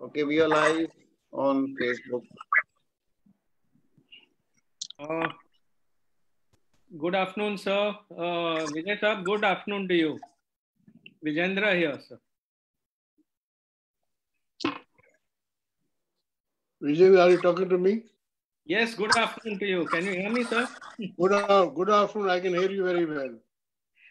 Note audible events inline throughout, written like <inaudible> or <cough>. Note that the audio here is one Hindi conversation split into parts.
Okay, we are live on Facebook. Uh, good afternoon, sir. Uh, Vijay sir, good afternoon to you. Vijendra here, sir. Vijay, are you talking to me? Yes, good afternoon to you. Can you hear me, sir? Good, uh, good afternoon. I can hear you very well.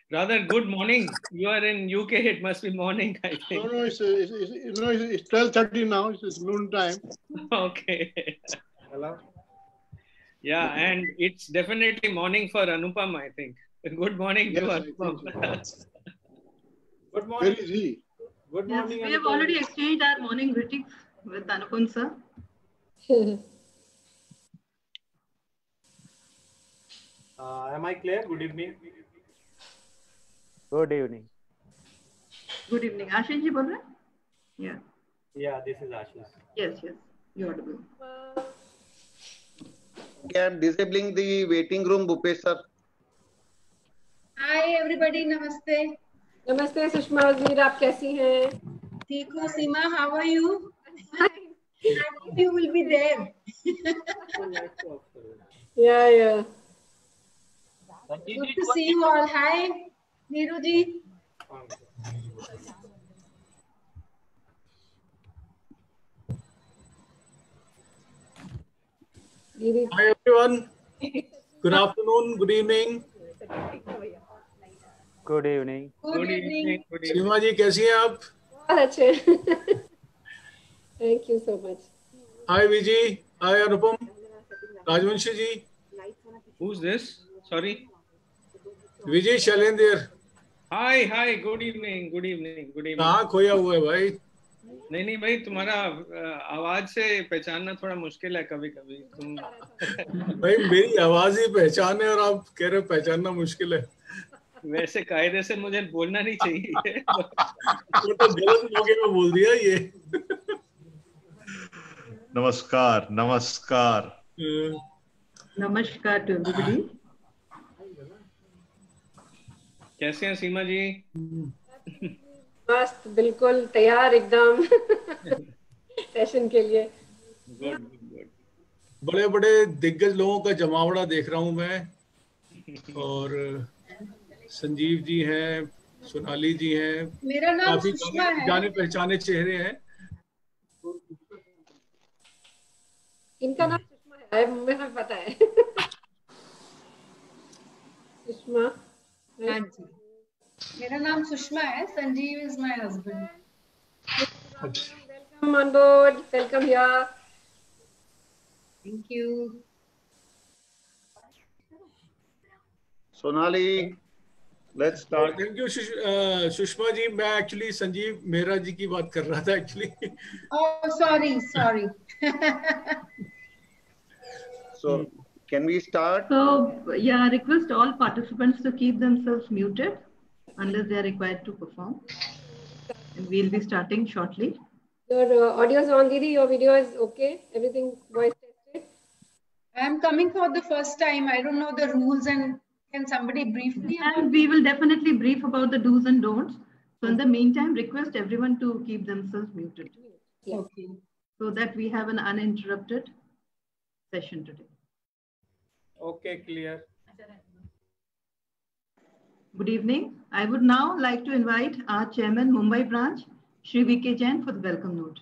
Rather, good morning. You are in UK. It must be morning, I think. no, it's, it's, it's, no, it's, it's 12.30 now. It's, it's noon time. <laughs> Okay. Hello? Yeah, and it's definitely morning for Anupam, I think. Good morning to Yes, I think Anupam. <laughs> Good morning. is he? Good morning. Yes, we have Anupam. already exchanged our morning greetings with Anupam sir. <laughs> Uh, am I clear? Good evening. Good evening. Good evening. Ashish ji बोल रहे हैं? Yeah. Yeah, this is Ashish. Yes, yes. You're audible. Okay, I'm disabling the waiting room, Bhupesh sir. Hi everybody नमस्ते नमस्ते सुषमा वज़ीर आप कैसी हैं ठीक हो Seema how are you you will be there yeah yeah good to see you all hi Neeru ji. Hi everyone good afternoon good evening good evening good evening Seema ji कैसी हैं आप? बहुत अच्छे thank you so much hi Viji hi Anupam Rajvanshi ji who is this sorry Vijay Shailendra Hi, hi. Good evening. Good evening. Good evening. कहाँ खोया हुआ है भाई? नहीं नहीं भाई तुम्हारा आवाज़ से पहचानना थोड़ा मुश्किल है कभी कभी तुम <laughs> भाई मेरी आवाज़ ही पहचान है और आप कह रहे हो पहचानना मुश्किल है वैसे कायदे से मुझे बोलना नहीं चाहिए <laughs> वो तो गलत मौके में बोल दिया ये नमस्कार नमस्कार अ, Namaskar to everybody. कैसे हैं सीमा जी? मस्त बिल्कुल तैयार एकदम। सेशन के लिए। गुड गुड बड़े बड़े दिग्गज लोगों का जमावड़ा देख रहा हूँ मैं। और संजीव जी हैं सोनाली जी हैं। मेरा नाम काफ़ी है। जाने पहचाने चेहरे हैं। इनका नाम सुषमा है मुझे पता है। सुषमा। हाँ जी। मेरा नाम सुषमा है Sanjeev is my husband welcome on board welcome here thank you Sonali, let's start. Thank you Sushma ji मैं एक्चुअली संजीव मेहरा जी की बात कर रहा था actually oh sorry sorry So, Can we start? So, yeah, I request all participants to keep themselves muted unless they are required to perform. And we'll be starting shortly. Your uh, audio is on, Didi. Your video is okay. Everything voice tested. I'm coming for the first time. I don't know the rules and can somebody brief me? And we will definitely brief about the do's and don'ts. So in the meantime, request everyone to keep themselves muted. Yeah. Okay. So that we have an uninterrupted session today. Okay, clear. Good evening. I would now like to invite our chairman, Mumbai branch, Sri V.K. Jain for the welcome note.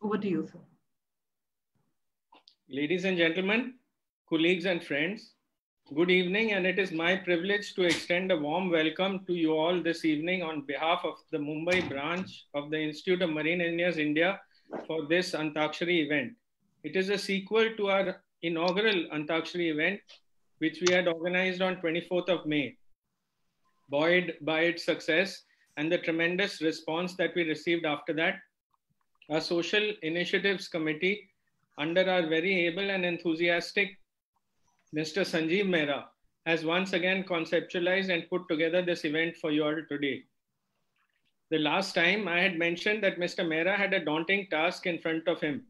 Over to you, sir. Ladies and gentlemen, colleagues and friends, good evening and it is my privilege to extend a warm welcome to you all this evening on behalf of the Mumbai branch of the Institute of Marine Engineers India for this Antakshari event. It is a sequel to our inaugural Antakshari event, which we had organized on 24th of May. Buoyed by its success and the tremendous response that we received after that, our Social Initiatives Committee under our very able and enthusiastic Mr. Sanjeev Mehra has once again conceptualized and put together this event for you all today. The last time I had mentioned that Mr. Mehra had a daunting task in front of him.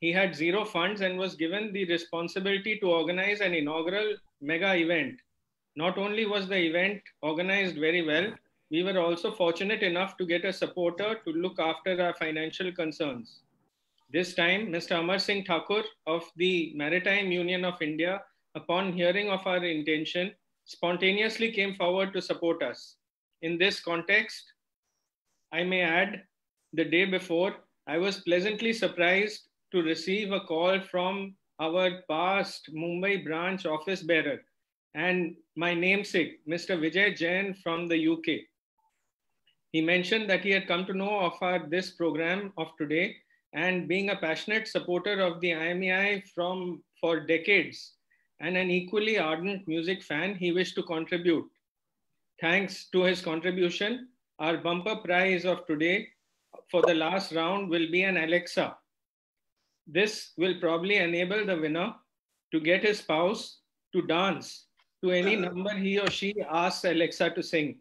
He had zero funds and was given the responsibility to organize an inaugural mega event. Not only was the event organized very well, we were also fortunate enough to get a supporter to look after our financial concerns. This time, Mr. Amar Singh Thakur of the Maritime Union of India, upon hearing of our intention, spontaneously came forward to support us. In this context, I may add, the day before, I was pleasantly surprised to receive a call from our past Mumbai branch office bearer and my namesake, Mr. Vijay Jain from the UK. He mentioned that he had come to know of our, this program of today and being a passionate supporter of the IMEI from for decades and an equally ardent music fan, he wished to contribute. Thanks to his contribution, our bumper prize of today for the last round will be an Alexa. This will probably enable the winner to get his spouse to dance to any <laughs> number he or she asks Alexa to sing.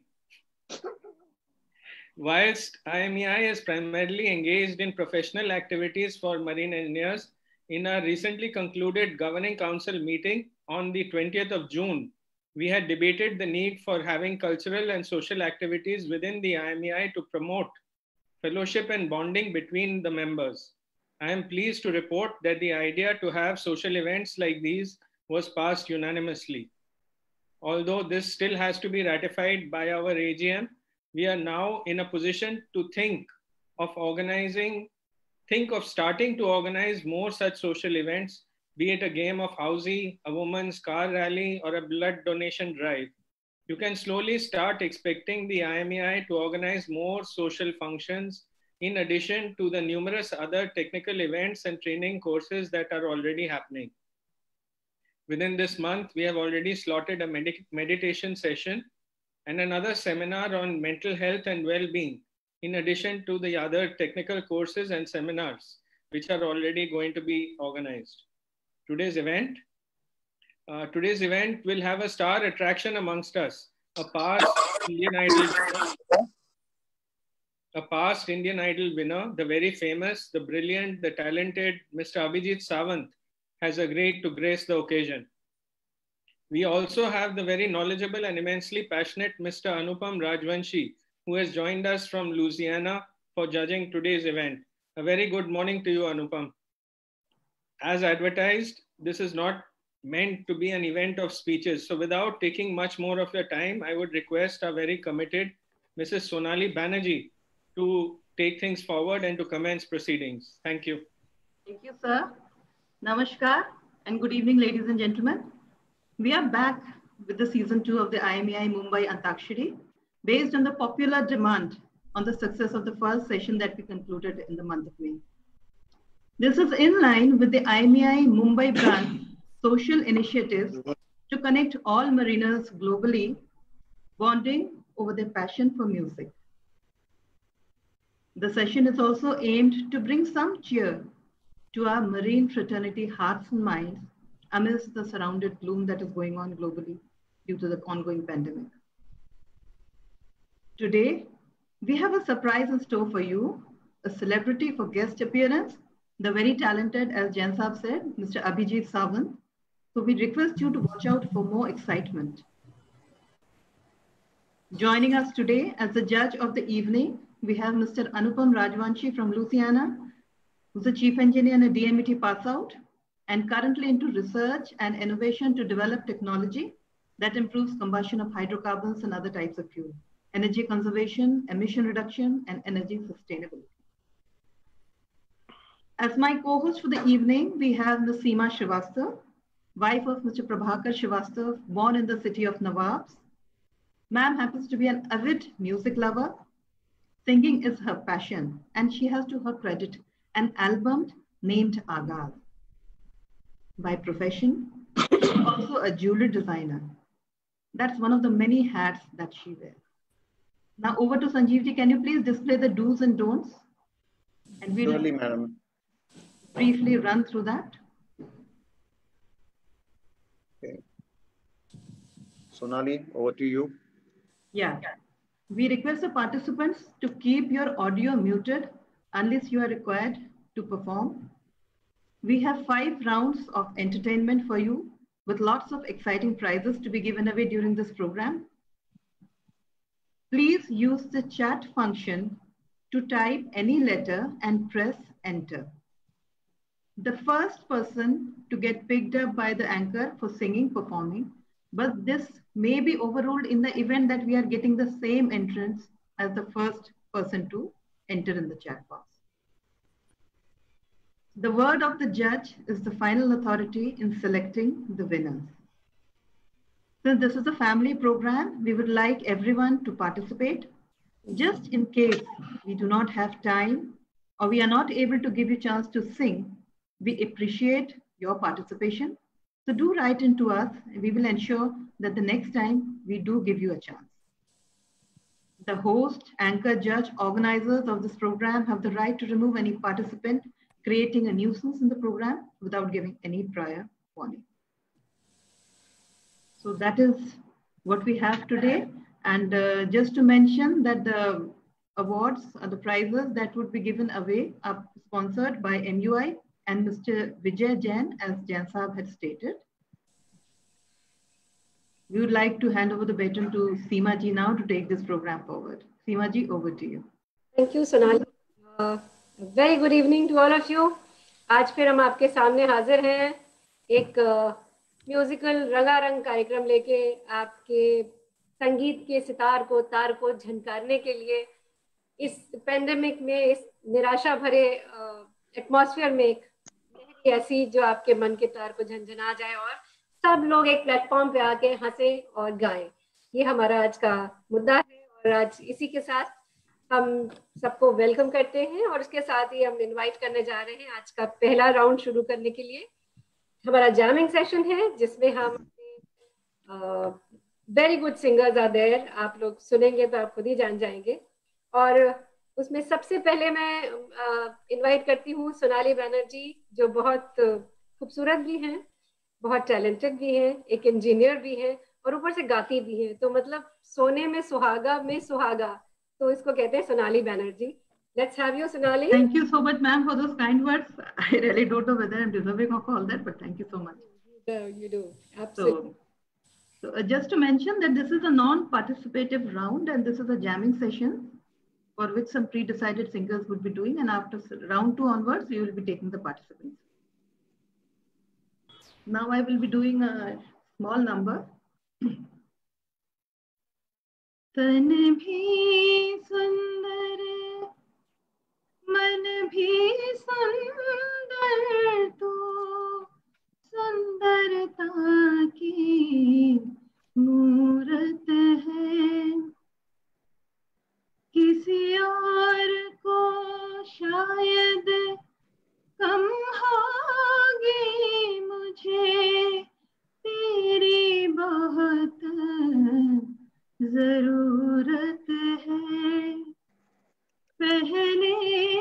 Whilst IMEI is primarily engaged in professional activities for marine engineers, in our recently concluded governing council meeting on the 20th of June, we had debated the need for having cultural and social activities within the IMEI to promote fellowship and bonding between the members. I am pleased to report that the idea to have social events like these was passed unanimously. Although this still has to be ratified by our AGM, we are now in a position to think of organizing, think of starting to organize more such social events, be it a game of housey, a woman's car rally, or a blood donation drive. You can slowly start expecting the IMEI to organize more social functions in addition to the numerous other technical events and training courses that are already happening. Within this month, we have already slotted a med meditation session and another seminar on mental health and well-being, in addition to the other technical courses and seminars, which are already going to be organized. Today's event, uh, today's event will have a star attraction amongst us, a past Indian Idol, a past Indian Idol winner, the very famous, the brilliant, the talented Mr. Abhijit Sawant has agreed to grace the occasion. We also have the very knowledgeable and immensely passionate Mr. Anupam Rajvanshi, who has joined us from Louisiana for judging today's event. A very good morning to you, Anupam. As advertised, this is not meant to be an event of speeches. So without taking much more of your time, I would request our very committed Mrs. Sonali Banerjee to take things forward and to commence proceedings. Thank you. Thank you, sir. Namaskar and good evening, ladies and gentlemen. We are back with the season two of the IMEI Mumbai Antakshari based on the popular demand on the success of the first session that we concluded in the month of May. This is in line with the IMEI Mumbai branch social initiatives to connect all mariners globally, bonding over their passion for music. The session is also aimed to bring some cheer to our marine fraternity hearts and minds amidst the surrounded gloom that is going on globally due to the ongoing pandemic. Today, we have a surprise in store for you, a celebrity for guest appearance, the very talented, as Jan Saab said, Mr. Abhijit Sawant. So we request you to watch out for more excitement. Joining us today as the judge of the evening, we have Mr. Anupam Rajvanshi from Louisiana, who's a chief engineer and a DMET pass out, and currently into research and innovation to develop technology that improves combustion of hydrocarbons and other types of fuel, energy conservation, emission reduction, and energy sustainability. As my co-host for the evening, we have Ms. Seema Srivastav, wife of Mr. Prabhakar Srivastav, born in the city of Nawabs. Ma'am happens to be an avid music lover. Singing is her passion, and she has to her credit an album named Agar. by profession, also a jewelry designer. That's one of the many hats that she wears. Now over to Sanjeevji, can you please display the do's and don'ts? And we'll Surely, madam. briefly run through that. Okay. Sonali, over to you. Yeah. We request the participants to keep your audio muted unless you are required to perform we have five rounds of entertainment for you with lots of exciting prizes to be given away during this program. Please use the chat function to type any letter and press enter. the first person to get picked up by the anchor for singing, performing. But this may be overruled in the event that we are getting the same entrance as the first person to enter in the chat box. The word of the judge is the final authority in selecting the winners. Since this is a family program, we would like everyone to participate. Just in case we do not have time or we are not able to give you chance to sing, we appreciate your participation. So do write into us. We will ensure that the next time we do give you a chance. The host, anchor, judge, organizers of this program have the right to remove any participant creating a nuisance in the program without giving any prior warning. So that is what we have today. And uh, just to mention that the awards or the prizes that would be given away are sponsored by MUI and Mr. Vijay Jain, as Jain Saab had stated. We would like to hand over the baton to Seema ji now to take this program forward. Seema ji, over to you. Thank you, Sonali. Uh, very good evening to all of you. आज फिर हम आपके सामने हाजिर हैं एक म्यूजिकल uh, रंगारंग कार्यक्रम लेके आपके संगीत के सितार को तार को झनकारने के लिए इस पेंडेमिक में इस निराशा भरे एटमॉस्फेयर uh, में एक ऐसी जो आपके मन के तार को झंझना जाए और सब लोग एक प्लेटफॉर्म पे आके हंसे और गाएँ। ये हमारा आज का मुद्दा है और आज इसी के साथ हम सबको वेलकम करते हैं और उसके साथ ही हम इनवाइट करने जा रहे हैं आज का पहला राउंड शुरू करने के लिए। हमारा जैमिंग सेशन है जिसमें हम very good singers are there आप लोग सुनेंगे तो आप खुद ही जान जाएँगे। और उसमें सबसे पहले मैं इनवाइट करती हूँ सोनाली बैनर्जी जो बहुत खूबसूरत भी हैं बहुत टैलेंटेड भी हैं एक इंजीनियर भी हैं और ऊपर से गाती भी हैं तो मतलब सोने में सुहागा में सुहागा तो इसको कहते हैं Sonali Banerjee Let's have you, Sonali. Thank you so much, ma'am, for those kind words. I really don't know whether I'm deserving of all that, but thank you so much. Do, you do. absolutely. So, so uh, just to mention that this is a non-participative round and this is a jamming session for which some pre-decided singers would be doing. And after round two onwards, you will be taking the participants. Now I will be doing a small number. तन भी सुंदर मन भी सुंदर तो सुंदरता की मूरत है किसी और को शायद कम होगी मुझे। तेरी बहुत ज़रूरत है। पहले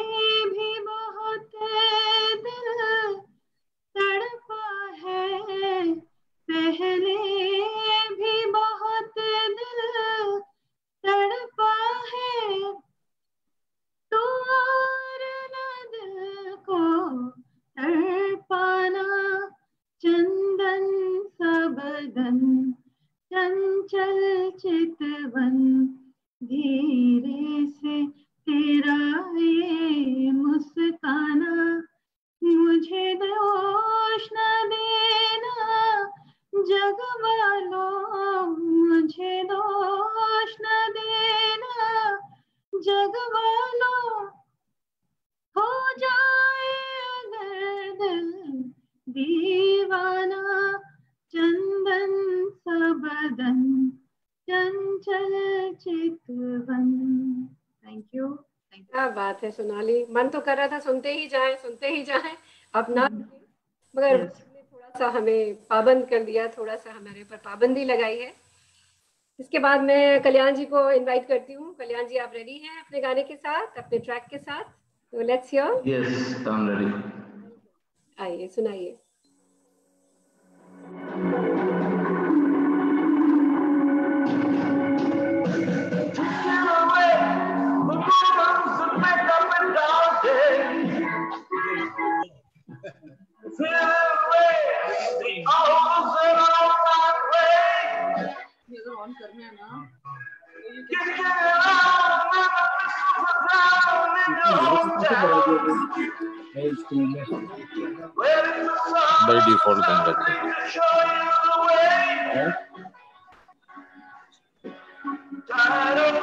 सोनाली। मन तो कर रहा था सुनते ही जाएँ सुनते ही जाएँ। ना मगर yes. थोड़ा सा हमें पाबंद कर दिया थोड़ा सा हमारे ऊपर पाबंदी लगाई है। इसके बाद मैं कल्याण जी को इनवाइट करती हूँ। कल्याण जी आप रेडी हैं अपने गाने के साथ अपने ट्रैक के साथ? तो let's hear yes I am ready आइए सुनाइए। ऑन करना है ना बाई डिफ़ॉल्ट बंद रखते हैं Tired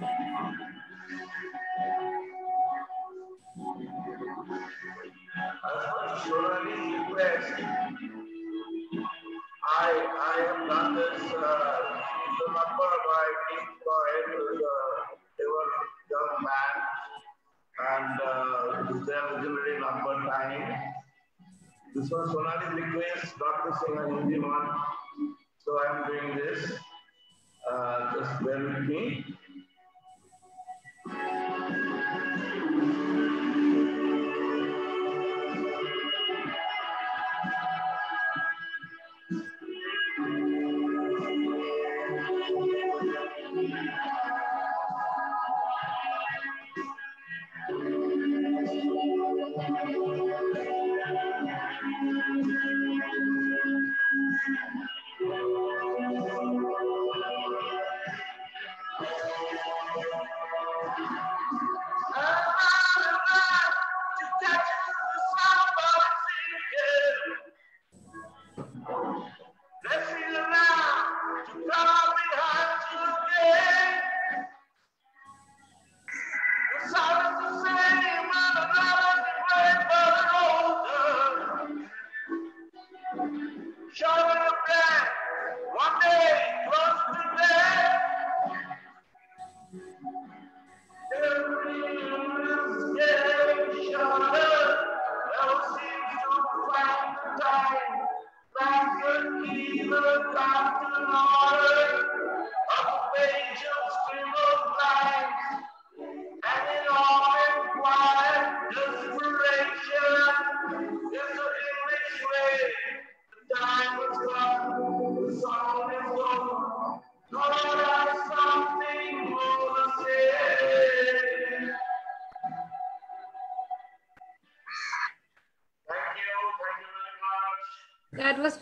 As Shonali's request, I, I have done this, uh, the number by Pink Floyd they were young man and uh, their legendary number time. This was Sonali's request not to sing a Hindi one, so I'm doing this. Uh, just bear with me.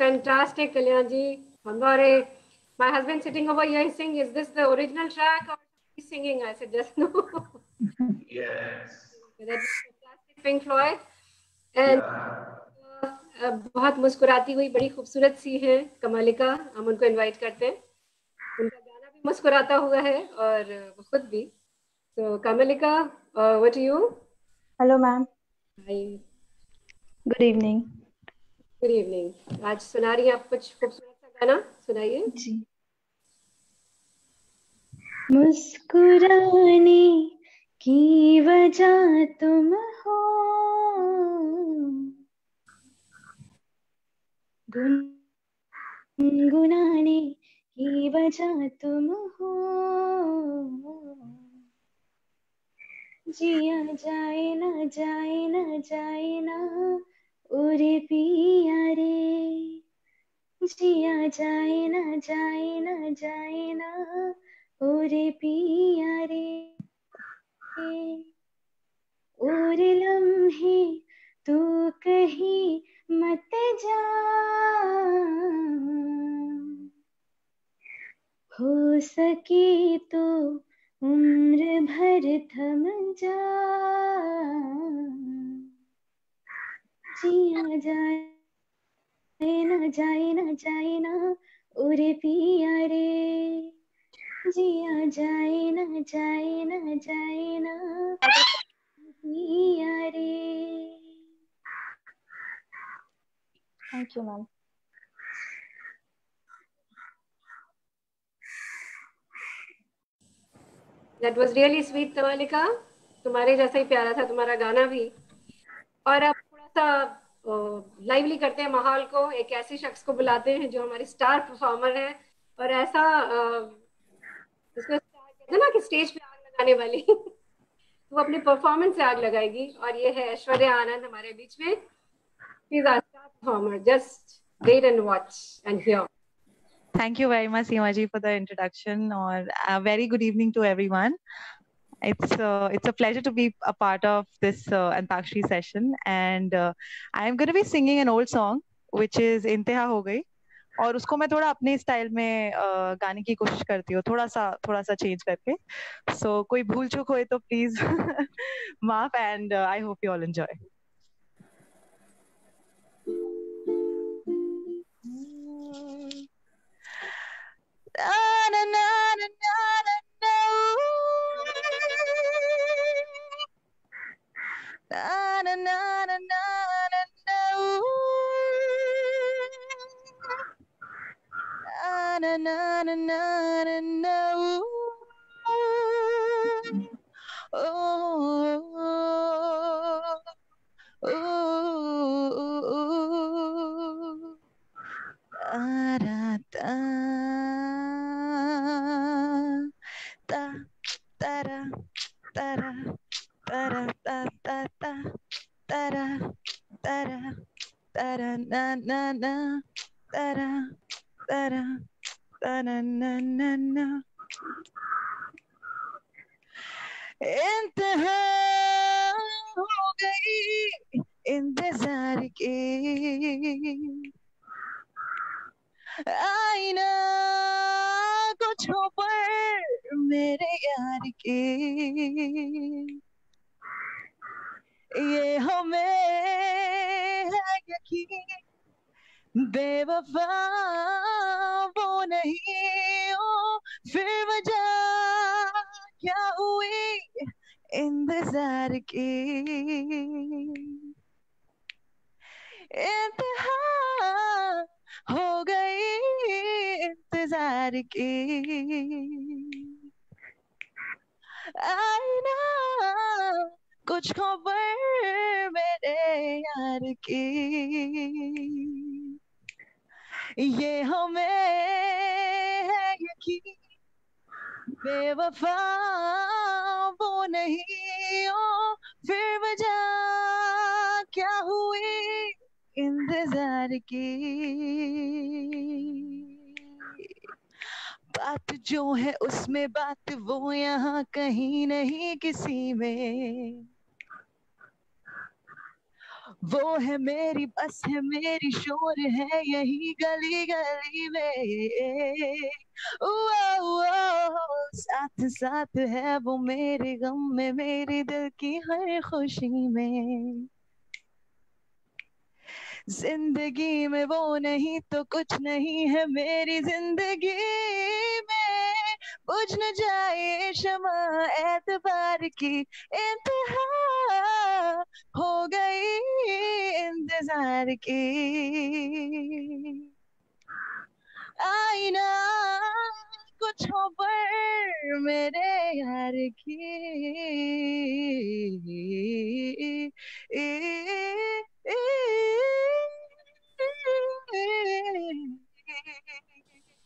That was fantastic, Kalyanji. My husband sitting over here is saying, is this the original track or he's singing? I said, just no. Yes. That was fantastic, Pink Floyd. And uh, बहुत मुस्कुराती हुई बड़ी खूबसूरत सी है कमालिका हम उनको इनवाइट करते हैं उनका गाना भी मुस्कुराता हुआ है और वो खुद भी तो Kamalika what you Hello, ma'am. Hi Good evening. Good evening आज सुना रही आप कुछ खूबसूरत सा गाना? सुनाइए। जी। मुस्कुराने की वजह तुम हो। गुनगुनाने की वजह तुम हो। जिया जाए ना जाए ना जाए ना। उरे पिया रे। जिया जाए ना जाए ना जाए ना। ओरे पिया रे। और लम्हे तू कहीं मत जा। हो सके तो उम्र भर थम जा। जिया जाए ना जाए ना जाए ना उरे पिया रे। जिया जाए ना जाए ना जाए ना पिया रे। थैंक यू मैम तुम्हारे जैसा ही प्यारा था तुम्हारा गाना भी। और अब इतना लाइवली करते हैं माहौल को एक ऐसे शख्स को बुलाते हैं जो हमारे स्टार परफॉर्मर है। और ऐसा कहते ना कि स्टेज पे आग लगाने वाली। <laughs> वो अपने परफॉर्मेंस से आग लगाएगी। और ये है ऐश्वर्या आनंद हमारे बीच में। Thank you very much, Seema ji, for the introduction. Or a uh, very good evening to everyone. It's uh, it's a pleasure to be a part of this uh, Antakshri session, and uh, I'm going to be singing an old song, which is "इंतहा हो गई." और उसको मैं थोड़ा अपने स्टाइल में uh, गाने की कोशिश करती हूँ थोड़ा सा थोड़ा सा चेंज करके सो so, कोई भूल चूक हुए तो प्लीज़ माफ़ and I hope you all enjoy na na na na na na na na na na na na na na na na na oh da da na na na da da da da da na na na na इंतहा हो गई इंतजार की आईना कुछ हो पर मेरे यार के ये हमें यकीन बेवफा वो नहीं हो। फिर वजह क्या हुई? इंतज़ार की। इंतहा हो गई, इंतज़ार की। आईना कुछ खबर मेरे यार की। ये हमें है यकीन, बेवफा वो नहीं। हो फिर वजह क्या हुई इंतज़ार की? बात जो है उसमें बात वो यहाँ कहीं नहीं किसी में। वो है मेरी बस है मेरी शोर है यही गली गली में। उआ, साथ साथ है वो मेरे गम में मेरे दिल की हर खुशी में। ज़िंदगी में वो नहीं तो कुछ नहीं है मेरी ज़िंदगी में। बुझ न जाए क्षमा एतबार की इंतहा हो गई इंतज़ार की। आईना कुछ हो पर मेरे यार की।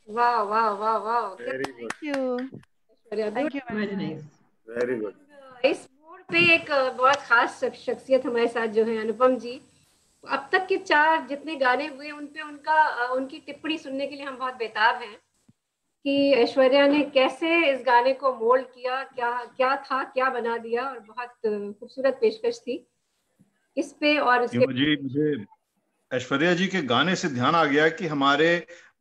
Wow, wow, wow, wow. Very good. Thank you. Thank you very much. Very good. इस मोड पे एक बहुत खास शख्सियत हमारे साथ जो है अनुपम जी अब तक के चार जितने गाने हुए उन पे उनका उनकी टिप्पणी सुनने के लिए हम बहुत बेताब हैं कि ऐश्वर्या ने कैसे इस गाने को मोल्ड किया क्या क्या था क्या बना दिया और बहुत खूबसूरत पेशकश थी इस पे और इसके जी मुझे ऐश्वर्या जी के गाने से ध्यान आ गया कि हमारे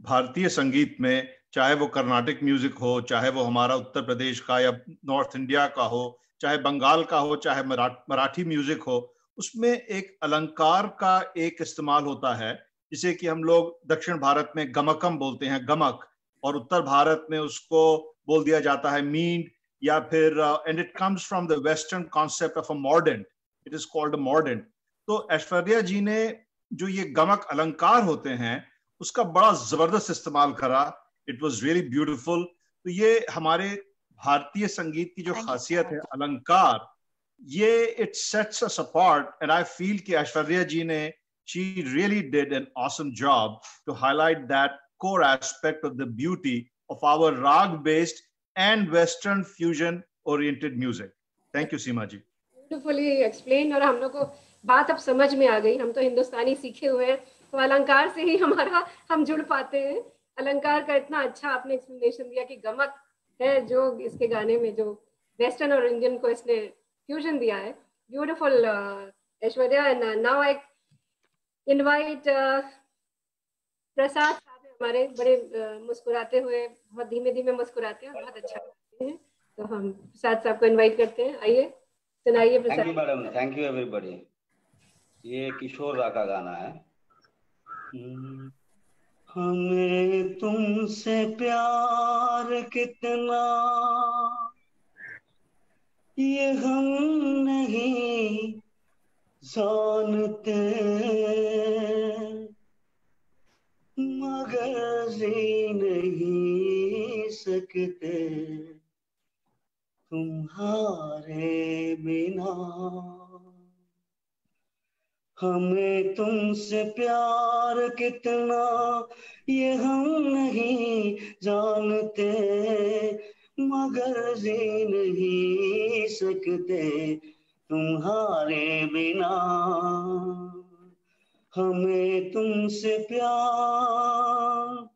भारतीय संगीत में चाहे वो कर्नाटक म्यूज़िक हो चाहे वो हमारा उत्तर प्रदेश का या नॉर्थ इंडिया का हो चाहे बंगाल का हो चाहे मराठी म्यूज़िक हो उसमें एक अलंकार का एक इस्तेमाल होता है जिसे कि हम लोग दक्षिण भारत में गमकम बोलते हैं गमक और उत्तर भारत में उसको बोल दिया जाता है मीन या फिर and it comes from the western concept of a modern it is called modern तो ऐश्वर्या जी ने जो ये गमक अलंकार होते हैं उसका बड़ा ज़बरदस्त इस्तेमाल करा। इट वॉज़ वेरी ब्यूटिफुल तो ये हमारे भारतीय संगीत की जो खासियत है अलंकार ये it sets apart and I feel कि ऐश्वर्या जी ने she really did an awesome job to highlight that core aspect of the beauty of our raga based and western fusion oriented music thank you Seema ji beautifully explain और हम लोग को बात अब समझ में आ गई। हम तो हिंदुस्तानी सीखे हुए हैं तो अलंकार से ही हमारा हम जुड़ पाते हैं। अलंकार का इतना अच्छा आपने एक्सप्लेनेशन दिया कि गमक है जो इसके गाने में जो वेस्टर्न और इंडियन को इसने फ्यूजन दिया है। Beautiful Aishwarya and now I invite Prasad साहब हमारे बड़े uh, मुस्कुराते हुए बहुत धीमे धीमे मुस्कुराते हैं बहुत अच्छा करते हैं। तो हम प्रसाद साहब को इनवाइट करते हैं। आइए। सुनाइए thank you madam thank you everybody ये किशोर दा का गाना है। हमें तुमसे प्यार कितना? ये हम नहीं जानते। मगर जी नहीं सकते। तुम्हारे बिना। हमें तुमसे प्यार कितना, ये हम नहीं जानते। मगर जी नहीं सकते तुम्हारे बिना। हमें तुमसे प्यार।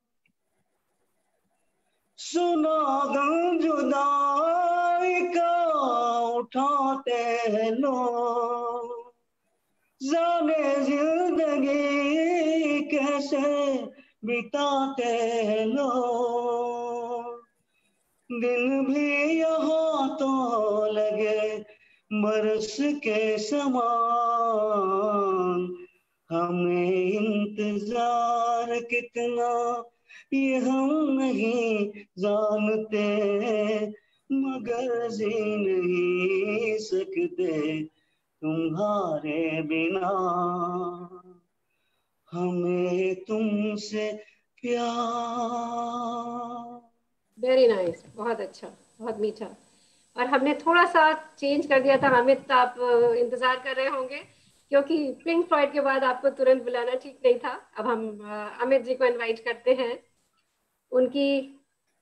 सुना गम जुदाई का हैं लोग जाने ज़िंदगी कैसे बिताते लोग दिन भी यहाँ तो लगे बरस के समान। हमें इंतज़ार कितना, ये हम नहीं जानते। मगर जी नहीं सकते तुम्हारे बिना। हमें तुमसे प्यार। Very nice nice. बहुत अच्छा बहुत मीठा। और हमने थोड़ा सा चेंज कर दिया था, अमित, आप इंतज़ार कर रहे होंगे, क्योंकि पिंक फ्लॉयड के बाद आपको तुरंत बुलाना ठीक नहीं था। अब हम अमित जी को इनवाइट करते हैं। उनकी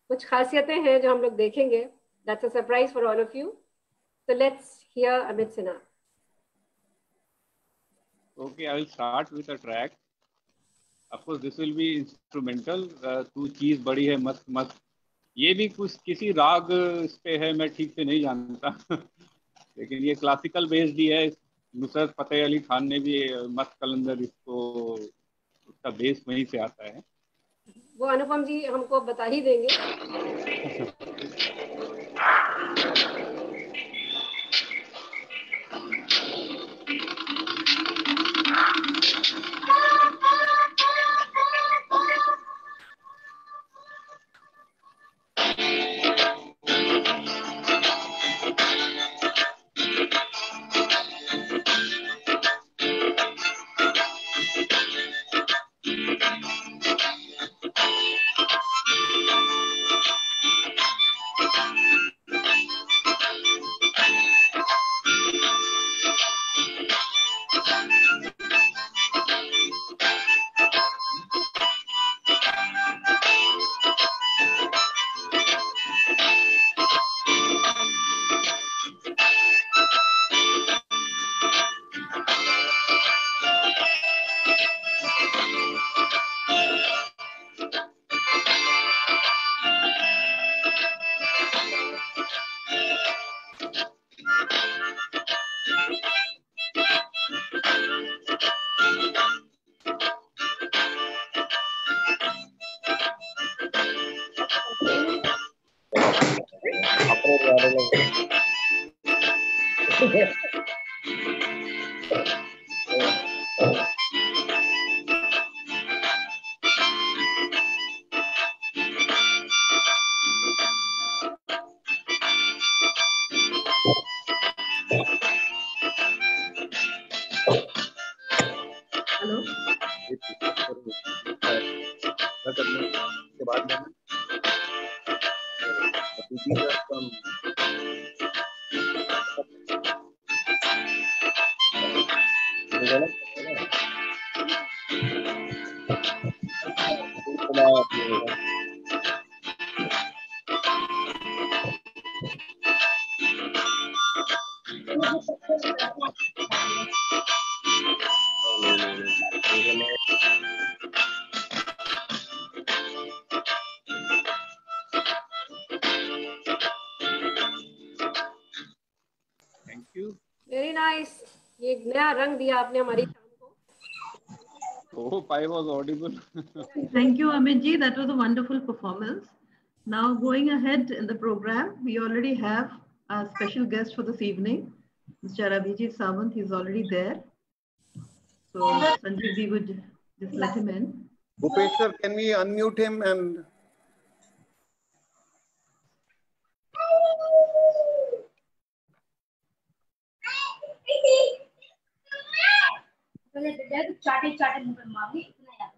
कुछ खासियतें हैं जो हम लोग देखेंगे। That's a surprise for all of you so let's hear Amit Sinha. Okay, I will start with a track. Of course, this will be instrumental. Uh, तू चीज़ बड़ी है मस्त मस्त ये भी कुछ किसी राग इस पे है मैं ठीक से नहीं जानता <laughs> लेकिन ये क्लासिकल बेस्ड ही है नुसरत फतेह अली खान ने भी मस्त कलंदर इसको उसका बेस वहीं से आता है वो अनुपम जी हमको बता ही देंगे <laughs> आपने हमारी hope I was audible Thank you, Amit ji. That was a wonderful performance. Now, going ahead in the program, we already have a special guest for this evening, Mr. Abhijit Sawant. He's already there. So, Sanjeev ji would just let him in. Bhupesh sir, can we unmute him and चाटे चाटे मुँह पे मारनी इतना याद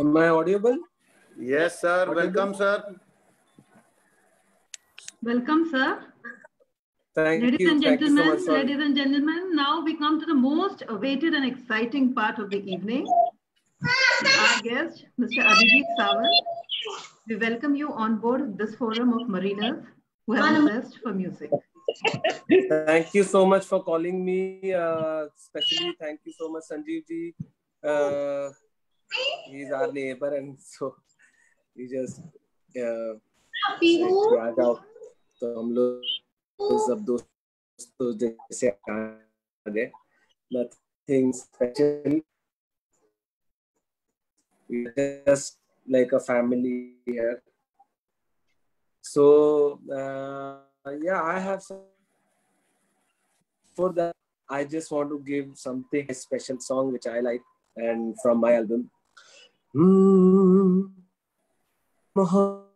Am I audible? Yes, sir. Welcome, sir. Welcome, sir. Thank ladies you. and Thank you so much. ladies and gentlemen, now we come to the most awaited and exciting part of the evening. Our guest, Mr. Abhijit Sawant. We welcome you on board this forum of mariners who have a zest for music. Thank you so much for calling me. Uh, especially thank you so much, Sanjeev ji. Uh, he's our neighbor, and so he just uh, said कि आ जाओ तो हम लोग सब दोस्त तो जैसे आ गए nothing special We're just like a family here so uh, yeah i have some for that i just want to give something a special song which i like and from my album Hmm, मोहब्बत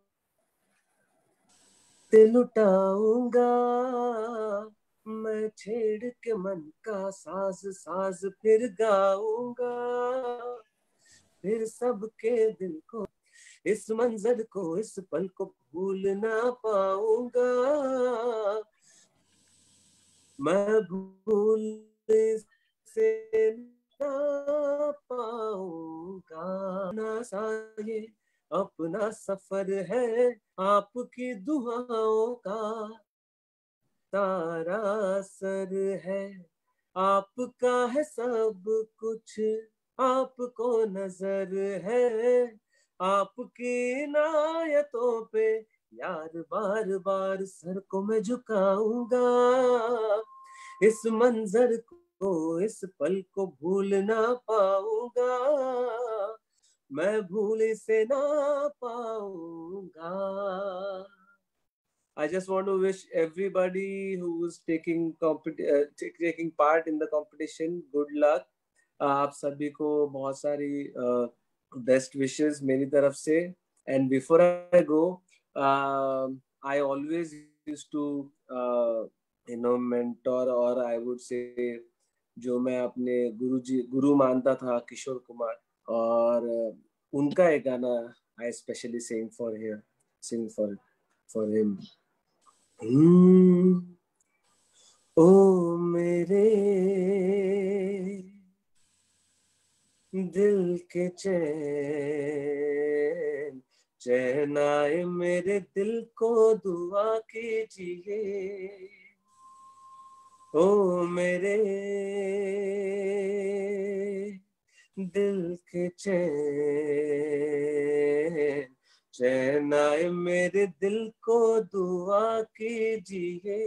लुटाऊंगा मैं छेड़ के मन का साज साज फिर गाऊंगा फिर सबके दिल को इस मंजर को, इस पल को भूल ना पाऊँगा। मैं भूल से ना पाऊँगा। ना अपना सफ़र है आपकी दुआओं का। तारा सर है आपका है सब कुछ, आपको नज़र है। आपकी नायतों पे यार बार बार सर को मैं झुकाऊँगा इस मंजर को इस पल को भूल ना पाऊँगा मैं भूल से ना पाऊँगा I just want to wish everybody who's taking compet- uh, taking part in the competition good luck. Uh, आप सभी को बहुत सारी बेस्ट विशेस मेरी तरफ़ से. And before I go I always use to you know mentor और आई वुड से जो मैं अपने गुरु जी गुरु मानता था किशोर कुमार. और uh, उनका एक गाना I specially sing for here sing for for him ओ मेरे दिल के चैन चैन आए मेरे दिल को दुआ कीजिए। ओ मेरे दिल के चैन चैन आए मेरे दिल को दुआ कीजिए।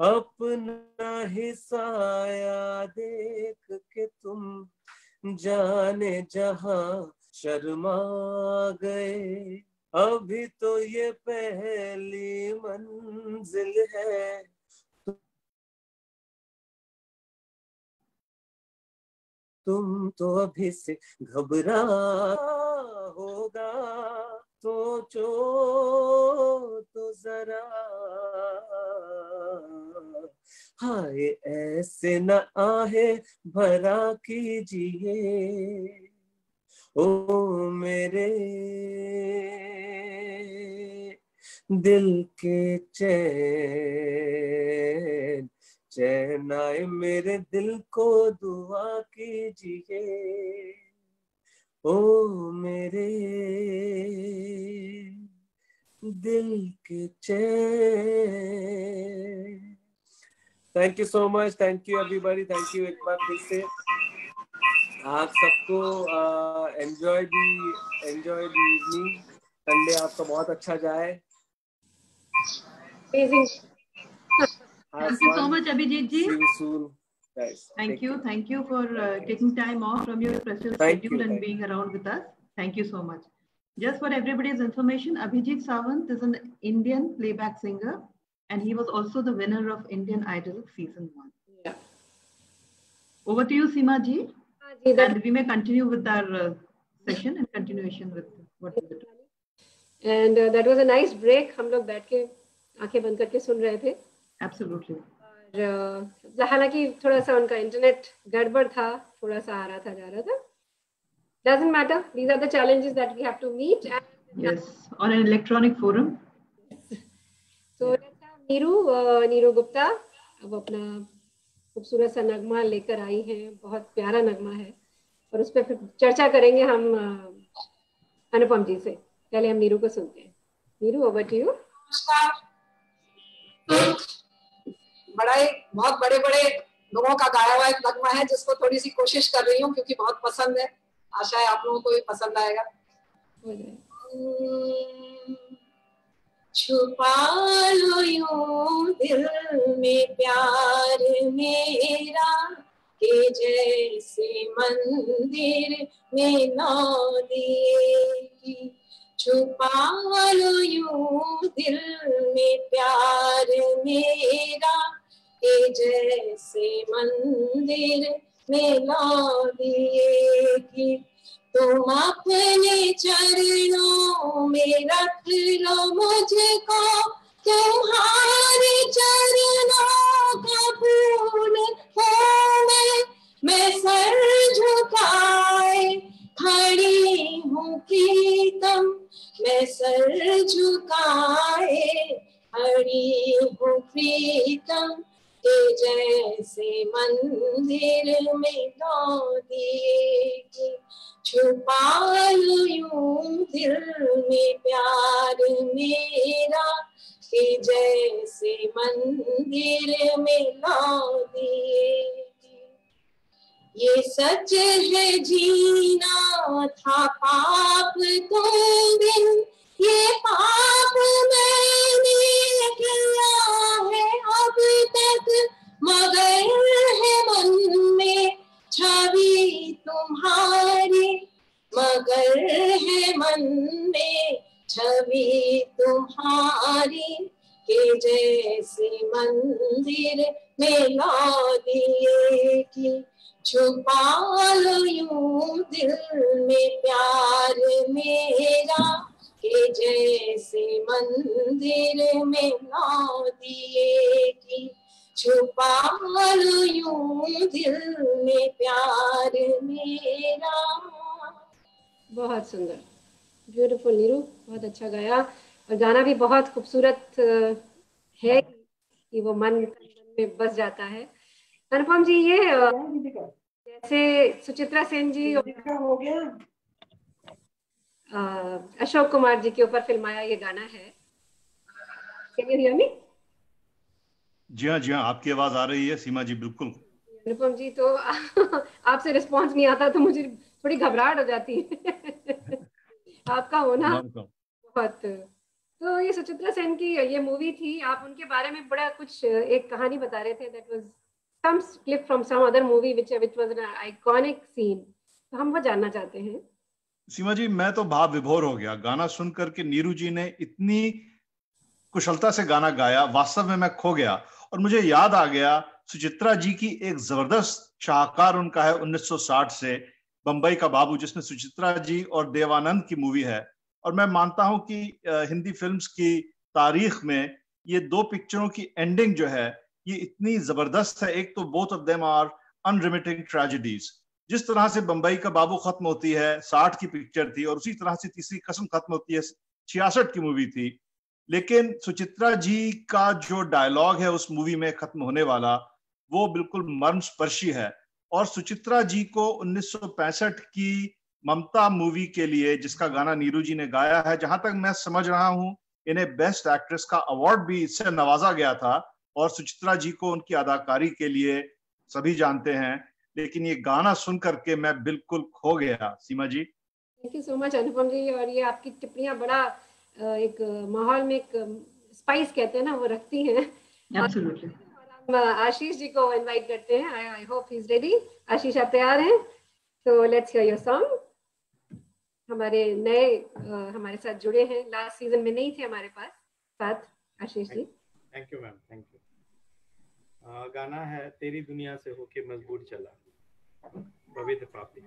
अपना ही साया देख के तुम जाने जहाँ शर्मा गए। अभी तो ये पहली मंजिल है। तुम तो अभी से घबरा होगा। सोचो तो जरा। हाय, ऐसे न आहे भरा कीजिए। ओ मेरे दिल के चैन चैन आए मेरे दिल को दुआ कीजिए। ओ मेरे दिल के चैन thank you so much thank you everybody thank you एक बार फिर से आप सबको enjoy the enjoy the evening Sunday आपका बहुत अच्छा जाए। Thank you so much Abhijeet ji thank you thank you for taking time off from your precious schedule and being around with us thank you so much just for everybody's information Abhijeet Sawant is an Indian playback singer and he was also the winner of Indian Idol season one. Yeah. Over to you, Seema ji. ji, that- And we may continue with our uh, session and continuation with what we were doing. And that was a nice break हम लोग बैठ के आंखें बंद करके सुन रहे थे Absolutely. और uh, हालांकि थोड़ा सा उनका इंटरनेट गड़बड़ था थोड़ा सा आ रहा था जा रहा था doesn't matter these are the challenges that we have to meet and Yes, on an electronic forum. <laughs> so let's have Neeru Neeru Gupta अब अपना खूबसूरत सा नगमा लेकर आई हैं बहुत प्यारा नगमा है और उस पर फिर चर्चा करेंगे हम अनुपम जी से। पहले हम नीरू को सुनते हैं। नीरू ओवर टू यू बड़ा ही बहुत बड़े बड़े लोगों का गाया हुआ एक नगमा है जिसको थोड़ी सी कोशिश कर रही हूँ क्योंकि बहुत पसंद है। आशा है आप लोगों को भी पसंद आएगा। छुपा लो यूँ दिल में प्यार मेरा, के जैसे मंदिर में नौ दिए छुपा लो यूँ दिल में प्यार मेरा, के जैसे मंदिर में नौ दिए तुम अपने चरणों में रख लो मुझको। तुम्हारे चरणों का फूल हूँ मैं मैं सर झुकाए खड़ी हूँ प्रीतम, मैं सर झुकाए खड़ी हूँ प्रीतम के जैसे मंदिर में दो दिए छुपा लो यूँ दिल में प्यार मेरा के जैसे मंदिर में ला दिए ये सच है जीना था पाप तो दिन, ये पाप मैंने किया है, अब तक मगर है मन में छवि तुम्हारी। मगर है मन में छवि तुम्हारी के जैसे मंदिर में ला दिए की छुपा लो यूँ दिल में प्यार मेरा। के जैसे मंदिर में ला दिए की छुपा यूँ दिल में प्यार मेरा बहुत सुंदर। ब्यूटीफुल नीरू बहुत अच्छा गाया। और गाना भी बहुत खूबसूरत है कि वो मन में बस जाता है। अनुपम जी ये जैसे सुचित्रा सेन जी हो गया। अशोक कुमार जी के ऊपर फिल्माया ये गाना है। Can you hear me? जी हाँ जी हाँ आपकी आवाज़ आ रही है। सीमा जी बिल्कुल। अनुपम जी तो <laughs> आपसे रिस्पांस नहीं आता तो मुझे थोड़ी घबराहट हो जाती है। <laughs> आपका होना बहुत। तो ये सुचित्रा सेन की ये मूवी थी। आप उनके बारे में बड़ा कुछ एक कहानी बता रहे थे। That was some clip from some other movie which which was an iconic scene तो हम वो जानना चाहते हैं। सीमा जी मैं तो भाव विभोर हो गया। गाना सुन करके नीरू जी ने इतनी कुशलता से गाना गाया वास्तव में मैं खो गया। और मुझे याद आ गया, सुचित्रा जी की एक ज़बरदस्त शाहकार उनका है 1960 से बंबई का बाबू, जिसमें सुचित्रा जी और देवानंद की मूवी है। और मैं मानता हूँ कि हिंदी फिल्म्स की तारीख में ये दो पिक्चरों की एंडिंग जो है, ये इतनी ज़बरदस्त है। एक तो both of them are unremitting tragedies जिस तरह से बंबई का बाबू खत्म होती है, साठ की पिक्चर थी, और उसी तरह से तीसरी कसम खत्म होती है, छियासठ की मूवी थी लेकिन सुचित्रा जी का जो डायलॉग है उस मूवी में खत्म होने वाला, वो बिल्कुल मर्म स्पर्शी है। और सुचित्रा जी को 1965 की ममता मूवी के लिए, जिसका गाना नीरू जी ने गाया है, जहाँ तक मैं समझ रहा हूँ, इन्हें बेस्ट एक्ट्रेस का अवार्ड भी इससे नवाजा गया था। और सुचित्रा जी को उनकी अदाकारी के लिए सभी जानते हैं। लेकिन ये गाना सुन करके मैं बिल्कुल खो गया। Seema ji? Thank you so much Anupam ji, और ये आपकी टिप्पणियाँ बड़ा एक माहौल में एक स्पाइस कहते हैं ना वो रखती हैं। Absolutely. हम आशीष जी को इनवाइट करते हैं। I I hope he is ready Ashish आप तैयार हैं? तो लेट्स हियर योर सॉन्ग हमारे नए हमारे साथ जुड़े हैं। लास्ट सीज़न में नहीं थे हमारे पास। साथ Ashish ji. Thank you ma'am thank you गाना है तेरी दुनिया से होके मजबूर चला। पवित्र पापी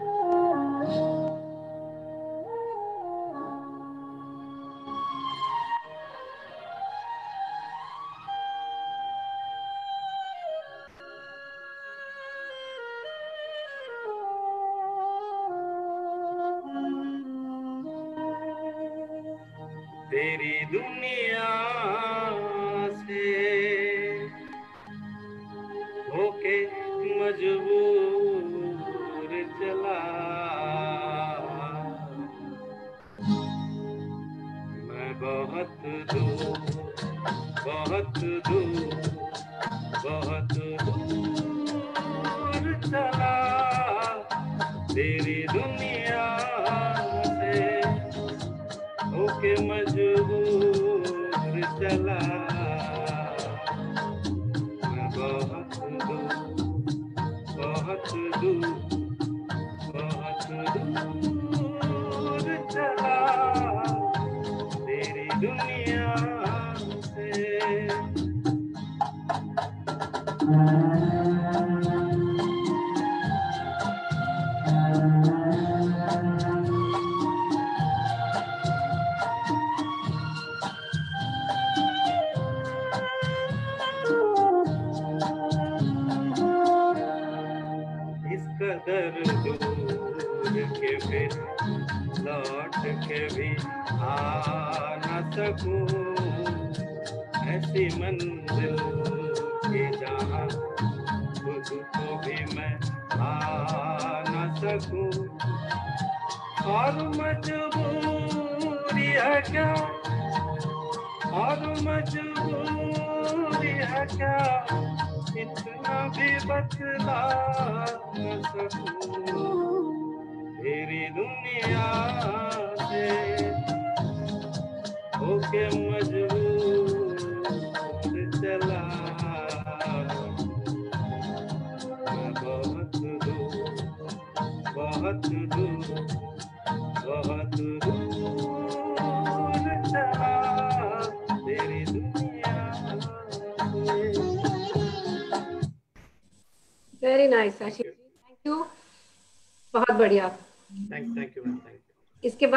Oh.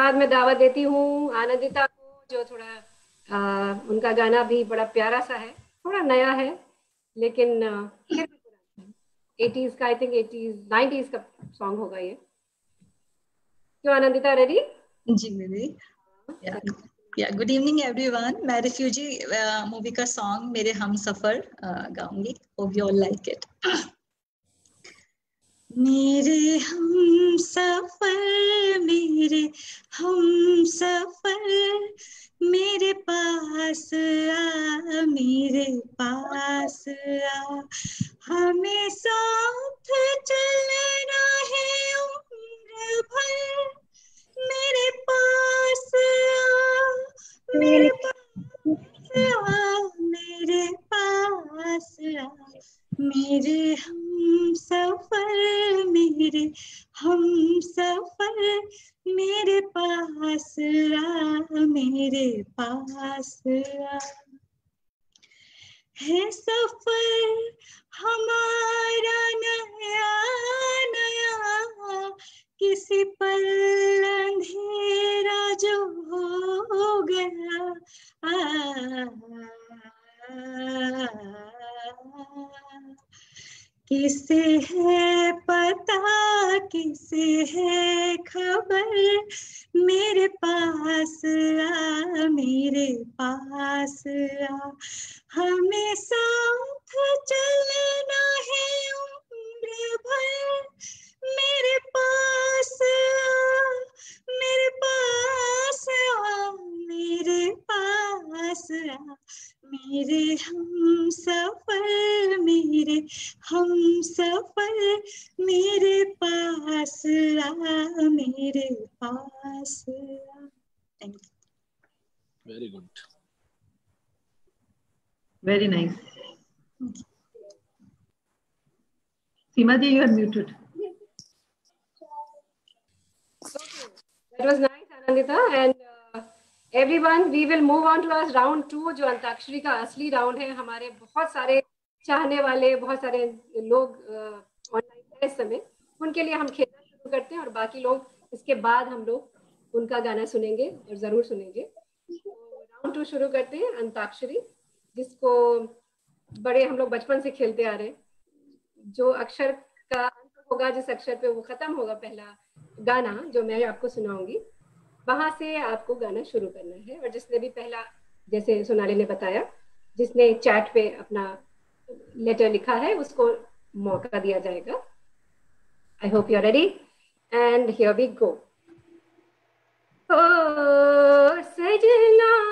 बाद मैं दावा देती हूँ आनंदिता को जो थोड़ा आ, उनका गाना भी बड़ा प्यारा सा है थोड़ा नया है लेकिन एटीज का आई थिंक एटीज नाइनटीज का सॉन्ग होगा ये। क्यों आनंदिता रेडी जी मेरे या गुड इवनिंग एवरीवन मैं रिफ्यूजी मूवी का सॉन्ग मेरे हम सफ़र गाऊँगी. Hope you all like it मेरे हम सफ़र मेरे हम सफ़र मेरे पास आ मेरे पास आ हमें है सफ़र हमारा नया नया। किसी पल अंधेरा जो हो गया। किसे है पता, किसे है खबर? मेरे पास आ, मेरे पास आ। हमें साथ चलना है उम्र भर। मेरे पास मेरे पास मेरे पास मेरे हम सफ़र मेरे हम सफ़र मेरे पास मेरे पास thank you Very good. Very nice. Seema ji, you are muted. That was nice, Anandita. And uh, everyone, we will move on to our round two, जो अंताक्षरी का असली राउंड है हमारे बहुत सारे चाहने वाले बहुत सारे लोग ऑनलाइन है इस समय उनके लिए हम खेलना शुरू करते हैं और बाकी लोग इसके बाद हम लोग उनका गाना सुनेंगे और ज़रूर सुनेंगे राउंड टू शुरू करते हैं अंताक्षरी जिसको बड़े हम लोग बचपन से खेलते आ रहे जो अक्षर का अंत होगा, जिस अक्षर पे वो खत्म होगा पहला गाना, जो मैं आपको सुनाऊँगी, वहाँ से आपको गाना शुरू करना है। और जिसने भी पहला, जैसे सोनाली ने बताया, जिसने चैट पे अपना लेटर लिखा है, उसको मौका दिया जाएगा। I hope you ready and here we go ओ, सजना।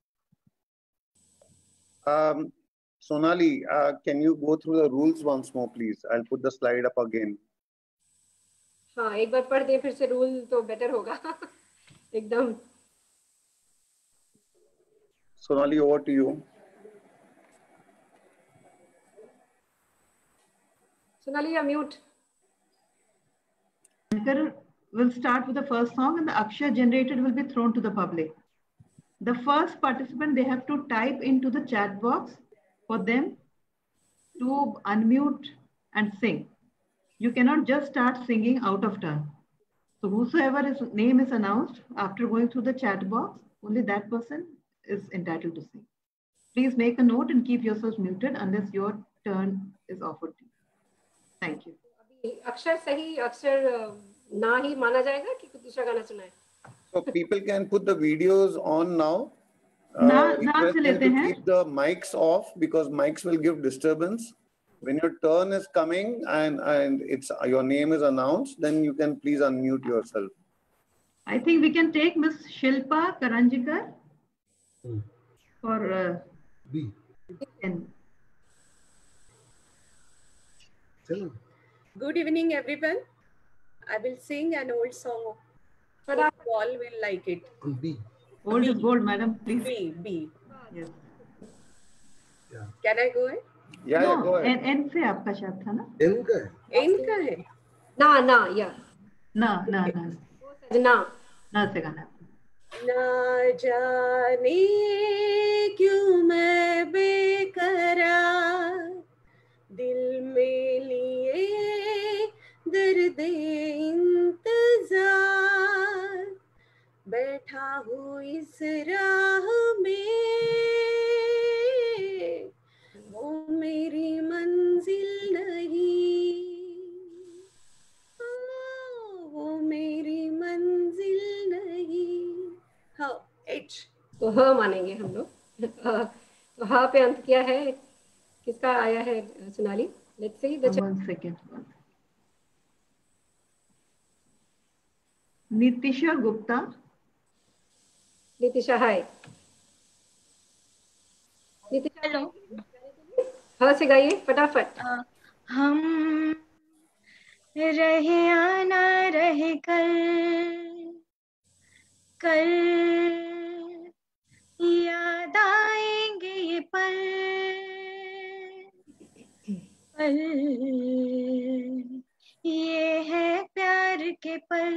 Please hold on. Um, Sonali, uh, can you go through the rules once more, please? I'll put the slide up again. हाँ एक बार पढ़ दें फिर से रूल तो <laughs> बेटर होगा एकदम Sonali, over to you. Sonali या mute Anchor will start with the first song and the Akshar generated will be thrown to the public. The first participant, they have to type into the chat box for them to unmute and sing. You cannot just start singing out of turn. So whosoever his name is announced after going through the chat box, only that person is entitled to sing. Please make a note and keep yourselves muted unless your turn is offered to you. Thank you. अक्षर सही अक्षर अ, ना ही माना जाएगा कि कुछ दूसरा गाना सुनाए so people can put the videos on now. Uh, now, to keep the mics off because mics will give disturbance. When your turn is coming and, and it's your name is announced, then you can please unmute yourself. I think we can take Miss Shilpa Karanjikar hmm. for uh, B. Good evening, everyone. I will sing an old song Hope you all will like it. B. old is gold, madam. Please. B, B. Yes. Yeah. Can I go ahead? Yeah, yeah, go ahead. N, N से आपका शायद था ना? N का है? इनका है ना ना या ना ना ना सजना ना से गाना ना जाने क्यों मैं बेकरार दिल में लिए दर्द इंतज़ार बैठा हूँ इस राह में। वो मेरी मंजिल नहीं। वो मेरी मंजिल नहीं। हाँ एच तो ह मानेंगे हम लोग। तो ह पे अंत किया है। किसका आया है Sonali? Let's see the One second. Nitisha Gupta. Nitisha hi Nitisha hello ह से गाइए फटाफट हम रहे आना रहे कल कल याद आएँगे ये पल पल ये है प्यार के पल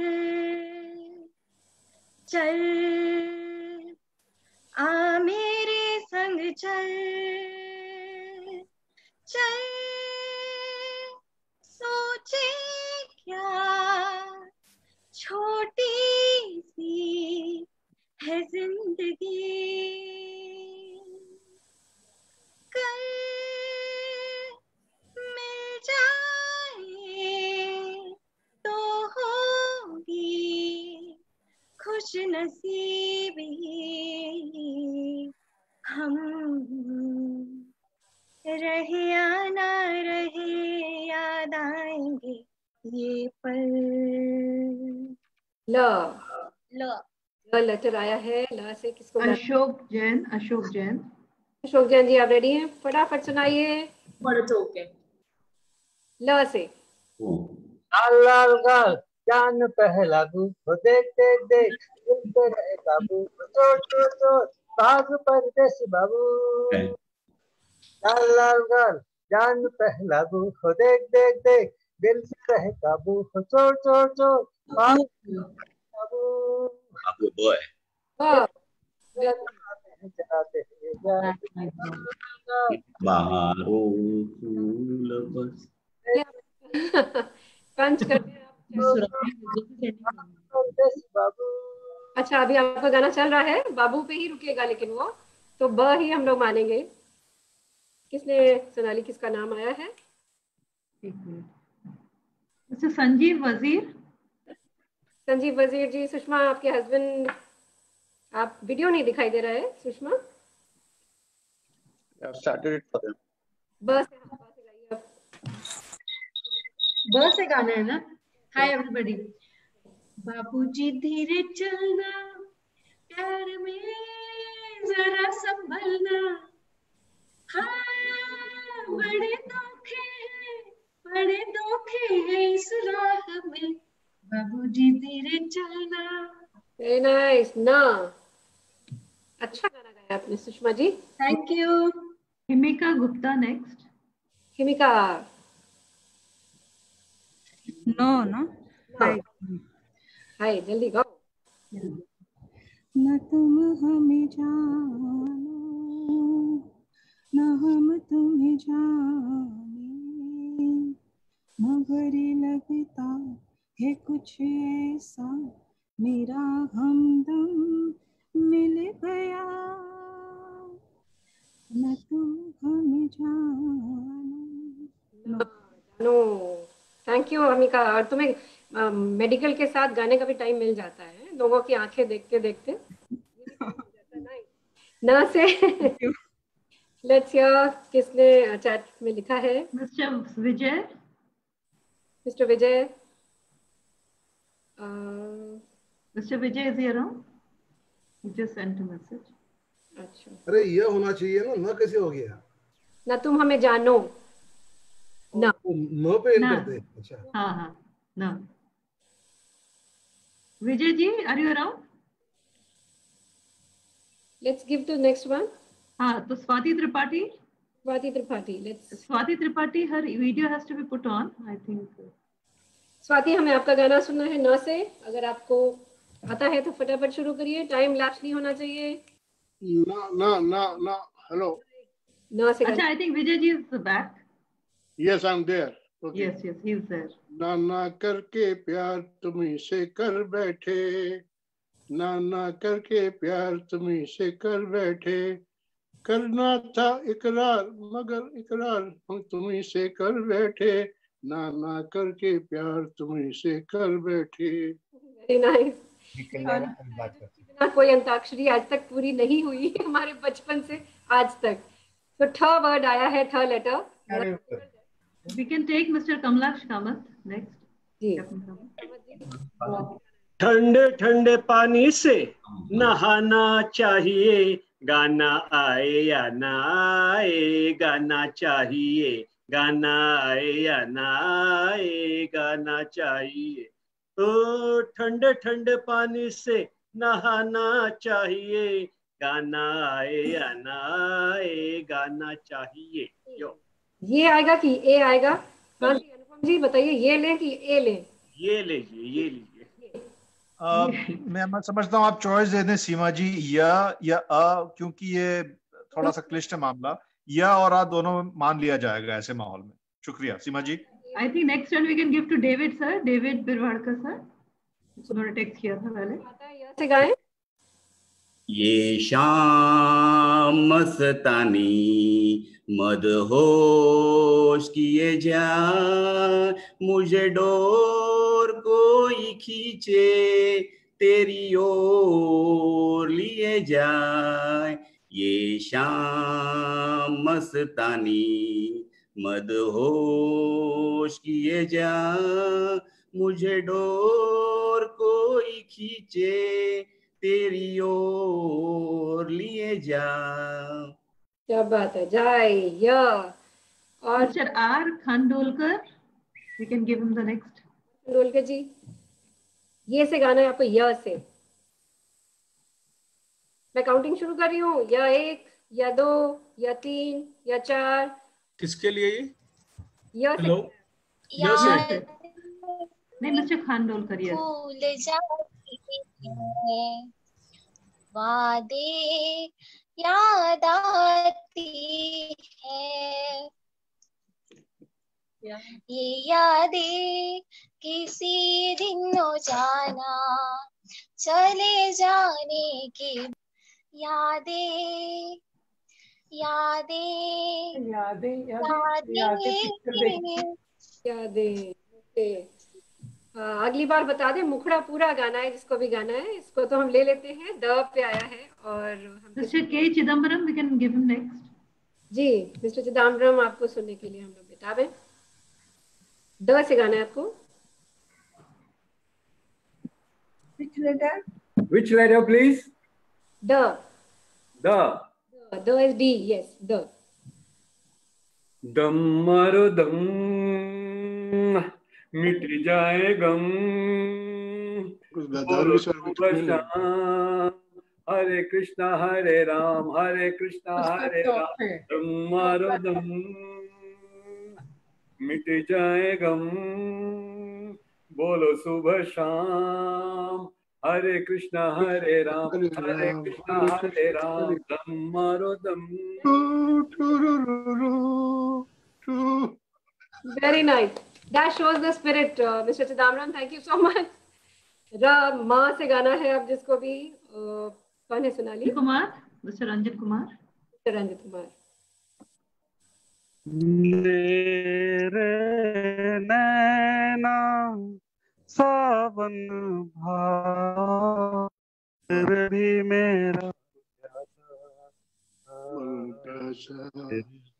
चल आ मेरे संग चल चल। सोचे क्या? छोटी सी है ज़िंदगी। खुश नसीबी हम रहे या ना रहे याद आएँगे ये पल। ल। ल। ल लेटर आया है। ल से किसको अशोक जैन अशोक जैन। अशोक जैन जी आप रेडी हैं? फटाफट सुनाइए। ओके। ल से। लाल लाल गाल जान पहला गू हो रहे काबू चोर चोर चोर परदेसी बाबू। लाल लाल गाल जान पहला गू हो देख देख देख दिल से रहे काबू हो चोर चोर चोर boy. जाते हैं? Baru फूल बस पंच कर परदेसी बाबू। अच्छा अभी आपका गाना चल रहा है। बाबू पे ही रुकेगा लेकिन वो। तो ब ही हम लोग मानेंगे। किसने सोनाली किसका नाम आया है? मिस्टर संजीव वज़ीर? संजीव वज़ीर जी सुषमा आपके हस्बैंड आप वीडियो नहीं दिखाई दे रहा है सुषमा? Them. बस से गाना है ना? हाय एवरीबॉडी बाबूजी धीरे चलना। प्यार में जरा संभलना। हाँ बड़े धोखे हैं बड़े धोखे हैं इस राह में। बाबूजी धीरे चलना। वेरी नाइस ना। अच्छा गाना गाया आपने Sushma ji. Thank you Himika Gupta next Himika. No no. Hi जल्दी गाओ न तुम हमें जानो न हम तुम्हें जाने। मगर लगता है कुछ ऐसा मेरा हमदम मिल गया। न तुम हमें जानो। नो थैंक यू अमिका और तुम्हें मेडिकल के साथ गाने का भी टाइम मिल जाता है। लोगों की आँखें देखते देखते। ना से। लेट्स हियर किसने चैट में लिखा है। Mister Vijay mister Vijay mister Vijay is here he just sent a message अच्छा। अरे ये होना चाहिए ना न कैसे हो गया? ना तुम हमें जानो। ना न पे एंड ना। कर दे। अच्छा। हाँ हाँ। ना। Vijay ji are you around let's give the next one हाँ तो Swati Tripathi Swati Tripathi let's Swati Tripathi her video has to be put on I think Swati हमें आपका गाना सुनना है न से। अगर आपको आता है तो फटाफट शुरू करिए। टाइम लैप्स नहीं होना चाहिए। No, no, no, no. Hello. न से अच्छा I think Vijay ji is back Yes, I'm there. Okay. Yes yes he is there ना ना करके प्यार तुम्ही से कर बैठे। ना ना करके प्यार तुम्ही से कर बैठे। करना था इकरार मगर इकरार हम तुम्ही से कर बैठे। ना ना करके प्यार तुम्ही से कर बैठे। वेरी नाइस ना कोई अंताक्षरी आज तक पूरी नहीं हुई <laughs> हमारे बचपन से आज तक। तो ठ वर्ड आया है थ letter we can take mister Kamalaksh Kamath next ji ठंडे ठंडे पानी से नहाना चाहिए गाना आए या ना आए गाना चाहिए गाना आए या ना आए गाना चाहिए। तो ठंडे ठंडे पानी से नहाना चाहिए गाना आए या ना आए गाना चाहिए। यो। ये आएगा कि ए आएगा? हाँ जी अनुपम जी बताइए ये लें कि ए लें? ये लीजिए ये लीजिए। आ, मैं मैं समझता हूँ आप चॉइस दे दें सीमा जी या या अ क्योंकि ये थोड़ा सा क्लिष्ट है मामला। या और आ दोनों मान लिया जाएगा ऐसे माहौल में। शुक्रिया। Seema ji? I think next turn we can give to David sir, David Birwadkar sir. उन्होंने टेक्स्ट किया था पहले। से गाएँ? ये शाम मस्तानी मदहोश किए जा। मुझे डोर कोई खींचे, तेरी ओर लिए जाए। ये शाम मस्तानी मदहोश किए जा। मुझे डोर कोई खींचे तेरी ओर लिए जा। क्या बात है? जाए य। और Mr. R. Khandolkar, we can give him the next. Khandolkar ji ये से गाना है आपको य से। मैं काउंटिंग शुरू कर रही हूँ। या एक या दो या तीन या चार। किसके लिए ये? य से। हेलो याद नहीं मिस्टर खानडोलकर yes. भूल जाती है। वादे याद आती है। ये। यादें किसी दिन हो जाना चले जाने की यादें यादें। यादें यादें यादें अगली बार बता दें मुखड़ा पूरा गाना है जिसको भी गाना है इसको तो हम ले लेते हैं द पे आया है और हम Mr. K. Chidambaram, we can give him next. जी मिस्टर चिदम्बरम आपको सुनने के लिए हम लोग बेताब हैं द से गाना है आपको Which letter? Which letter, please? द The. द इज़ डी यस द दम मारो दम मिट जाए गम बोलो सुबह शाम हरे कृष्णा हरे राम हरे कृष्णा हरे राम। मारो दम मिट जाए गम बोलो सुबह शाम हरे कृष्णा हरे राम हरे कृष्णा हरे राम। दम मारो दम Very nice. That shows the spirit, uh, Mr. Chidambaram. Thank you so much. र माँ से गाना है अब जिसको भी uh, कौन है सोनाली कुमार मिस्टर रंजित कुमार मिस्टर रंजित कुमार मेरे नैना सावन भाव भी मेरा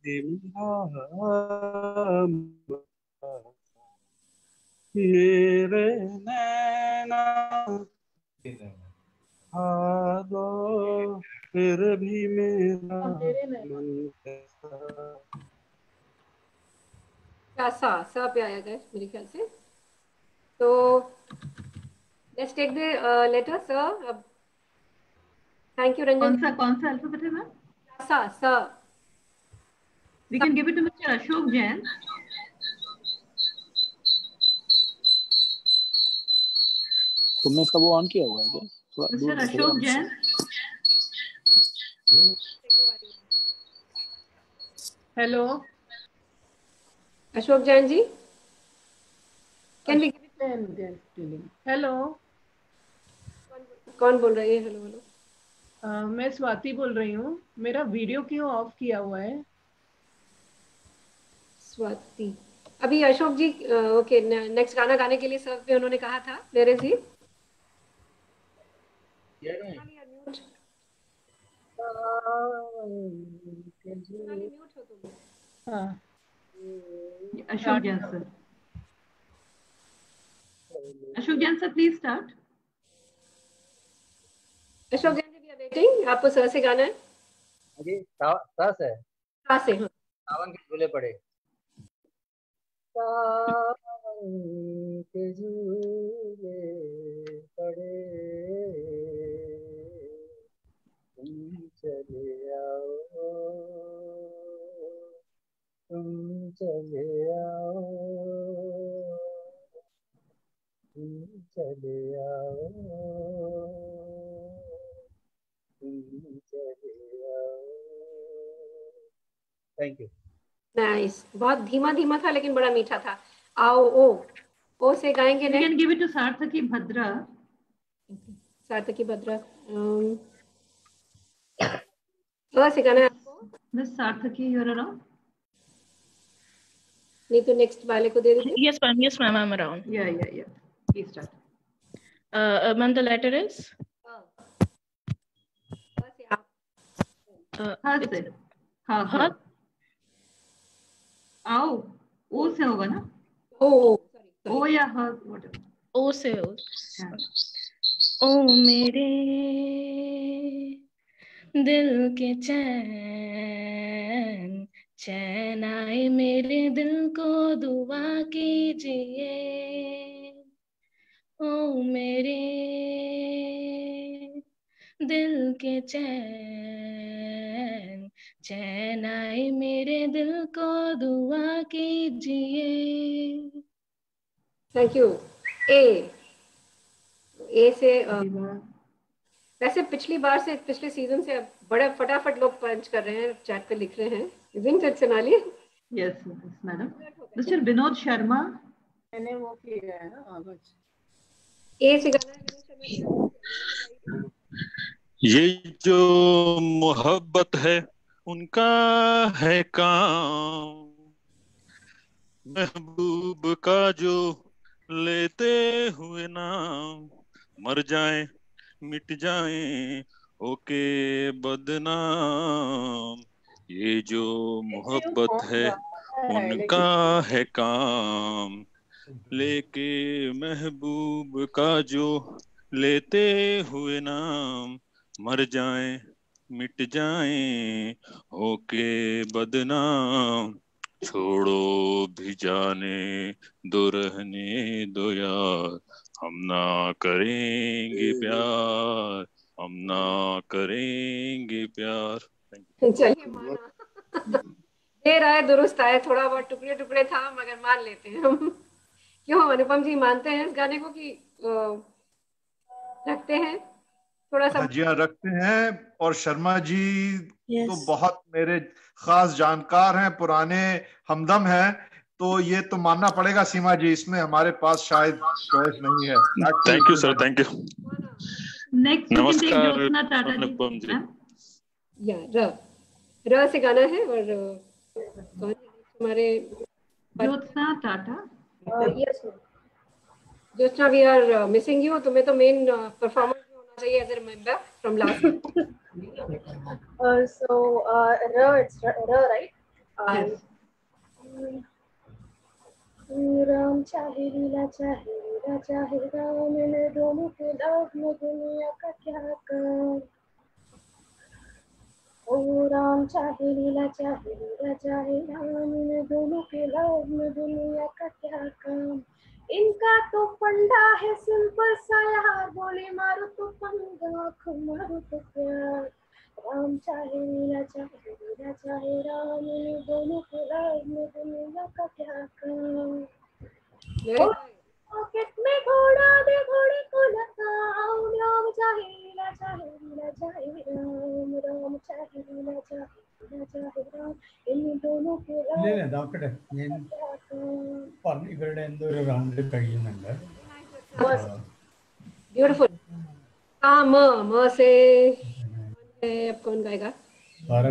भी मेरा मेरे नैना दो फिर भी मेरा मन कैसा सा सा पे आया गया मेरे ख्याल से। तो let's take the letter sir अब थैंक यू कौन रंजन सा कौन सा अल्फ़ाबेट है मैम सा सा। We can give it to Mr. Ashok Jain. तुमने इसका वो ऑन किया हुआ है क्या? थोड़ा. दूर Ashok थोड़ा Jain. Ashok Jain ji? Can we. Hello. कौन बोल रही है? Hello hello. Uh, मैं स्वाति बोल रही हूँ। मेरा वीडियो क्यों ऑफ़ किया हुआ है? स्वाति। अभी अशोक जी ओके नेक्स्ट गाना गाने के लिए सब पे उन्होंने कहा था वेर इज़ ही हाँ Jain, sir. Ashok Jain, sir, Ashok Jain ji waiting आपको सर से गाना है? जी सा- सास सा से हाँ। सावन के झूले पड़े। सावन के झूले पड़े। चले आओ तुम चले आओ तुम चले आओ तुम चले आओ थैंक यू नाइस बहुत धीमा धीमा था लेकिन बड़ा मीठा था। आओ ओ। ओ से गाएँगे next give it to Sarthaki Bhadra. Sarthaki Bhadra um, तो सिखाना आपको। मिस सार्थकी यू अराउंड नहीं तो नेक्स्ट वाले को दे दीजिए। Yes ma'am yes ma'am I am around yeah yeah yeah please start uh ma'am the letter is आओ। ओ से होगा ना? ओ ओ या हर ओ से हाँ। ओ मेरे दिल के चैन चैन आए मेरे दिल को दुआ कीजिए। ओ मेरे दिल के चैन चैन आए मेरे दिल को दुआ कीजिए। थैंक यू ए ए से अ, वैसे पिछली बार से पिछले सीज़न से बड़े फटाफट लोग पंच कर रहे हैं चैट पे लिख रहे हैं isn't it Sonali yes, madam. Mr. Vinod Sharma. मैंने वो किया है ना आवाज़ ए है ये जो मोहब्बत है उनका है काम महबूब का जो लेते हुए नाम मर जाए मिट जाए। ओके, बदनाम। ये जो मोहब्बत है, उनका है काम। लेके महबूब का जो लेते हुए नाम। मर जाए, मिट जाए। होके बदनाम। छोड़ो भी जाने, दो रहने दो यार। हम ना करेंगे प्यार हम ना करेंगे प्यार। <laughs> चलिए माना। <laughs> देर आए दुरुस्त आए थोड़ा बहुत टुकड़े टुकड़े था मगर मान लेते हैं हम। <laughs> क्यों अनुपम जी मानते हैं इस गाने को कि रखते हैं? थोड़ा सा हाँ जी हाँ रखते हैं। और शर्मा जी Yes. तो बहुत मेरे खास जानकार हैं पुराने हमदम हैं। तो ये तो मानना पड़ेगा सीमा जी इसमें हमारे पास शायद चॉइस नहीं है। Thank you sir thank you नमस्कार जी या र र से गाना है और कौन हमारे Jyotsna Tata. Yes Jyotsna we are missing you तुम्हें तो मेन परफॉर्मेंस में होना चाहिए as <laughs> a member from last Uh, so uh, R, it's R, R, right? Um, Ram चाहे लीला चाहे लीला, चाहे राम इन दोनों के लाभ में दुनिया का क्या काम? ओ राम चाहे लीला चाहे लीला, चाहे राम इन दोनों के लाभ में दुनिया का क्या काम? इनका तो फंडा है सिंपल सा यार बोले मारो तो पंगा मारो तो प्यार। राम चाहे लीला चाहे लीला चाहे राम इन दोनों के लाभ में दुनिया का क्या काम पॉकेट में घोड़ा दे घोड़े को लगाओ राम चाहे लीला चाहे लीला चाहे राम राम चाहे लीला चाहे लीला चाहे राम इन दोनों के लाभ ഇല്ല നോക്കട്ടെ ഞാൻ പറഞ്ഞു ഇവരുടെ എന്തോ ഒരു റൗണ്ട് കഴിയുന്നുണ്ട് ब्यूटीफुल हाँ म म से है, अब कौन गाएगा? बारह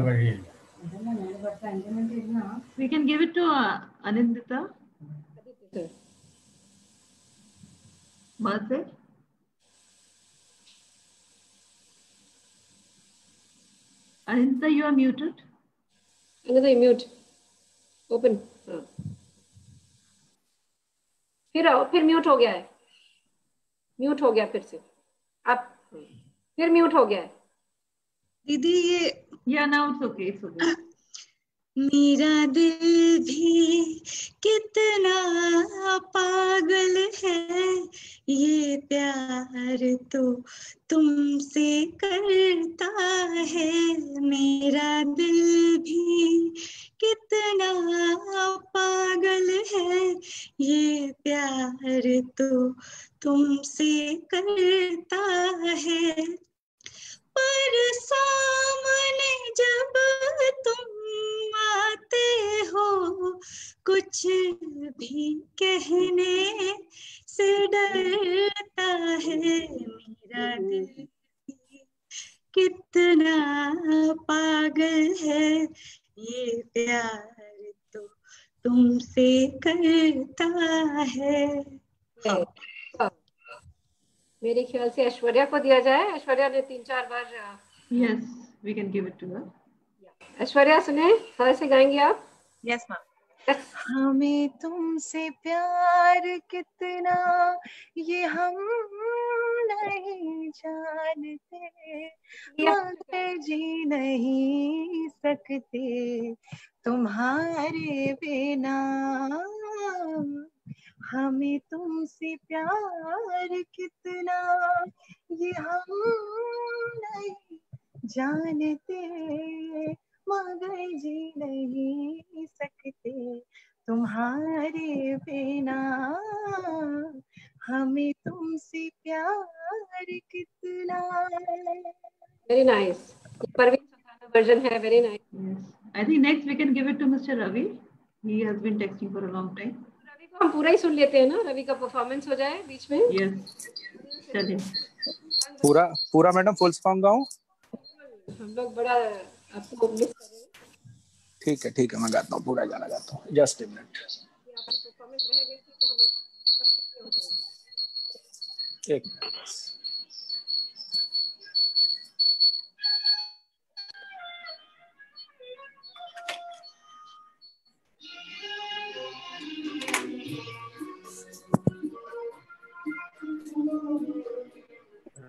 we can give it to Anindita मासे Anindita you are muted Anindita you mute open फिर आओ फिर म्यूट हो गया है। म्यूट हो गया फिर से। आप फिर म्यूट हो गया है। दीदी ये it's okay. It's okay. मेरा दिल भी कितना पागल है ये प्यार तो तुमसे करता है मेरा दिल भी कितना पागल है ये प्यार तो तुमसे करता है पर सामने जब तुम आते हो, कुछ भी कहने से डरता है मेरा दिल। कितना पागल है ये प्यार तो तुमसे करता है। मेरे ख्याल से ऐश्वर्या को दिया जाए। ऐश्वर्या ने तीन चार बार Yes, we can give it to her. Aishwarya सुने? हाँ से गाएँगे आप? यस मैम हमें तुमसे प्यार कितना ये हम नहीं जानते। मगर जी नहीं सकते तुम्हारे बिना। हमें तुमसे प्यार कितना ये हम नहीं जानते मगर जी नहीं सकते तुम्हारे बिना हमें तुमसे प्यार कितना very nice Parveen Sultana version है very nice I think next we can give it to Mr. Ravi. He has been texting for a long time. को हम पूरा ही सुन लेते हैं ना रवि का परफॉर्मेंस हो जाए बीच में. चलिए। पूरा पूरा मैडम फुल सॉन्ग गाऊं? हम लोग बड़ा आपको मिस कर रहे हैं। ठीक है ठीक है मैं गाता हूँ पूरा गाना गाता हूँ। जस्ट ए मिनट एक आपकी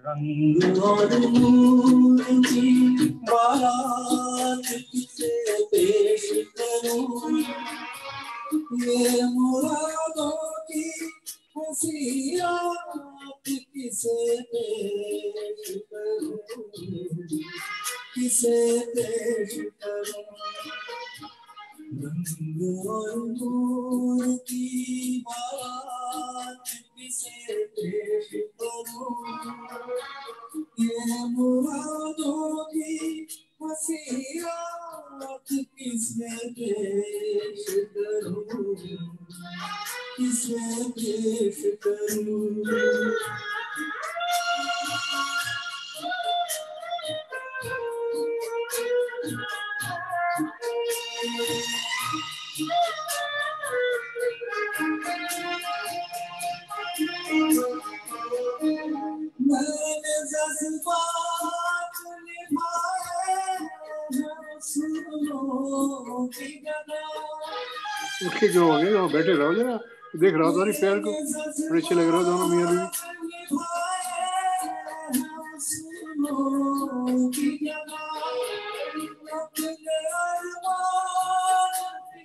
रंग और नूर की बारात किसे पेश करूँ ये मुरादों की हंसियात किसे पेश करूँ? किसे पेश करूँ? की बारात किसे पेश करूँ ये मुरादों की हंसियात किसे पेश करूँ किसे पेश करूँ मैंने जज्बात निभाए सुनो की गदा उसके जो हो गए बैठे रहो जरा। देख रहा हूँ तुम्हारी पैर को। बड़े अच्छे लग रहे हो दोनों मियाँ बीवी।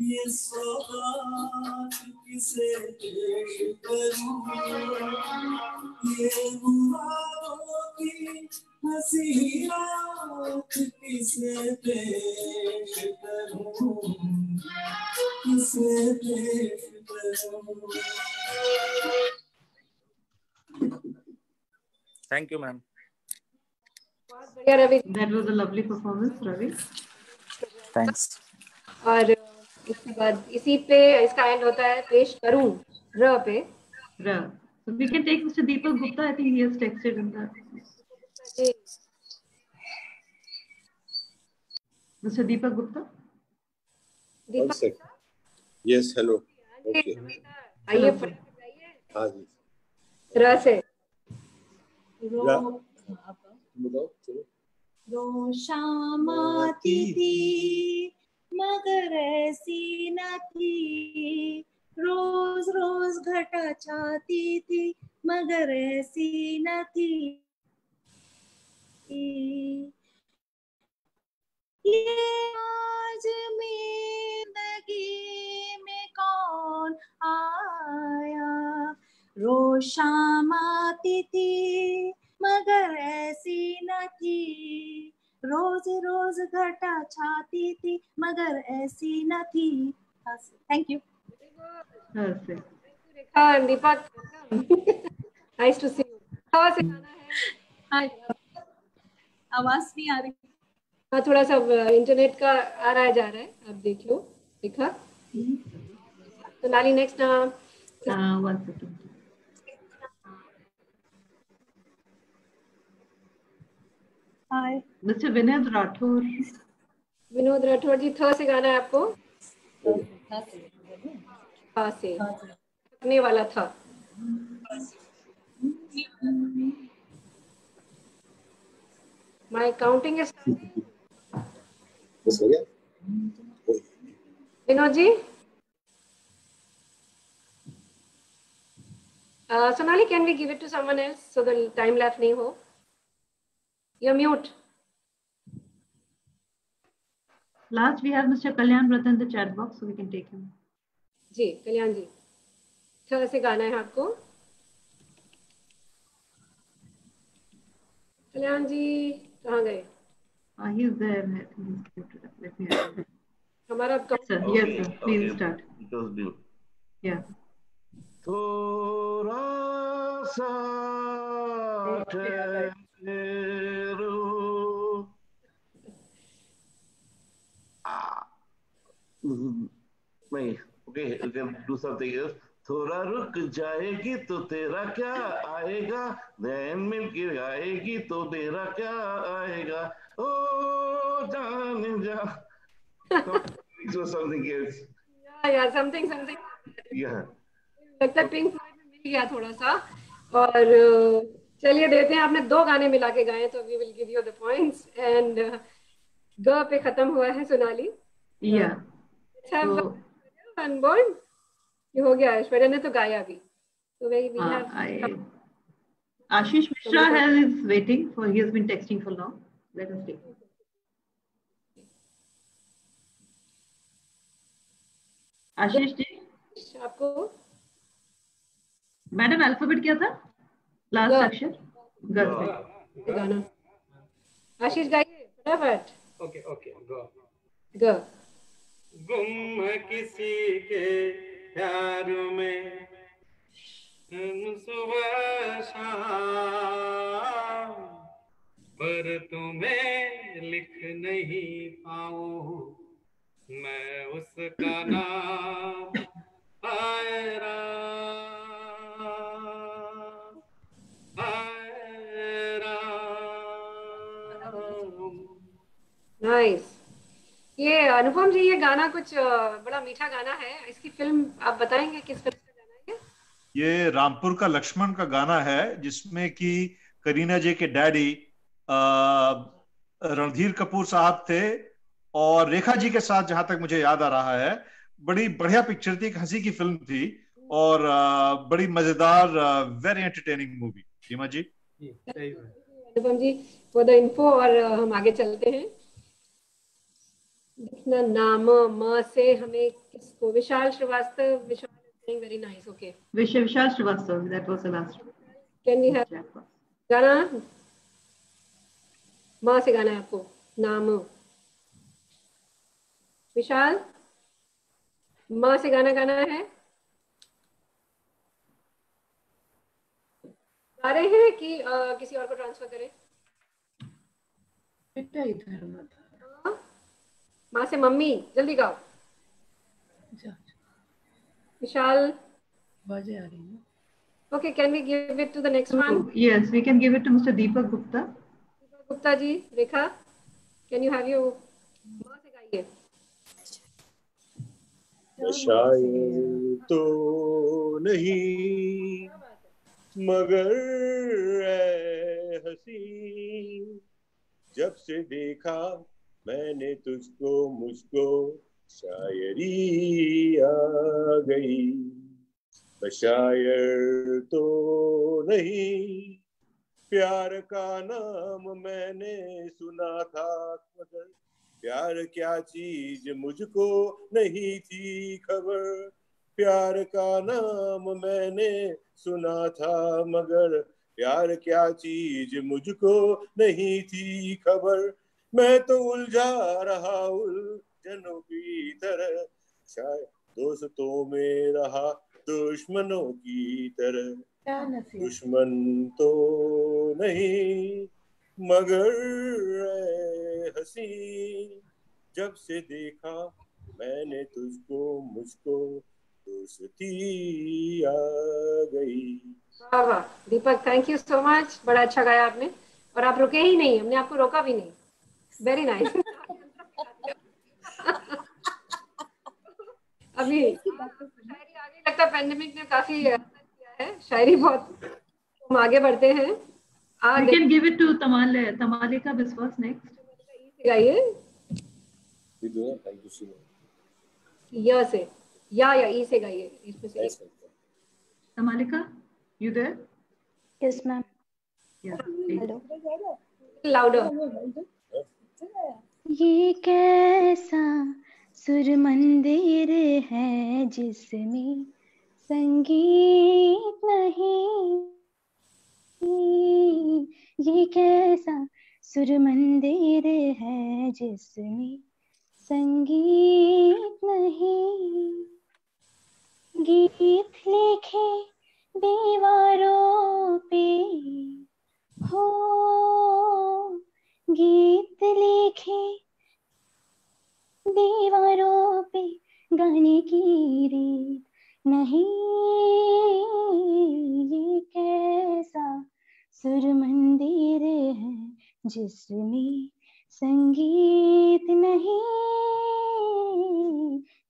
गदा अपने अरमान दिलवाया सुनो की गदा तेरे से भी तेरे से भी ये सौगात किसे पेश करूँ ये मुहारों की हंसियात किसे पेश करूँ किसे पेश करूँ थैंक यू मैम बढ़िया Ravi. That was a lovely performance, Ravi. Thanks और उसके बाद इसी पे इसका एंड होता है पेश करूँ र पे। र। We can take mister Deepak Gupta I think he has texted in that mister Deepak Gupta Deepak yes hello okay आइए हाँ जी। र से। रो श्यामातिथि मगर ऐसी न थी। रोज रोज घटा चाहती थी, मगर ऐसी न थी। ये आज ज़िंदगी में कौन आ रोज शाम आती थी, मगर ऐसी न थी। रोज रोज घटा छाती थी मगर ऐसी न थी thank you Deepak. Nice to see you से गाना है? आवाज़ नहीं आ रही। हाँ थोड़ा सा इंटरनेट का आ रहा है जा रहा है। आप देख लो देखा। तो नाली next one second hi mister Vinod Rathore Vinod Rathore ji थ से गाना है आपको थ से थकने वाला था माय काउंटिंग इज़ हो Vinod ji Uh, Sonali, can we give it to someone else so the time left nahi ho? You're mute. Last, we have Mr. Kalyan Ratan in the chat box, so we can take him. जी कल्याण जी थ से गाना है आपको कल्याण जी कहाँ गए Uh, he's there. I think he's muted up. Let me him. हमारा Sir, yes, sir. Please start. It was blue. Yeah. थोड़ा सा ठहरो Ah. नहीं okay you can do something else थोड़ा रुक जाएगी तो तेरा क्या आएगा? नैन मिल के आएगी तो तेरा क्या आएगा? ओ जान जा। So something else. या या समथिंग समथिंग yeah. लगता है पिंक फ्लॉयड में मिल गया थोड़ा सा। और चलिए देते हैं आपने दो गाने मिला के गाए तो we will give you the points and ग पे खत्म हुआ है सोनाली। Yeah. So- unborn? ये हो गया ऐश्वर्या ने तो गाया भी। तो वही वी Uh, हैव I, Ashish Mishra has, is waiting for, he has been texting for long. Let us take. Ashish ji? आपको? मैडम अल्फ़ाबेट क्या था? लास्ट अक्षर? ग गाना। आशीष गाइए फटाफट। ओके ओके गो ग गुम किसी के प्यार में। सुबह, शाम, पर तुम्हें लिख नहीं पाऊँ। मैं उसका नाम राम नाइस ये अनुपम जी ये गाना कुछ बड़ा मीठा गाना है। इसकी फ़िल्म आप बताएँगे किस फ़िल्म का गाना है ये? ये रामपुर का लक्ष्मण का गाना है जिसमें कि करीना जी के डैडी रणधीर कपूर साहब थे और रेखा जी के साथ जहाँ तक मुझे याद आ रहा है बड़ी बढ़िया पिक्चर थी एक हँसी की फ़िल्म थी और बड़ी मज़ेदार very entertaining movie Seema ji? Anupam ji for the info और हम आगे चलते हैं। लिखना नाम म से हमें किसको? विशाल श्रीवास्तव विशाल Vishal Srivastav, that was the last गाना? माँ से गाना है आपको। नाम। विशाल? माँ से गाना गाना है। गा रहे हैं कि अ, किसी और को ट्रांसफ़र करें? बेटा इधर मत? माँ से मम्मी जल्दी गाओ। विशाल। आवाज़ें आ रही हैं। Okay can we give it to the next one Oh, yes, we can give it to Mr. Deepak Gupta. Gupta ji Rekha can you have you माँ से गाइए? शायर तो नहीं मगर हसी जब से देखा मैंने तुझको, मुझको शायरी आ गई। शायर तो नहीं, प्यार का नाम मैंने सुना था, मगर प्यार क्या चीज़ मुझको नहीं थी खबर। प्यार का नाम मैंने सुना था, मगर प्यार क्या चीज़ मुझको नहीं थी खबर। मैं तो उलझा रहा उलझनों की तरह। शायद दोस्तों में रहा दुश्मनों की तरह। दुश्मन तो नहीं मगर हसी। जब से देखा मैंने तुझको मुझको दोस्ती आ गई। वाह वाह। Deepak thank you so much बड़ा अच्छा गाया आपने। और आप रुके ही नहीं हमने आपको रोका भी नहीं। वेरी नाइस अभी शायरी आगे लगता है पेंडेमिक ने काफ़ी किया है शायरी बहुत हम आगे बढ़ते हैं We आगे can give it to Tamale, Tamalika Biswas next. गाइए थैंक यू सो मच य से या या ई से गाइए इसमें से एक। Tamalika, you there? Yes, ma'am. Yeah. Hello. Louder ये कैसा सुर मंदिर है जिसमें संगीत नहीं? ये कैसा सुर मंदिर है जिसमें संगीत नहीं? गीत लिखे दीवारों पे हो गीत लिखे, दीवारों पे गाने की रीत नहीं। ये कैसा सुर मंदिर है जिसमें संगीत नहीं?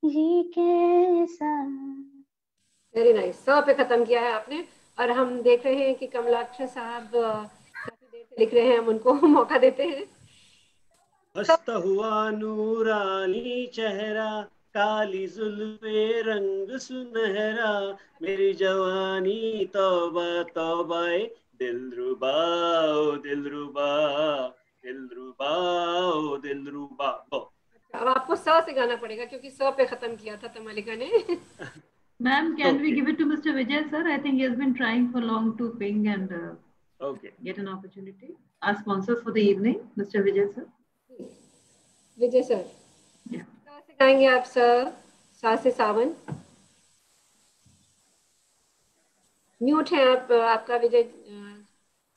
ये कैसा? वेरी नाइस सौ पे खत्म किया है आपने। और हम देख रहे हैं कि कमलाक्ष साहब लिख रहे हैं हम उनको <laughs> मौका देते हैं हंसता हुआ नूरानी चेहरा काली जुल्फे रंग सुनहरा मेरी जवानी तौबा तौबाए दिल रुबाओ दिल रुबा दिल रुबाओ दिल रुबा अब आपको सौ से गाना पड़ेगा क्योंकि सौ पे खत्म किया था तमालिका ने ma'am Okay. give it to Mr. Vijay, sir? I think he has been trying for long to ping and uh, Okay. get an opportunity. Our sponsors for the evening, Mr. Vijay, sir. Vijay sir Yeah. कहाँ से गाएँगे आप सर सा से सावन म्यूट है आप आपका विजय अ,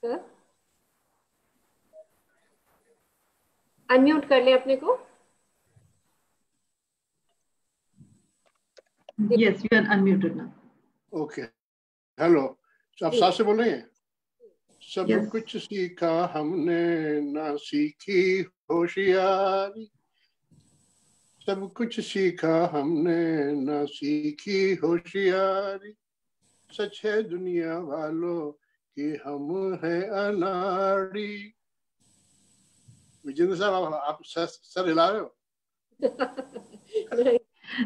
सर अनम्यूट कर लें अपने को Yes, you are unmuted now. Okay hello आप जी। साथ से बोल रहे हैं सब yes. कुछ सीखा हमने ना सीखी होशियारी। सब कुछ सीखा हमने ना सीखी होशियारी। सच है दुनिया वालों कि हम है अनाड़ी। विजेंद्र साहब आप सर हिला रहे हो?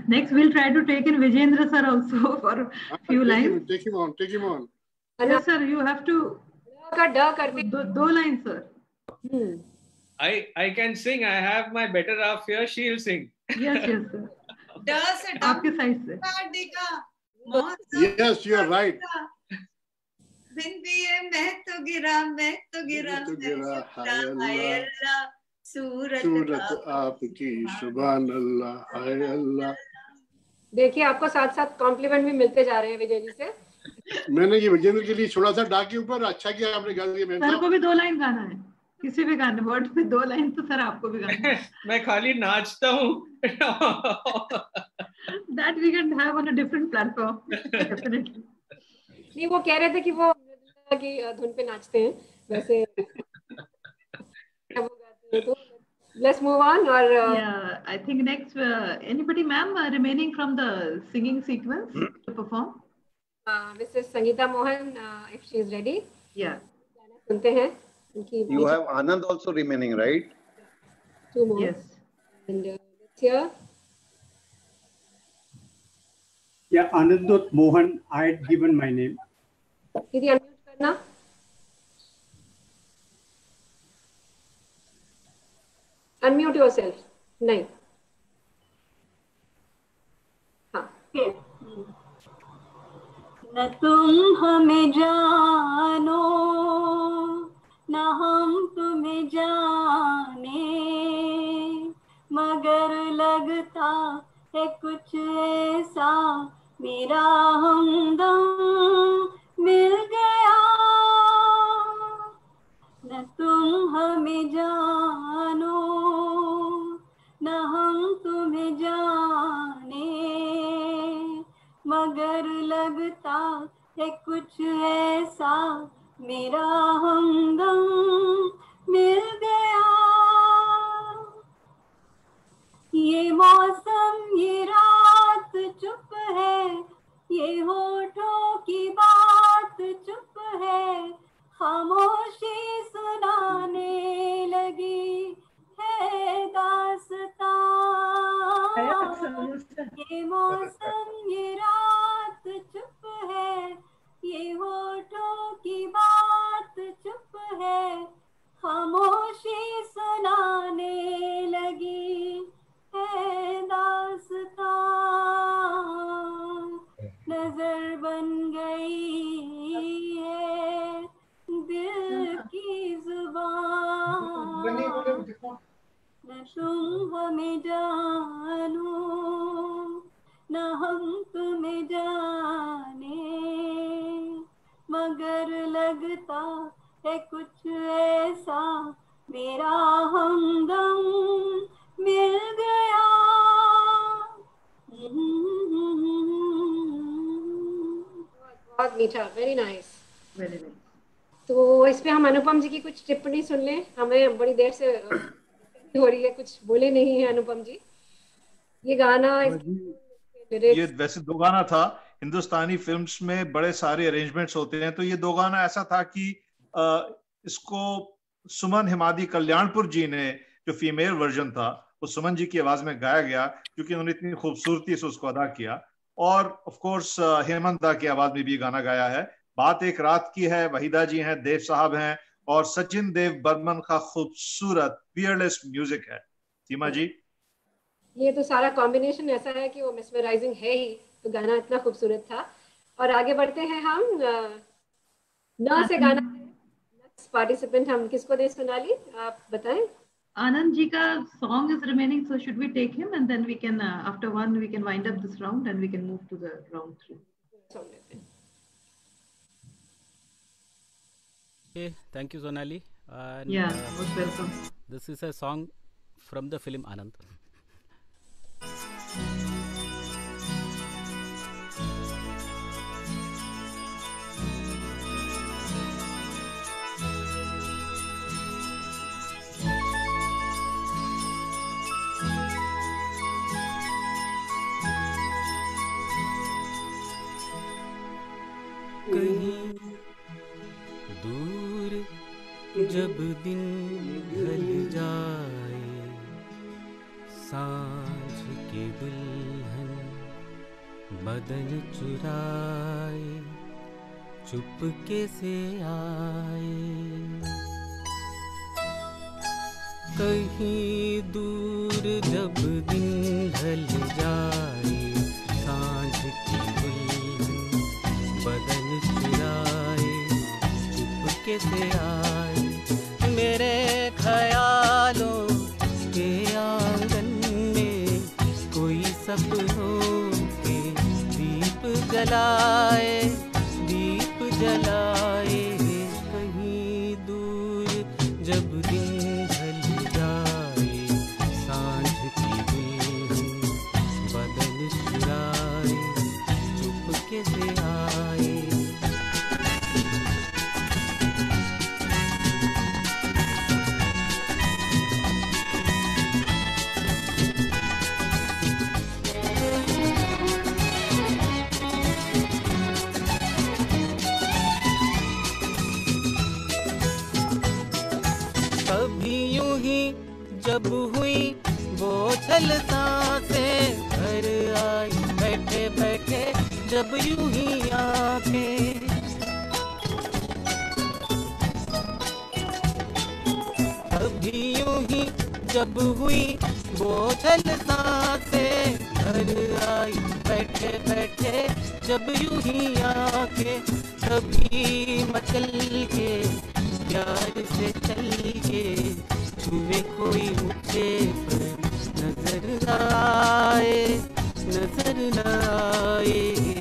Next will try to take in Vijendra sir also for few lines take him on take him on hello sir you have to का ड करके दो, दो lines, sir. I I can sing. I have my better half here. She'll sing. Yes, yes, sir. <laughs> ड से आपके साइड से. yes you are right बिन मैं तो गिरा मैं तो गिरा मैं तो गिरा, तो हाय अल्लाह। सूरत सूरत आपकी सुबहान अल्लाह हाय अल्लाह देखिए आपको साथ साथ कॉम्प्लीमेंट भी मिलते जा रहे हैं विजय जी से मैंने ये विजेंद्र के लिए छोड़ा था डाक के ऊपर अच्छा किया आपने गा दिया मैंने सर को भी दो लाइन गाना है किसी भी गाने वर्ड में दो लाइन तो सर आपको भी गाना है मैं खाली नाचता हूँ we can have on a different platform definitely नहीं वो कह रहे थे कि वो की धुन पे नाचते हैं वैसे वो गाते हैं तो लेट्स मूव ऑन और uh, yeah i think next uh, anybody ma'am uh, remaining from the singing sequence to perform Mrs Sangeeta Mohan if she is ready yeah सुनते हैं उनकी You have Anand also remaining, right? two more yes and uh, let's hear Yeah, Anandot Mohan, I had given my name. दीदी अनम्यूट करना अनम्यूट योरसेल्फ नहीं हाँ तुम हमें जानो, न हम तुम्हें जाने। मगर लगता है कुछ ऐसा, मेरा हमदम मिल गया। न तुम हमें जानो, न हम तुम्हें जाने। मगर लगता है कुछ ऐसा। मेरा हमदम मिल गया। ये मौसम, ये रात चुप है। ये होठों की बात चुप है। खामोशी सुनाने लगी। ये मौसम, ये रात चुप है। ये होठों की बात चुप है। खामोशी सुनाने लगी। तुम हमें जानो न हम तुम्हें जाने। मगर लगता है कुछ ऐसा मेरा हमदम मिल गया। बहुत मीठा वेरी नाइस वेरी नाइस तो इस पे हम अनुपम जी की कुछ टिप्पणी सुन लें। हमें बड़ी देर से हो रही है कुछ बोले नहीं है अनुपम जी। ये गाना ये वैसे दो गाना था हिंदुस्तानी फिल्म्स में बड़े सारे अरेंजमेंट्स होते हैं तो ये दो गाना ऐसा था कि अ, इसको सुमन हिमादी कल्याणपुर जी ने जो फीमेल वर्जन था वो सुमन जी की आवाज़ में गाया गया क्योंकि उन्होंने इतनी खूबसूरती से उसको अदा किया। और ऑफ़ कोर्स हेमंत दा की आवाज़ में भी ये गाना गाया है। बात एक रात की है वहीदा जी हैं देव साहब हैं और सचिन देव बर्मन का खूबसूरत पियरलेस म्यूज़िक है। सीमा जी? ये तो सारा कॉम्बिनेशन ऐसा है कि वो मिसमेराइजिंग है ही तो गाना इतना खूबसूरत था। और आगे बढ़ते हैं हम न से गाना नेक्स्ट पार्टिसिपेंट हम किसको दे सोनाली? आप बताएँ। आनंद जी का song is remaining so should we take him and then we can after one we can wind up this round and we can move to the round 3 Okay, thank you, Sonali. And, Yeah, uh, most welcome. This is a song from the film Anand. जब दिन ढल जाए, साँझ के दुल्हन बदन चुराए, चुपके से आए। कहीं दूर जब दिन ढल जाए, साँझ की दुल्हन बदन चुराए, चुपके से आए। कोई सपनों के दीप जलाए दीप जलाए। जब यूँ ही आँखें। कभी यूँ ही जब हुई छल साँसें, घर आई बैठे बैठे, जब यूँ ही आके कभी मचल के प्यार से चल के छुए कोई मुझे नज़र आए, नज़र न आए।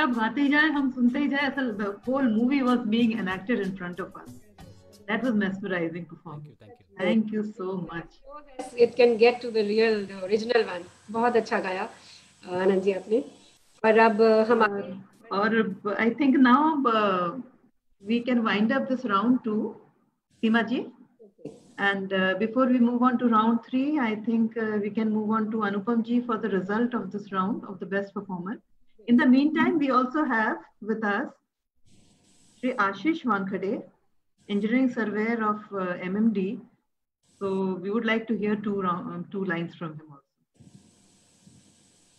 आप गाते ही जाए हम सुनते ही जाए। असल the whole movie was being enacted in front of us that was mesmerising performance thank you thank you so much it can get to the real the original one बहुत अच्छा गाया आनंद जी आपने। पर अब हम और I think now we can wind up this round 2 Seema ji And uh, before we move on to round three, I think uh, we can move on to Anupam ji for the result of this round of the best performer. In the meantime, we also have with us Sri Ashish Wankhade, engineering surveyor of uh, MMD. So we would like to hear two, um, two lines from him also.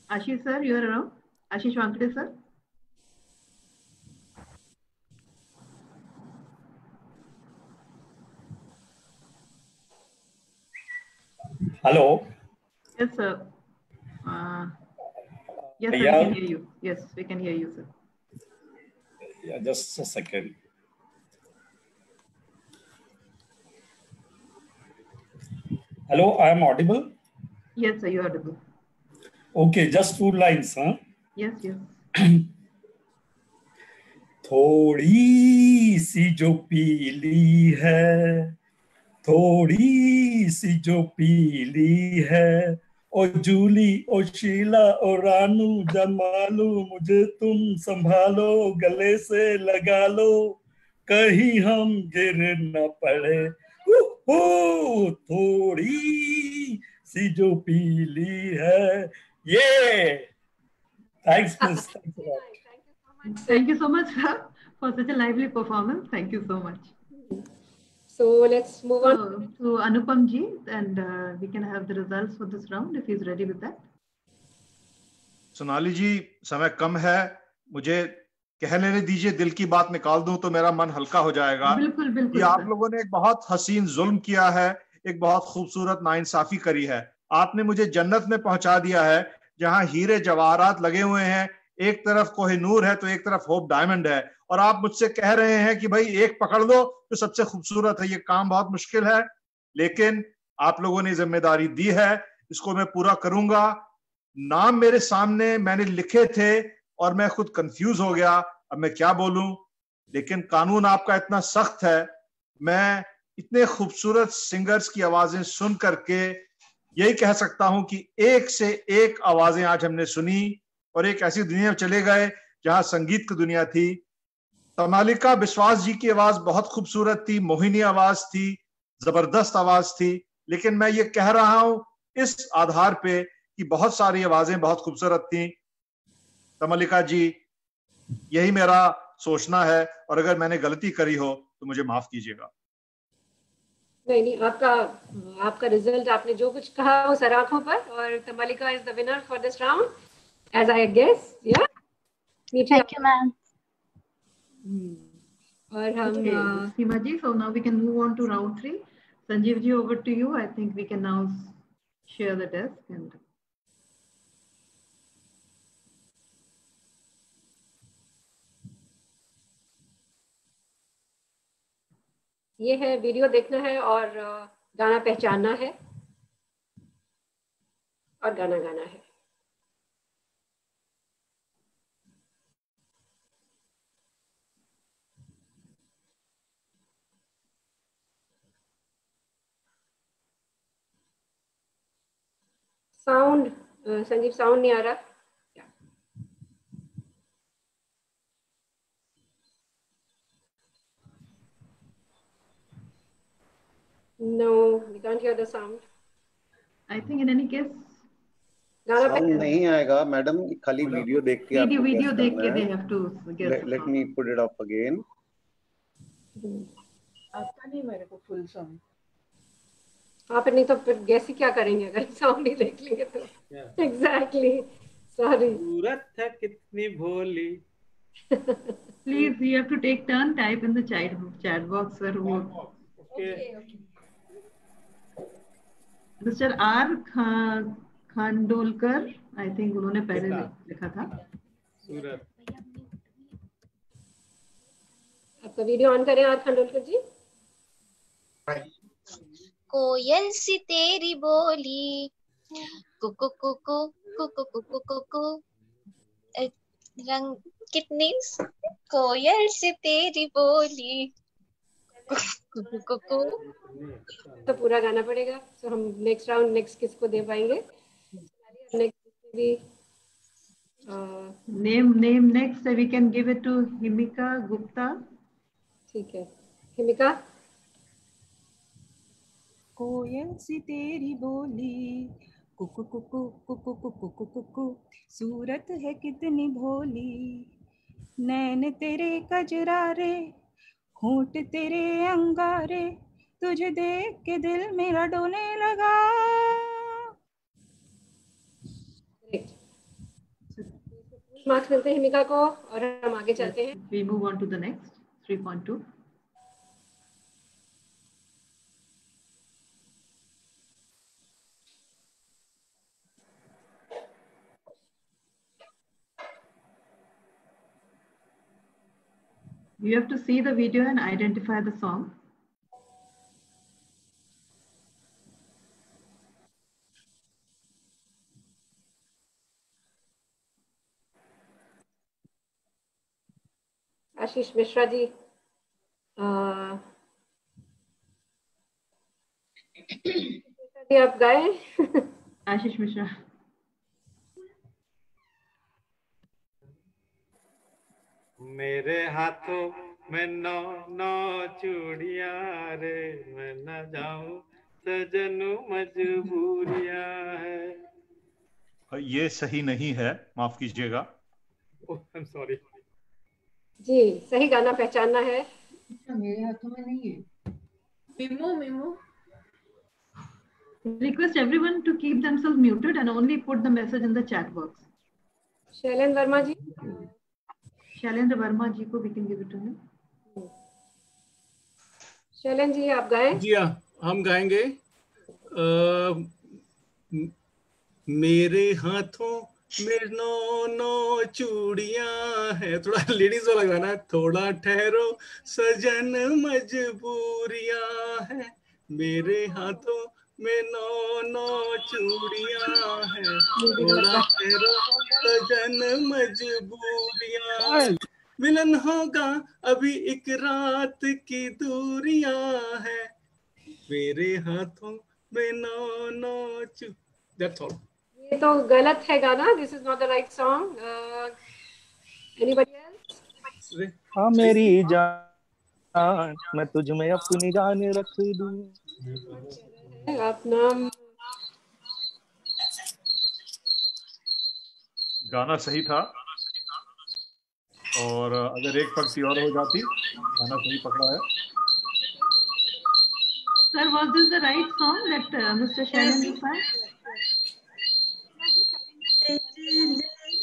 Ashish sir, you are around? Ashish Wankhade sir? Hello. Yes, sir. Uh, yes, sir, we can hear you. Yes, we can hear you, sir. Yeah, just a second. Hello, I am audible. Yes, sir, you are audible. Okay, just two lines, huh? Yes, yes. थोड़ी सी जो पीली है थोड़ी सी जो पीली है ओ जूली ओ शीला ओ रानू जमालू मुझे तुम संभालो गले से लगा लो। कहीं हम गिर न पड़े। हो थोड़ी सी जो पीली है। ये। Thanks thank you so much thank you so much for such a lively performance thank you so much So let's move on. So, to Anupam ji, and uh, we can have the results for this round if he's ready with that. Sonali ji समय कम है मुझे कह लेने दीजिए दिल की बात निकाल दूँ तो मेरा मन हल्का हो जाएगा बिल्कुल कि बिल्कुल आप लोगों ने एक बहुत हसीन जुल्म किया है एक बहुत खूबसूरत नाइंसाफी करी है आपने मुझे जन्नत में पहुँचा दिया है जहाँ हीरे जवाहरात लगे हुए हैं एक तरफ़ कोहिनूर है तो एक तरफ़ होप डायमंड है। और आप मुझसे कह रहे हैं कि भाई, एक पकड़ लो तो सबसे खूबसूरत है, ये काम बहुत मुश्किल है। लेकिन आप लोगों ने ज़िम्मेदारी दी है, इसको मैं पूरा करूँगा। नाम मेरे सामने मैंने लिखे थे और मैं खुद कंफ्यूज हो गया, अब मैं क्या बोलूँ? लेकिन कानून आपका इतना सख्त है, मैं इतने खूबसूरत सिंगर्स की आवाज़ें सुन करके यही कह सकता हूँ कि एक से एक आवाज़ें आज हमने सुनी। और एक ऐसी दुनिया में चले गए जहाँ संगीत की दुनिया थी। तमालिका विश्वास जी की आवाज़ बहुत खूबसूरत थी, मोहिनी आवाज़ थी, ज़बरदस्त आवाज़ थी। लेकिन मैं ये कह रहा हूँ, इस आधार पे कि बहुत सारी आवाज़ें बहुत खूबसूरत थी। तमलिका जी, यही मेरा सोचना है और अगर मैंने गलती करी हो तो मुझे माफ़ कीजिएगा। नहीं नहीं, आपका आपका रिज़ल्ट आपने जो कुछ कहा वो सर आँखों पर और Tamalika is the winner for this round as I guess yeah thank you ma'am और हम Okay, uh, ji, so now we can move on to round three. Sanjeev ji, over to you. I think we can now share the desk and ये है वीडियो देखना है और uh, गाना पहचानना है और गाना गाना है साउंड संजीव साउंड नहीं आ रहा No, we can't hear the sound. I think in any case, गाना साउंड नहीं आएगा मैडम खाली वीडियो देख के video guess देख के they है have to guess. the let. Me put it up again आता नहीं मेरे को फुल सॉन्ग हाँ फिर नहीं तो फिर गैस ही क्या करेंगे अगर साउंड ही देख लेंगे तो एग्जैक्टली सॉरी सूरत है कितनी भोली Please, you have to take turn. Type in the chat chat box, sir. Who, Mr. R. Kha- Khandolkar, I think उन्होंने पहले लिखा था. सूरत आपका वीडियो ऑन करें आर खंडोलकर जी कोयल सी तेरी बोली कुकु कुकु कुकु कुकु कुकु रंग कितनी कोयल से तेरी बोली कुकु कुकु तो पूरा गाना पड़ेगा तो हम नेक्स्ट राउंड नेक्स्ट किसको दे पाएँगे नेक्स्ट भी Name name next. We can give it to Himika Gupta. ठीक है हिमिका कोयल सी तेरी बोली कुकु कुकु कुकु कुकु कुकु कुकु सूरत है कितनी भोली नैन तेरे कजरारे होठ तेरे अंगारे तुझे देख के दिल मेरा डोने लगा मार्क्स मिलते हैं हिमिका को और हम आगे चलते हैं We move on to the next. 3.2. You have to see the video and identify the song. Ashish Mishra ji अ, <coughs> जी आप गाए आशीष मिश्रा मेरे हाथों में नौ नौ चूड़िया रे मैं न जाऊँ सजनु मजबूरिया है। ये सही नहीं है माफ़ कीजिएगा। ओह आई जी सही गाना पहचानना है। अच्छा, मेरे हाथों में नहीं है। मिमो मिमो। Request everyone to keep themselves muted and only put the message in the chat box Shailen Verma ji. Shailendra Verma ji we can give it to him. Shailendra ji आप गाएँ? जी हाँ हम गाएँगे। म- मेरे हाथों में नौ नौ चूड़ियाँ है। थोड़ा लेडीज़ वाला गाना है। थोड़ा ठहरो सजन मजबूरियाँ है। मेरे हाथों में नौ नौ चूड़ियाँ है। थोड़ा ठहरो सजन मजबूरियाँ। मिलन होगा अभी एक रात की दूरियाँ है। मेरे हाथों में नौ नौ चू दैट्स ऑल ये तो गलत है गाना this is not the right song anybody else हाँ मेरी जान मैं तुझ में अपनी जान रख दूँ। आप नाम गाना सही था और अगर एक पंक्ति और हो जाती गाना सही पकड़ा है Sir, was this the right song that uh, Mr. Shannon you sang?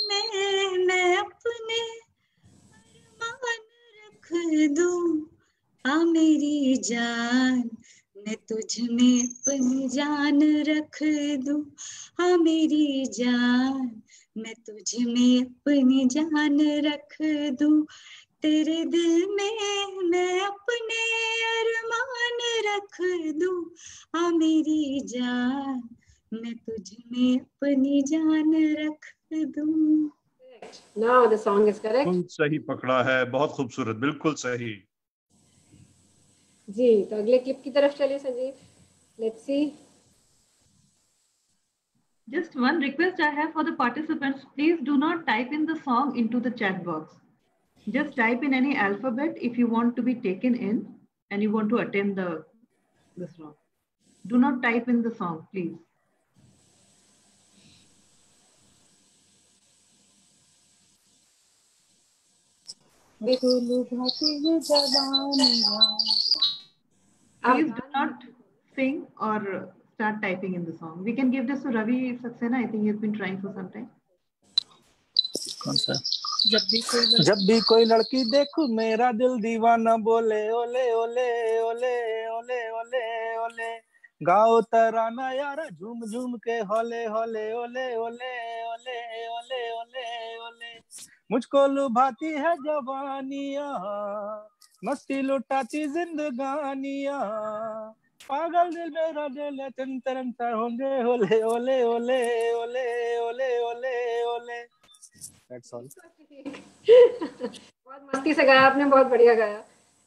में मैं अपने अरमान रख दूँ आ मेरी जान मैं तुझ में अपनी जान रख दूँ। आ मेरी जान मैं तुझ में अपनी जान रख दूँ। तेरे दिल में मैं अपने अरमान रख दूँ। आ मेरी जान मैं तुझ में अपनी जान रख दूँ। Now the song is correct. सही पकड़ा है बहुत खूबसूरत बिल्कुल सही। जी तो अगले क्लिप की तरफ़ चलिए Sanjeev. Let's see just one request I have for the participants please do not type in the song into the chat box just type in any alphabet if you want to be taken in and you want to attend the this song do not type in the song please भूल भटी जवानिया। Please do not sing or start typing in the song. We can give this to Ravi Saxena. I think he's been trying for some time. कौन सा जब भी कोई जब भी कोई लड़की देखूँ मेरा दिल दीवाना बोले ओले ओले ओले ओले ओले ओले गाओ तराना यारा झूम झूम के होले होले ओले ओले ओले ओले ओले ओले मुझको लुभाती है जवानिया मस्ती लुटाती जिंदगानिया। पागल दिल मेरा दिल है तन तरन तर होंगे ओले ओले ओले ओले ओले ओले ओले। दैट्स ऑल बहुत मस्ती से गाया आपने बहुत बढ़िया गाया।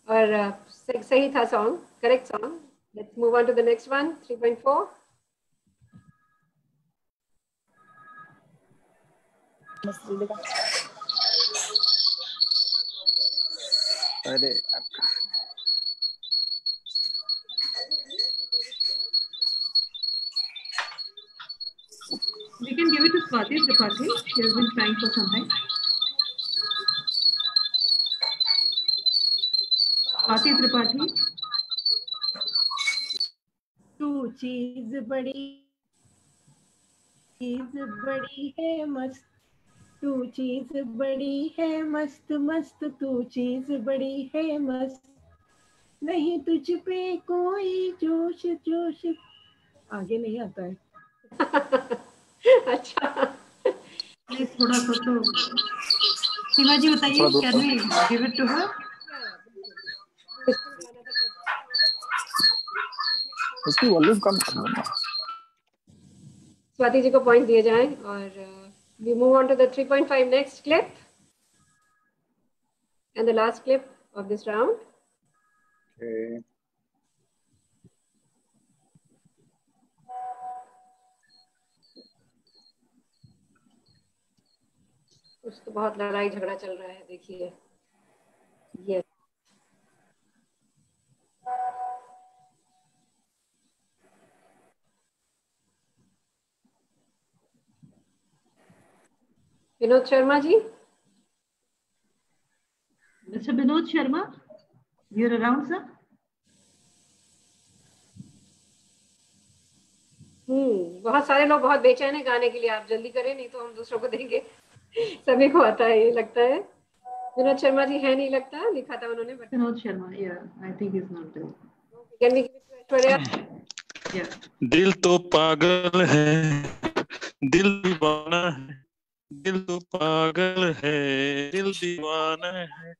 और सही सही था song correct song let's move on to the next one 3.4 मस्ती लगा अरे We can give it to Swati Tripathi. She has been trying for some time. Swati Tripathi. तू चीज़ बड़ी चीज़ बड़ी है मस्त तू चीज़ बड़ी है मस्त मस्त तू चीज़ बड़ी है मस्त। नहीं तुझ पे कोई जोश जोश। आगे नहीं आता है। अच्छा। थोड़ा सा तो सीमा जी बताइए दूर can we give it to उसकी वॉल्यूम कम कर दो स्वाति जी को पॉइंट दिए जाएँ और we move on to the 3.5 next clip and the last clip of this round Okay. कुछ तो बहुत लड़ाई झगड़ा चल रहा है देखिए। ये Vinod Sharma ji Mr. Binod Sharma, you're around, sir? हम्म बहुत सारे लोग बहुत बेचैन है गाने के लिए आप जल्दी करें नहीं तो हम दूसरों को देंगे सभी को आता है ये लगता है विनोद शर्मा जी है नहीं लगता लिखा था उन्होंने but Binod Sharma, yeah, I think he's not there. Can we give it to Aishwarya Dil To Pagal है दिल दीवाना है दिल पागल है दिल दीवाना है।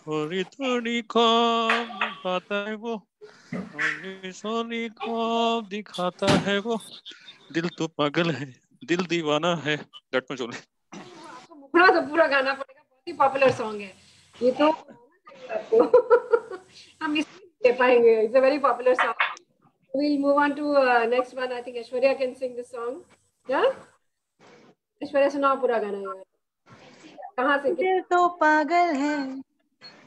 थोड़ी थोड़ी ख्वाब दिखाता है वो थोड़ी थोड़ी ख्वाब दिखाता है वो। दिल तो पागल है दिल दीवाना है। दैट मच ओनली मुखड़ा तो पूरा गाना पड़ेगा बहुत ही पॉपुलर सॉन्ग है। ये तो <laughs> हम इसमें दे पाएँगे it's a very popular song we'll move on to uh, next one i think aishwarya can sing this song yeah? Aishwarya सुनाओ पूरा गाना यार कहाँ से दिल तो पागल है,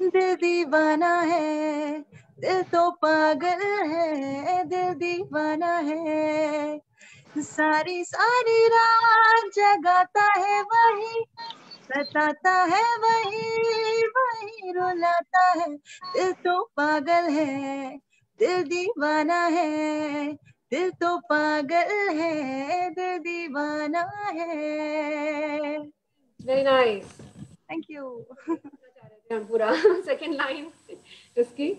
दिल दीवाना है, दिल तो पागल है, दिल दीवाना है। सारी सारी रात जगाता है वही सताता है वही वही रुलाता है। दिल तो पागल है, दिल दीवाना है दिल तो पागल है दिल दीवाना है। वेरी नाइस थैंक यू हम पूरा सेकंड लाइन इसकी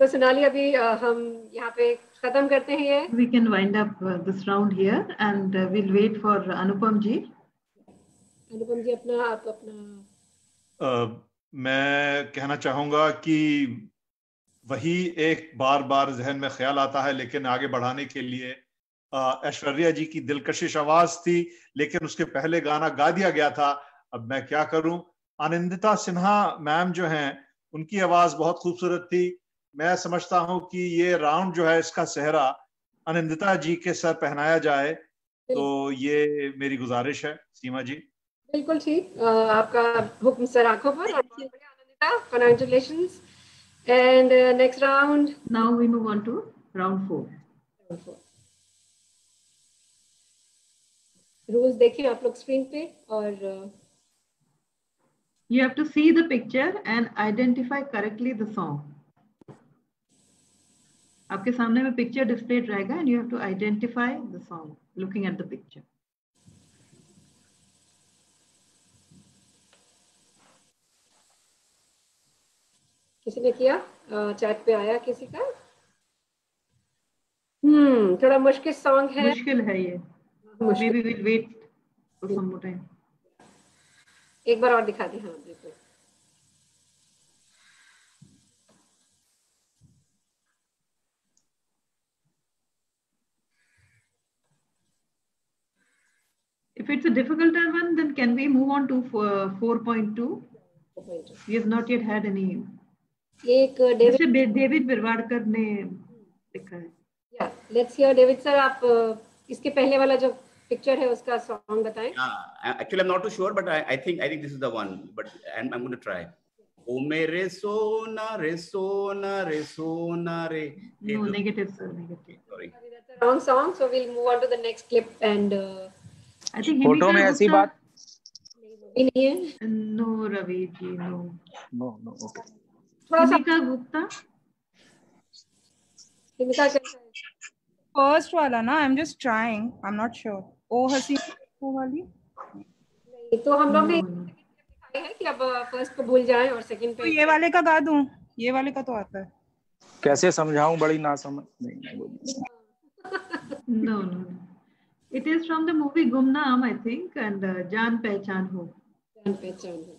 तो सोनाली अभी हम यहाँ पे खत्म करते हैं ये। We can wind up uh, this round here and uh, we'll wait for Anupam ji. अनुपम जी अपना आप अपना अ, मैं कहना चाहूँगा कि वही एक बार बार जहन में ख्याल आता है, लेकिन आगे बढ़ाने के लिए ऐश्वर्या जी की दिलकशिश आवाज़ थी, लेकिन उसके पहले गाना गा दिया गया था। अब मैं क्या करूँ? आनंदिता सिन्हा मैम जो हैं, उनकी आवाज़ बहुत खूबसूरत थी। मैं समझता हूँ कि ये राउंड जो है, इसका सेहरा आनंदिता जी के सर पहनाया जाए तो ये मेरी गुजारिश है। सीमा जी। बिल्कुल ठीक। आपका हुक्म सर आँखों पर। और बहुत बढ़िया Anandita congratulations and next round Now we move on to round four. Rules देखिए आप लोग स्क्रीन पे और अ, You have to see the picture and identify correctly the song. आपके सामने में पिक्चर डिस्प्ले रहेगा and you have to identify the song looking at the picture. किसी ने किया चैट पे आया किसी का हम्म थोड़ा मुश्किल सॉन्ग है मुश्किल है ये we'll wait for some more time. एक बार और दिखा दी हाँ बिल्कुल If it's a difficult one, then can we move on to four- 4.2? We have not yet had any. एक डेविड बिरवाड़कर ने लिखा है या लेट्स हियर डेविड सर आप अ, इसके पहले वाला जो पिक्चर है उसका सॉन्ग बताएँ Uh, actually, I'm not too sure, but I, I think I think this is the one. But and I'm going to try. O mere sona re sona re sona re. No, negative, sir, negative. Sorry. wrong song so we'll move on to the next clip and uh, I think photo में ऐसी बात नहीं है no Ravi ji no no no okay थोड़ा सा गुप्ता है? फ़र्स्ट वाला ना I am just trying I am not sure ओ हसी वो वाली? नहीं, तो हम लोग ने है कि अब फ़र्स्ट को भूल जाएँ और सेकंड पे तो ये वाले का गा दूँ ये वाले का तो आता है। कैसे समझाऊं बड़ी ना समझ नहीं नहीं वो नहीं। no no no. It is from the movie Gumnaam, I think, and uh, Jaan Pehchan Ho. जान पहचान है।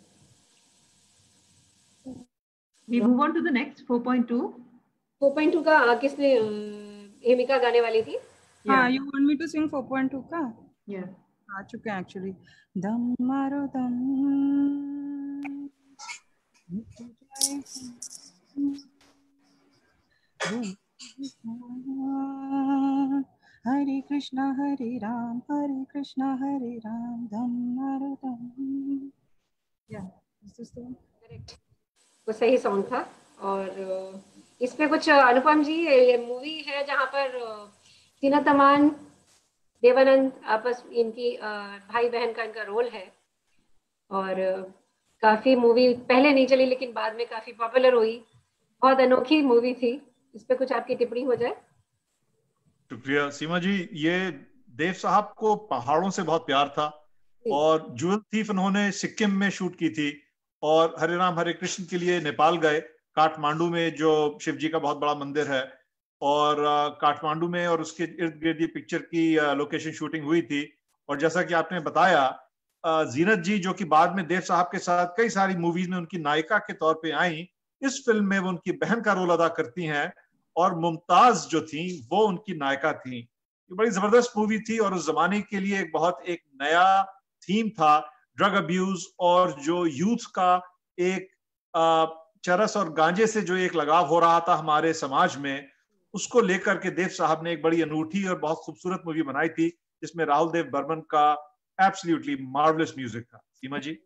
We move on to the next 4.2. 4.2 का अ, किसने हिमिका गाने वाली थी? हाँ you want me to sing 4.2 का? Yeah. आ चुके हैं एक्चुअली दम मारो दम। हरे कृष्णा हरे राम हरे कृष्णा हरे राम दम मारो दम। या दिस इज़ द करेक्ट वो सही सॉन्ग था। और इसमें कुछ अनुपम जी ये मूवी है जहाँ पर टीना तमान देवानंद आपस इनकी भाई बहन का इनका रोल है। और काफ़ी मूवी पहले नहीं चली लेकिन बाद में काफ़ी पॉपुलर हुई। बहुत अनोखी मूवी थी। इस पे कुछ आपकी टिप्पणी हो जाए। शुक्रिया। सीमा जी ये देव साहब को पहाड़ों से बहुत प्यार था। और जुअल थीफ उन्होंने सिक्किम में शूट की थी। और हरे राम, हरे कृष्ण के लिए नेपाल गए। काठमांडू में जो शिव जी का बहुत बड़ा मंदिर है और काठमांडू में और उसके इर्द गिर्द ये पिक्चर की लोकेशन शूटिंग हुई थी। और जैसा कि आपने बताया जीनत जी जो कि बाद में देव साहब के साथ कई सारी मूवीज़ में उनकी नायिका के तौर पे आई, इस फ़िल्म में वो उनकी बहन का रोल अदा करती हैं और मुमताज़ जो थी, वो उनकी नायिका थी। ये बड़ी ज़बरदस्त मूवी थी और उस जमाने के लिए एक बहुत एक नया थीम था। ड्रग अब्यूज और जो यूथ का एक चरस और गांजे से जो एक लगाव हो रहा था हमारे समाज में, उसको लेकर के देव साहब ने एक बड़ी अनूठी और बहुत खूबसूरत मूवी बनाई थी, जिसमें राहुल देव बर्मन का एब्सोल्युटली मार्वलस म्यूज़िक था। सीमा जी?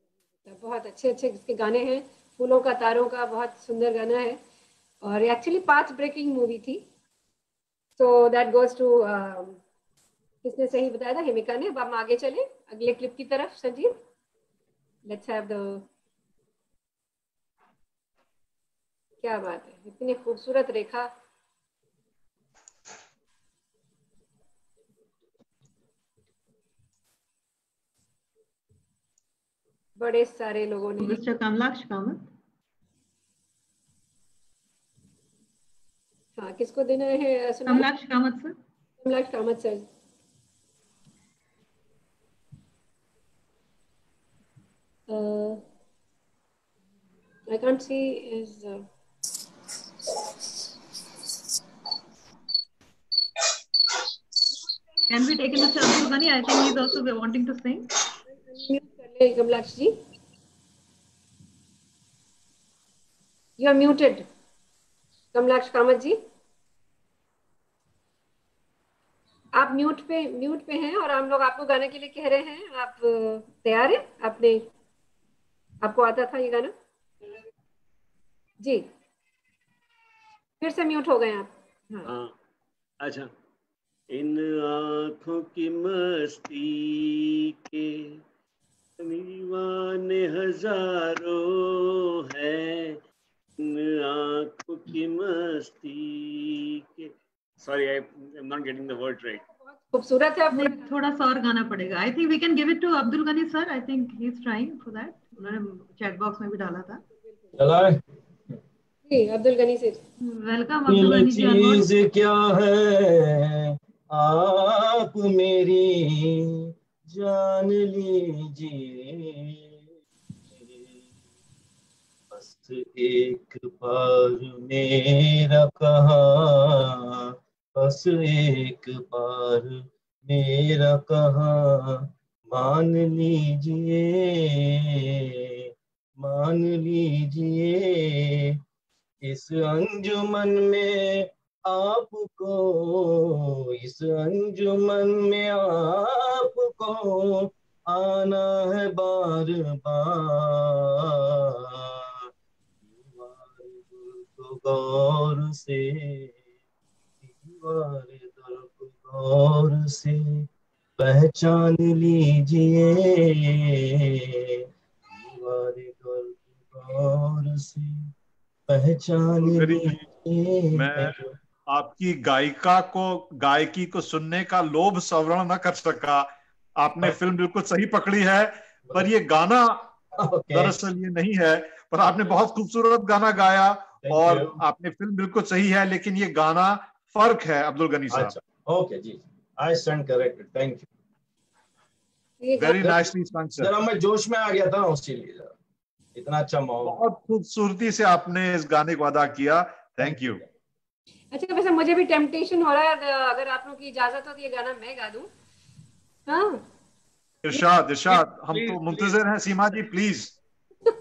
बहुत अच्छे अच्छे इसके गाने हैं, फूलों का, तारों का, बहुत सुंदर गाना है। और एक्चुअली पाथ ब्रेकिंग मूवी थी। सो दैट गोज टू किसने सही बताया था? हिमिका ने। अब हम आगे चले, अगले क्लिप की तरफ़, संजीव। लेट्स हैव द क्या बात है? इतनी खूबसूरत रेखा। बड़े सारे लोगों ने मिस्टर कमलाक्ष कामत हाँ किसको देना है? Kamalaksh Kamath sir Kamalaksh Kamath sir Uh, I can't see his. Uh, Can we take in Mr. Abdul Ghani? I think he's also wanting to sing. mute कर ले Kamalaksh ji you are muted Kamalaksh Kamath ji आप म्यूट पे म्यूट पे हैं और हम लोग आपको गाने के लिए कह रहे हैं आप तैयार हैं आपने आपको आता था ये गाना? जी। फिर से म्यूट हो गए आप। हाँ। हाँ। अच्छा। इन आँखों की मस्ती के दीवाने हज़ारों है। इन आँखों की मस्ती के। Sorry I am not getting the word right खूबसूरत है नहीं, थोड़ा सा और गाना पड़ेगा। I think we can give it to Abdul Ghani sir I think he is trying for that उन्होंने चैट बॉक्स में भी डाला था। चलाए जी अब्दुल गनी से। वेलकम अब्दुल गनी जी चीज़ क्या है? आप मेरी जान लीजिए। बस एक बार मेरा कहा बस एक बार मेरा कहा। मान लीजिए मान लीजिए, इस अंजुमन में आपको, इस अंजुमन में आपको आना है बार बार। गौर से, दीवार को गौर से पहचान लीजिए। पहचान लीजिए मैं आपकी गायिका को गायकी को सुनने का लोभ सवरण न कर सका। आपने फ़िल्म बिल्कुल सही पकड़ी है पर ये गाना दरअसल ये नहीं है पर आपने बहुत खूबसूरत गाना गाया और आपने फ़िल्म बिल्कुल सही है लेकिन ये गाना फ़र्क है अब्दुल गनी साहब। अच्छा okay ji. I stand corrected thank you very nicely सं सर जरा मैं जोश में आ गया था ना इसीलिए जरा इतना अच्छा माहौल। बहुत खूबसूरती से आपने इस गाने को अदा किया। थैंक यू अच्छा वैसे मुझे भी टेम्पटेशन हो रहा है अगर आप लोग की इजाज़त हो तो ये गाना मैं गा दूँ। हाँ। इरशाद इरशाद हम तो मुंतजर हैं सीमा जी प्लीज़ <laughs>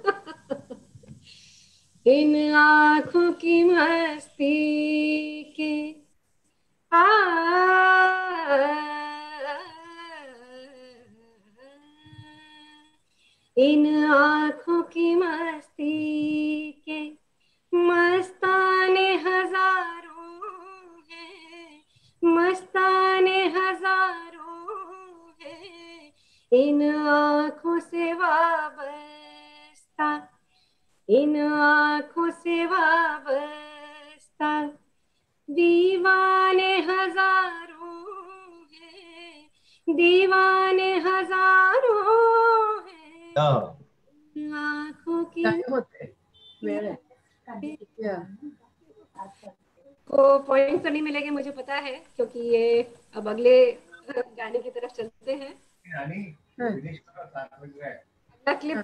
इन आँखों की मस्ती के इन आँखों की मस्ती के मस्ताने हज़ारों हैं, मस्ताने हज़ारों हैं। इन आँखों से वाबस्ता, इन आँखों से वाबस्ता। दीवाने हज़ारों हैं दीवाने हज़ारों हैं। आँखों की को पॉइंट तो नहीं मिलेंगे मुझे पता है क्योंकि ये अब अगले गाने की तरफ़ चलते हैं। अगला क्लिप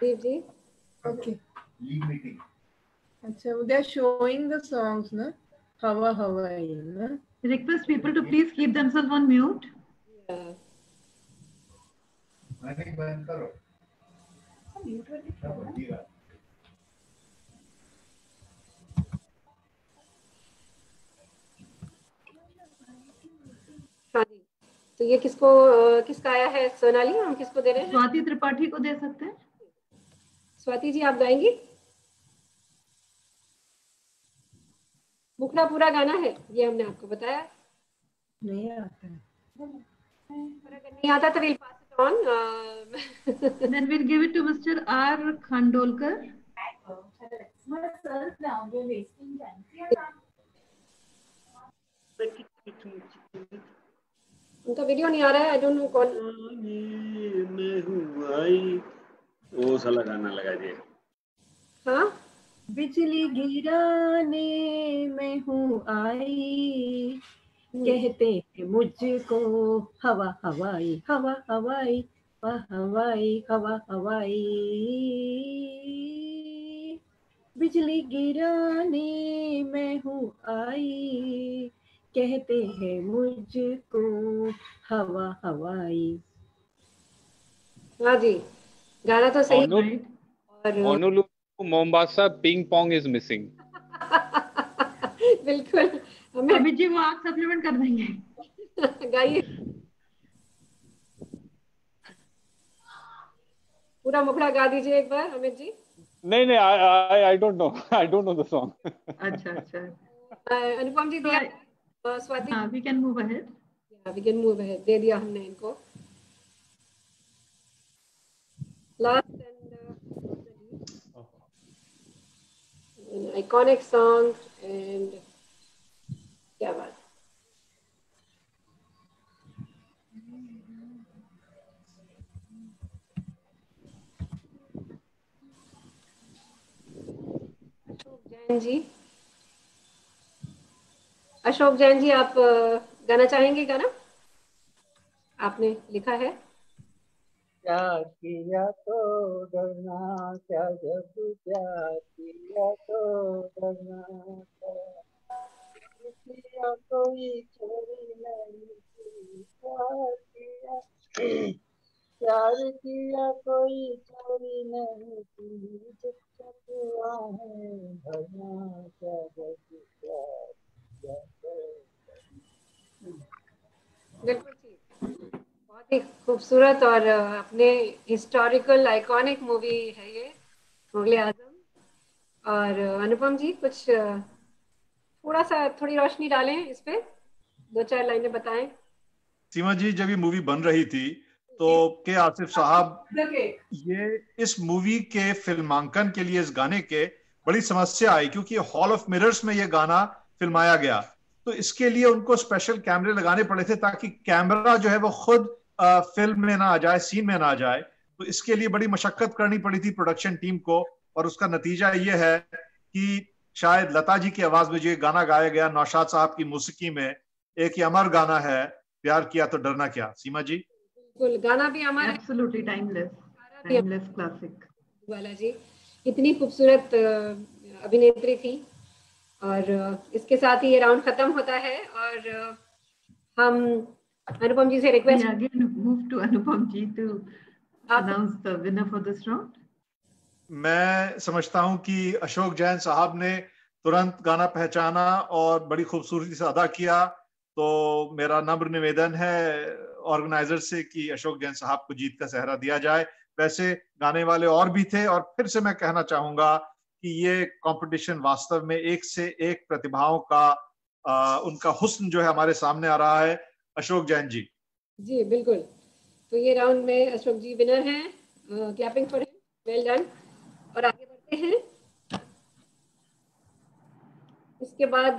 दीप जी। Okay. अच्छा they are showing the songs ना हवा हवा ये ना request people to please keep themselves on mute mic बंद करो तो ये किसको किसका आया है? सोनाली हम किसको दे रहे हैं? स्वाति त्रिपाठी को दे सकते हैं? स्वाति जी आप गाएँगी? मुखड़ा पूरा गाना है ये हमने आपको बताया नहीं आता है नहीं आता तो will pass it on Then we'll give it to Mr. R. Khandolkar. उनका वीडियो नहीं आ रहा है आई डोंट नो कौन मैं हुआ आई वो साला गाना लगा दिए हाँ बिजली गिराने में हूँ आई। कहते हैं मुझको हवा हवाई हवा हवाई वाह हवाई हवा हवाई। बिजली गिराने में हूँ आई। कहते हैं मुझको हवा हवाई। हाँ जी गाना तो सही और Mombasa ping pong is missing. <laughs> बिल्कुल। हमें अभी जी वो आप सप्लीमेंट कर देंगे। <laughs> गाइए। पूरा मुखड़ा गा दीजिए एक बार अमित जी। नहीं नहीं I I I don't know. <laughs> I don't know the song. अच्छा अच्छा। अनुपम जी दिया स्वाति हाँ we can move ahead we can move ahead दे दिया हमने इनको। Last and iconic song and क्या बात जैन जी। अशोक जैन जी, आप गाना चाहेंगे गाना? आपने लिखा है? क्या किया तो डरना क्या? जब प्यार किया तो डरना किया? कोई चोरी नहीं किया। प्यार किया कोई चोरी नहीं है भरना क्या? जब किया तो बिल्कुल ठीक। बहुत ही खूबसूरत और अपने हिस्टोरिकल आइकॉनिक मूवी है ये मुगले आज़म। और अनुपम जी कुछ थोड़ा सा थोड़ी रोशनी डालें इस पे। दो चार लाइनें बताएँ। सीमा जी जब ये मूवी बन रही थी तो के आसिफ साहब ये इस मूवी के फिल्मांकन के लिए इस गाने के बड़ी समस्या आई क्योंकि हॉल ऑफ़ मिरर्स में ये गाना फिल्माया गया। तो इसके लिए उनको स्पेशल कैमरे लगाने पड़े थे ताकि कैमरा जो है वो खुद फ़िल्म में ना आ जाए सीन में ना आ जाए तो इसके लिए बड़ी मशक्कत करनी पड़ी थी प्रोडक्शन टीम को और उसका नतीजा ये है कि शायद लता जी की आवाज़ में जो ये गाना गाया गया नौशाद साहब की मौसीकी में एक ये अमर गाना है प्यार किया तो डरना क्या? सीमा जी? बिल्कुल गाना भी हमारा एब्सोल्युटली टाइमलेस टाइमलेस क्लासिक वाला जी इतनी खूबसूरत अभिनेत्री थी और इसके साथ ही ये राउंड खत्म होता है और हम अनुपम जी से We request again move to Anupam ji to announce the winner for this round. मैं समझता हूँ कि अशोक जैन साहब ने तुरंत गाना पहचाना और बड़ी खूबसूरती से अदा किया। तो मेरा नम्र निवेदन है ऑर्गेनाइजर से कि अशोक जैन साहब को जीत का सहरा दिया जाए। वैसे गाने वाले और भी थे और फिर से मैं कहना चाहूँगा कि ये कंपटीशन वास्तव में एक से एक प्रतिभाओं का आ, उनका हुस्न जो है हमारे सामने आ रहा है। अशोक जैन जी। जी बिल्कुल। तो ये राउंड में अशोक जी विनर हैं clapping for him well done और आगे बढ़ते हैं। इसके बाद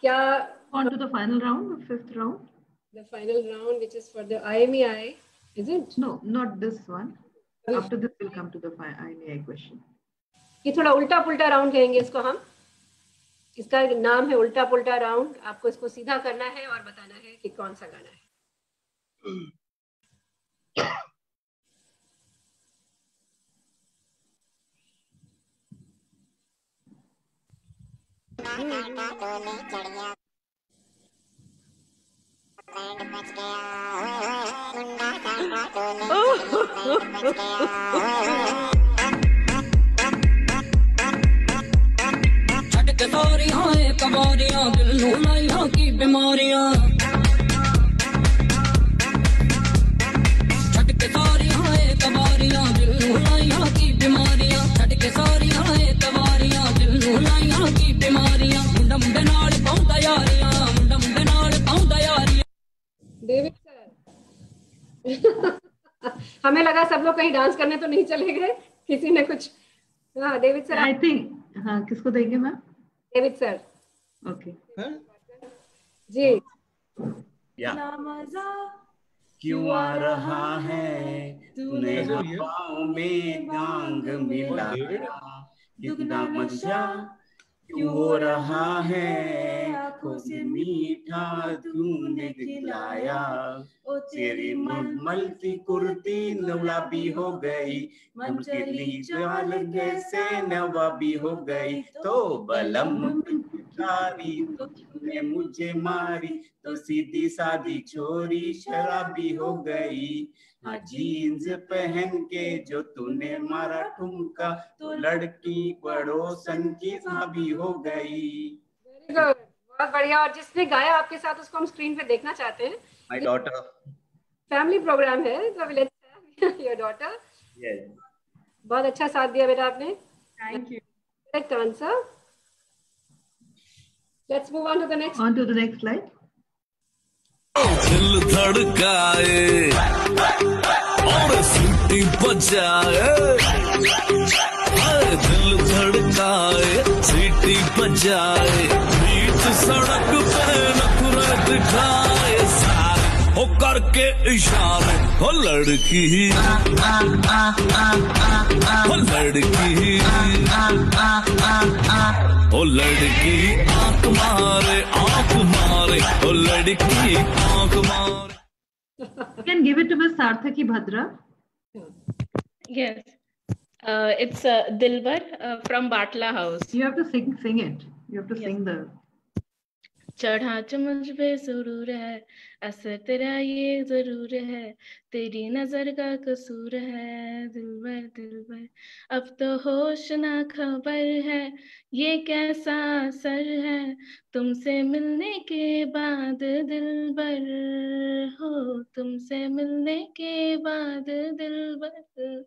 क्या on to the final round the fifth round the final round which is for the IMEI is it no not this one after this will come to the IMEI question ये थोड़ा उल्टा-पुल्टा राउंड कहेंगे इसको हम। इसका नाम है उल्टा पुल्टा राउंड। आपको इसको सीधा करना है और बताना है कि कौन सा गाना है। <laughs> <laughs> ਛੱਡ ਕੇ ਸਾਰੀਆਂ ਏ ਕਵਾਰੀਆਂ ਦਿਲ ਨੂੰ ਲਾਈਆਂ ਕੀ ਬਿਮਾਰੀਆਂ ਛੱਡ ਕੇ ਸਾਰੀਆਂ ਏ ਕਵਾਰੀਆਂ ਦਿਲ ਨੂੰ ਲਾਈਆਂ ਕੀ ਬਿਮਾਰੀਆਂ ਛੱਡ ਕੇ ਸਾਰੀਆਂ ਏ ਕਵਾਰੀਆਂ ਦਿਲ ਨੂੰ ਲਾਈਆਂ ਕੀ ਬਿਮਾਰੀਆਂ ਮੁੰਡਾ ਮੁੰਡੇ ਨਾਲ ਪਾਉਂਦਾ ਯਾਰੀਆਂ ਮੁੰਡਾ ਮੁੰਡੇ ਨਾਲ ਪਾਉਂਦਾ ਯਾਰੀਆਂ डेविड सर <laughs> हमें लगा सब लोग कहीं डांस करने तो नहीं चले गए किसी ने कुछ हाँ डेविड सर I think हाँ किसको देंगे मैम David sir Okay. जी। Yeah. ना क्यों आ रहा है? तूने हवाओं में दांग मिला। कितना मज़ा क्यों रहा है? आँखों से मीठा तूने दिखलाया तेरी मलमलती कुर्ती नवाबी हो गई। मचली जाल जैसे नवाबी हो गई। तो बलम सारी तो तूने मुझे मारी। तो सीधी सादी छोरी शराबी हो गई। हाँ जीन्स पहन के जो तूने मारा ठुमका तो लड़की पड़ोसन की भाभी हो गई। बहुत बढ़िया। और जिसने गाया आपके साथ उसको हम स्क्रीन पे देखना चाहते हैं। माय डॉटर फैमिली प्रोग्राम है तो लेट्स योर डॉटर यस बहुत अच्छा साथ दिया बेटा आपने। Thank you correct answer let's move on to the next On to the next slide. दिल धड़काए और सीटी बजाए। दिल धड़काए सीटी बजाए। बीच सड़क पे नखरे दिखाए। हो करके इशारे हो लड़की। ही हो लड़की। ही हो लड़की आँख मारे आँख मारे हो लड़की आँख मारे। Can give it to miss Sarthaki Bhadra yes it's Dilbar from Batla house you have to sing sing it you have to sing the चढ़ा च मुझ पे ज़रूर है असर तेरा ये ज़रूर है तेरी नज़र का कसूर है दिलबर दिलबर अब तो होश ना खबर है ये कैसा असर है तुमसे मिलने के बाद दिलबर हो तुमसे मिलने के बाद Dilbar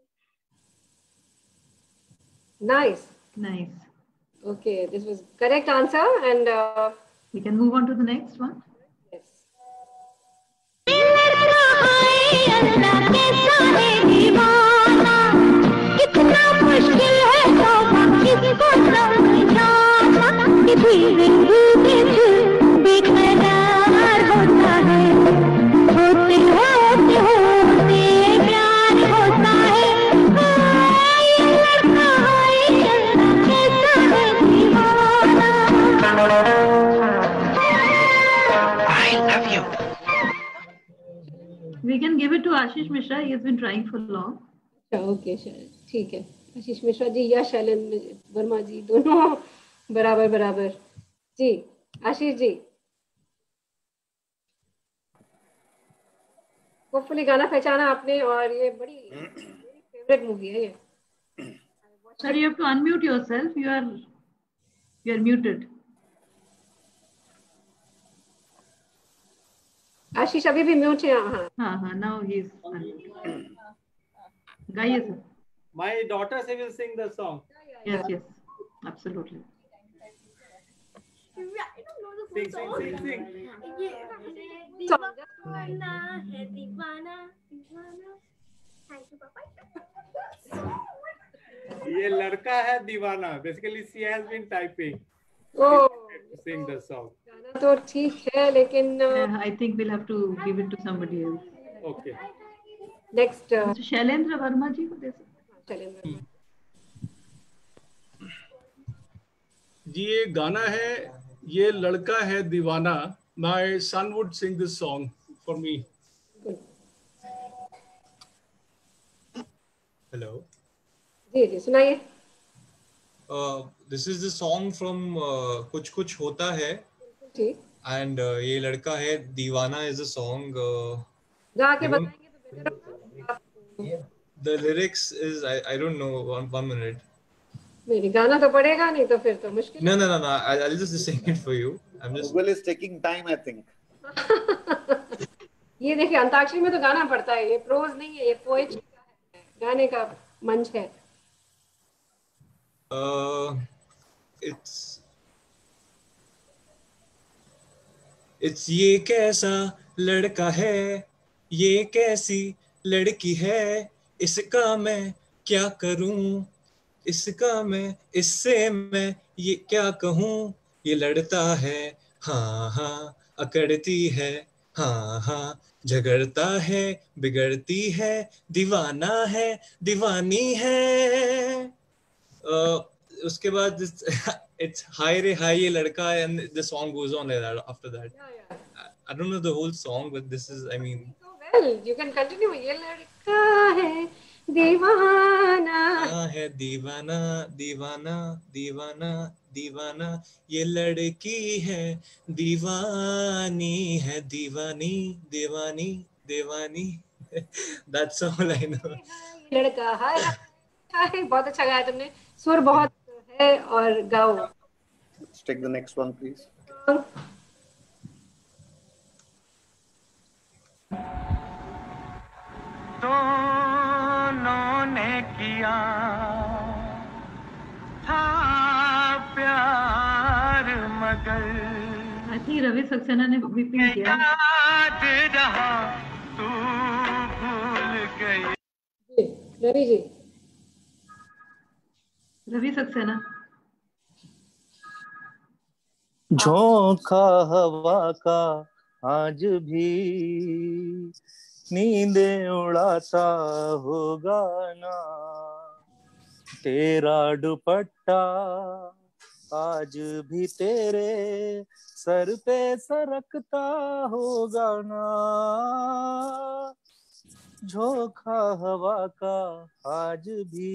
Nice. nice. Okay, this was correct answer and uh, We can move on to the next one. Yes. To Ashish Mishra he has been trying for long अच्छा ओके ठीक है। आशीष मिश्रा जी या शैलन वर्मा जी दोनों बराबर बराबर। जी आशीष जी। होपफुली गाना पहचाना आपने और ये बड़ी फेवरेट मूवी है ये। Sir you have to unmute yourself you are you are muted Ashish अभी भी म्यूट है हाँ। हाँ नाउ ही इज़ गाइए sir. My daughter she will sing the song yes yes absolutely ये लड़का है दीवाना। Basically she has been typing Oh. Sing the song. गाना तो ठीक है लेकिन Yeah, I think we'll have to give it to somebody else. Okay. Next तो शैलेंद्र वर्मा जी को दे सकते शैलेंद्र जी ये गाना है ये लड़का है दीवाना my son would sing this song for me Hello. जी जी सुनाइए this is the song from Kuch Kuch Hota है एंड okay. uh, ये लड़का है दीवाना इज़ अ सॉन्ग तो the lyrics is I don't know one one minute गाना तो पड़ेगा नहीं तो फिर तो मुश्किल no no no no I for you I am just I think ये देखिए अंताक्षरी में तो गाना पड़ता है ये प्रोज नहीं है ये पोएट्री का है गाने का मंच है अह uh... <laughs> it's it's ये कैसा लड़का है? ये कैसी लड़की है? इसका मैं क्या करूँ? इसका मैं इससे मैं ये क्या कहूँ? ये लड़ता है हाँ हाँ अकड़ती है हाँ हाँ झगड़ता है बिगड़ती है दीवाना है दीवानी है। uh, उसके बाद इट्स हाय रे हाय ये लड़का and the song goes on like that after that I don't know the whole song but this is I mean well you can continue. ये लड़का है दीवाना। हाँ है दीवाना दीवाना दीवाना दीवाना। ये लड़की है दीवानी है दीवानी दीवानी दीवानी। दैट्स ऑल आई नो लड़का। हाय हाय बहुत अच्छा गाया तुमने। सुर बहुत है और गाओ। Let's take the next one, please. दोनों ने किया था प्यार मगर। आई रवि सक्सेना ने भी किया। याद रहा तू भूल गई। रवि जी। रवि सक्सेना। झोंका हवा का आज भी नींदे उड़ाता होगा ना। तेरा दुपट्टा आज भी तेरे सर पे सरकता होगा ना। झोंका हवा का आज भी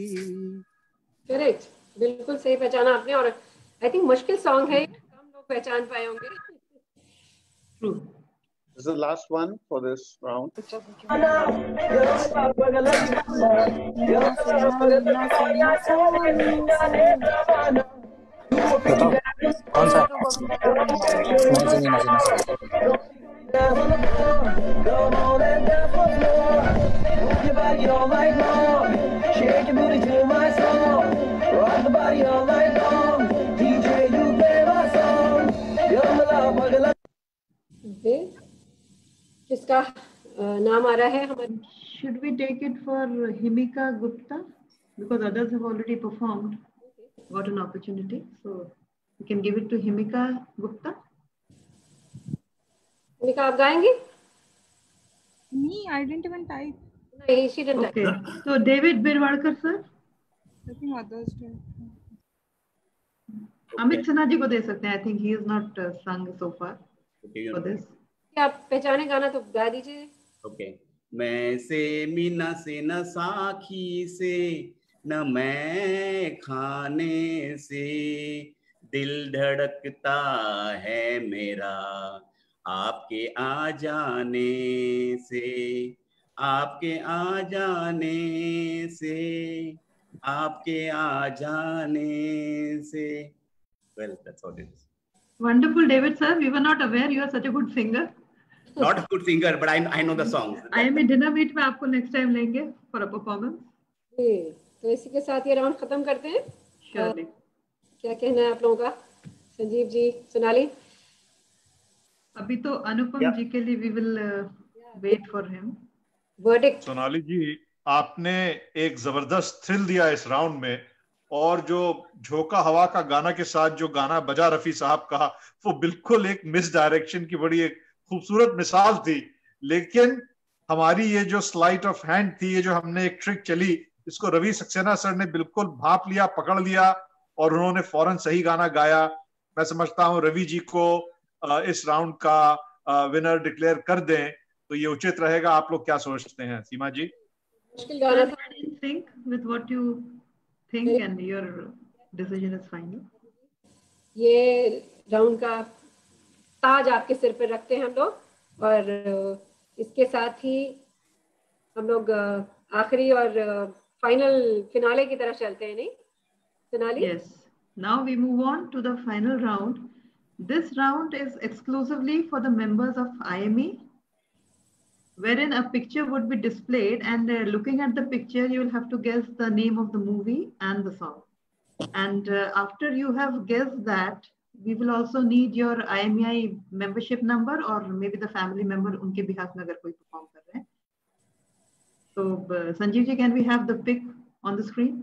करेक्ट बिल्कुल सही पहचाना आपने और आई थिंक मुश्किल सॉन्ग है कम लोग पहचान पाए होंगे This is the last one for this round. बताओ कौन सा Shake your booty to my song. Okay uh, नाम आ रहा है हमारे Should we take it for Himika Gupta? Because others have already performed, got an opportunity. So we can give it to Himika Gupta. निका आप गाएँगे Me, I didn't even type. नहीं she didn't Okay. So David Birwadkar sir, Amit Sinha ji को दे सकते हैं. I think he is not uh, sung so far for this. क्या आप पहचाने गाना तो गा दीजिए। ओके मैं से मीना से न साखी से न मैं खाने से। दिल धड़कता है मेरा आपके आ जाने से आपके आ जाने से। आपके आ जाने से well that's all it is Wonderful, David sir. We were not aware you are such a good singer. not a good singer but i, I know the songs I am in dinner meet में आपको next time लेंगे for a performance. जी तो इसी के साथ ये राउंड खत्म करते हैं Surely. क्या कहना है आप लोगों का संजीव जी सोनाली अभी तो अनुपम yeah. जी के लिए will uh, wait for him. Verdict Sonali ji आपने एक ज़बरदस्त थ्रिल दिया इस राउंड में। और जो झोंका हवा का गाना के साथ जो गाना बजा रफी साहब का, वो बिल्कुल एक मिस डायरेक्शन की बड़ी एक खूबसूरत मिसाल थी। लेकिन हमारी ये जो स्लाइट ऑफ़ हैंड थी, ये जो हमने एक ट्रिक चली, इसको रवि सक्सेना सर ने बिल्कुल भाप लिया, पकड़ लिया, और उन्होंने फ़ौरन सही गाना गाया। मैं समझता हूँ रवि जी को इस राउंड का विनर डिक्लेयर कर दें तो ये उचित रहेगा। आप लोग क्या सोचते हैं? सीमा जी? मुश्किल गाना था I didn't think with what you think and your decision is final. ये राउंड का ताज आपके सिर पर रखते हैं हम लोग और इसके साथ ही हम लोग आखिरी और फाइनल फिनाले की तरफ़ चलते हैं नहीं Sonali Yes. Now we move on to the final round. This round is exclusively for the members of IME, wherein a picture would be displayed and uh, looking at the picture you will have to guess the name of the movie and the song. And uh, after you have guessed that we will also need your IMEI membership number or maybe the family member unke behalf mein agar koi perform kar rahe so uh, sanjeev ji can we have the pic on the screen?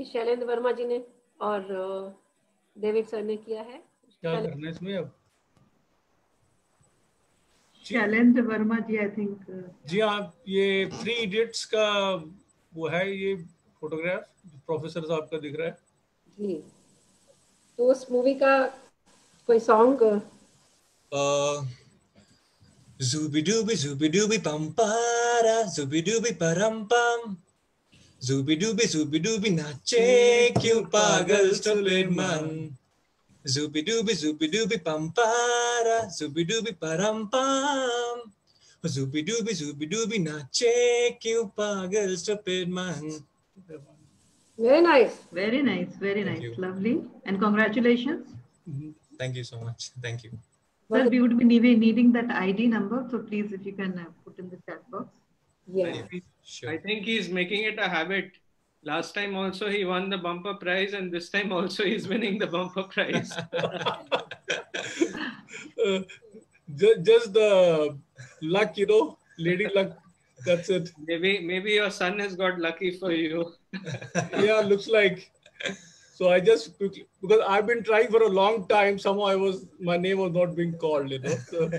ये शैलेंद्र वर्मा जी ने और डेविड सर ने किया है। क्या करना है इसमें अब? शैलेंद्र वर्मा जी आई थिंक जी हाँ ये थ्री इडियट्स का वो है ये फोटोग्राफ प्रोफेसर साहब का दिख रहा है। जी। तो उस मूवी का कोई song Zooby dooby zooby dooby pam para zooby dooby param pam Zooby dooby, zooby dooby, nache kyun pagal stupid man. Zooby dooby, zooby dooby, pampara, zooby dooby, parampam. Zooby dooby, zooby dooby, nache kyun pagal stupid man. Very nice. Very nice. Very Thank nice. You. Lovely. And congratulations. Mm-hmm. Thank you so much. Thank you. Sir, we would be needing that ID number. So please, if you can uh, put in the chat box. Yeah. I think he's making it a habit. Last time also he won the bumper prize, and this time also he's winning the bumper prize. <laughs> Uh, just, just the luck, you know, lady luck. That's it. maybe maybe your son has got lucky for you. <laughs> yeah, looks like. So I just quickly because I've been trying for a long time. Somehow I was my name was not being called, you know. So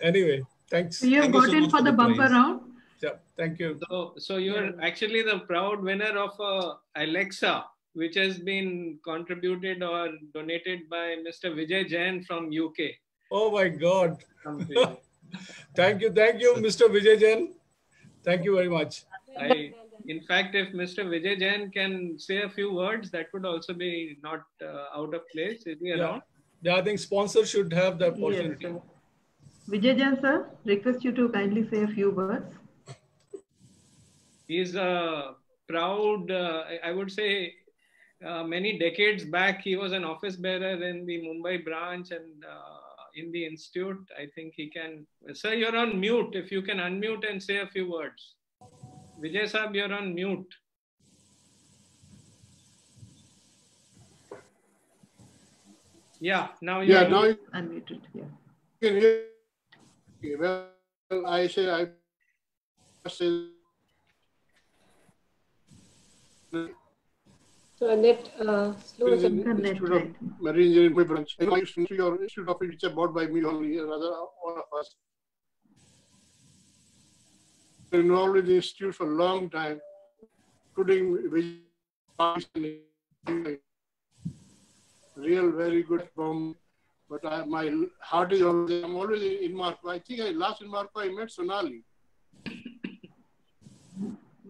anyway, thanks. So you have Thank you got so in much for the bumper prize. round. Yeah, thank you. So, so you're actually the proud winner of a Alexa, which has been contributed or donated by Mr. Vijay Jain from UK. Oh my God. <laughs> thank you, thank you, Mr. Vijay Jain. Thank you very much. I, in fact, if Mr. Vijay Jain can say a few words, that would also be not uh, out of place. Is he Yeah. around? Yeah, I think sponsors should have the opportunity. Yes, Vijay Jain sir, request you to kindly say a few words. He's a proud, uh, I- I would say, uh, many decades back, he was an office bearer in the Mumbai branch and uh, in the institute. I think he can. Sir, you're on mute. If you can unmute and say a few words. Vijay Saab, you're on mute. Yeah, now you're Yeah, now you unmuted. Yeah. can hear. Okay, well, I say I say So a net uh, slow in is the Institute Marine Engineering Mumbai branch. I I used to your Institute of which are bought by me only, rather all of us. Been involved in the institute for a long time, including with real very good from. But I, my heart is always, I'm always in Marco. I think I last in Marco I met Sonali.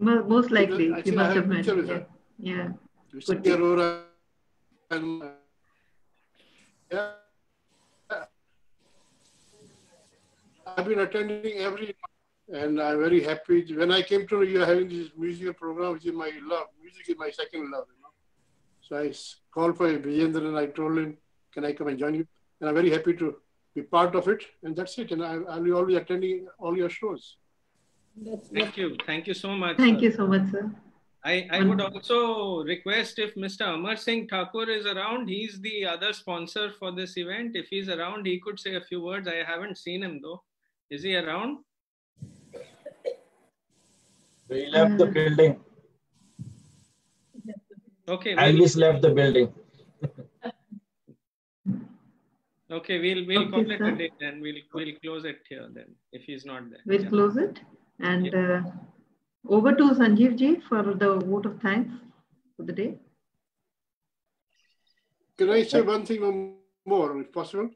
Mo- Most likely, you I must have mentioned. Yeah. yeah. Arora and uh, yeah. I've been attending every and I'm very happy. When I came to you're having this musical program, which is my love. Music is my second love, you know. So I called for Vijendra and I told him, can I come and join you? And I'm very happy to be part of it. And that's it. And I, I'll be always attending all your shows. Thank you. Thank you so much. Thank sir. you so much, sir. I, I would also request if Mr. Amar Singh Thakur is around, he's the other sponsor for this event. If he's around, he could say a few words. I haven't seen him though. Is he around? He left the uh, building. Okay. we'll- left the building. Okay, we'll we'll Okay, call it a sir. then. We'll we'll close it here then if he's not there. We'll Yeah. close it. And uh, over to Sanjeev ji for the vote of thanks for the day. Can I say one thing more, if possible?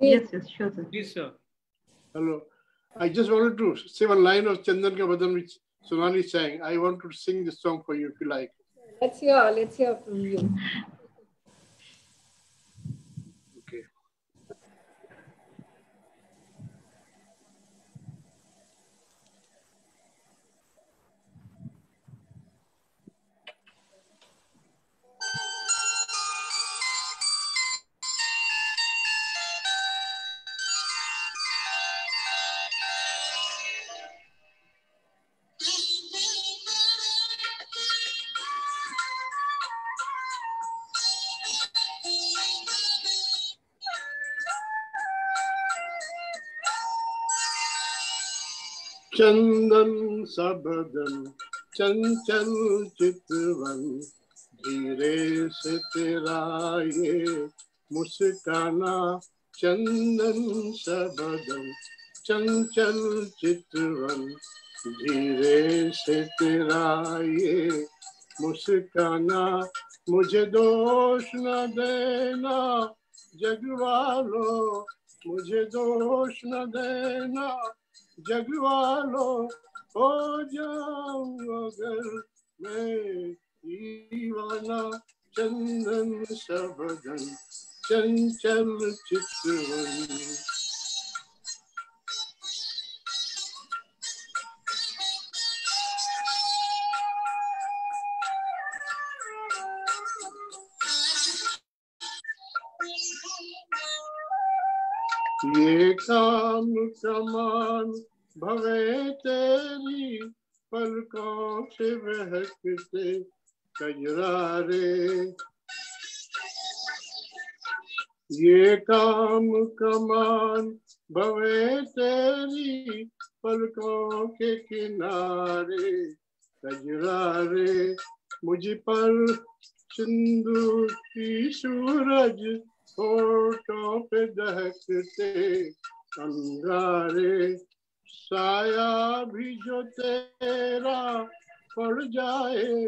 Yes, yes, sure, sir. Please, sir. Hello. I just wanted to say one line of Chandan Ka Badan which Sonali sang. I want to sing this song for you if you like. Let's hear, let's hear from you. चंदन सबदन, चंचल चितवन। धीरे से तेरा ये मुस्काना चंदन सबदन, चंचल चितवन। धीरे से तेरा ये मुस्काना, मुझे दोष न देना। जगवालो, मुझे दोष न देना। जगवालो हो जाऊँ अगर मैं दीवाना। चंदन सबदन चंचल चितवन। कमान भवे तेरी पलकों से बहकते कजरारे। ये काम कमान, भवे तेरी पलकों के किनारे, कजरारे। मुझ पर सिंधु की सूरज होठों पे दहकते अंगारे साया भी जो तेरा पड़ जाए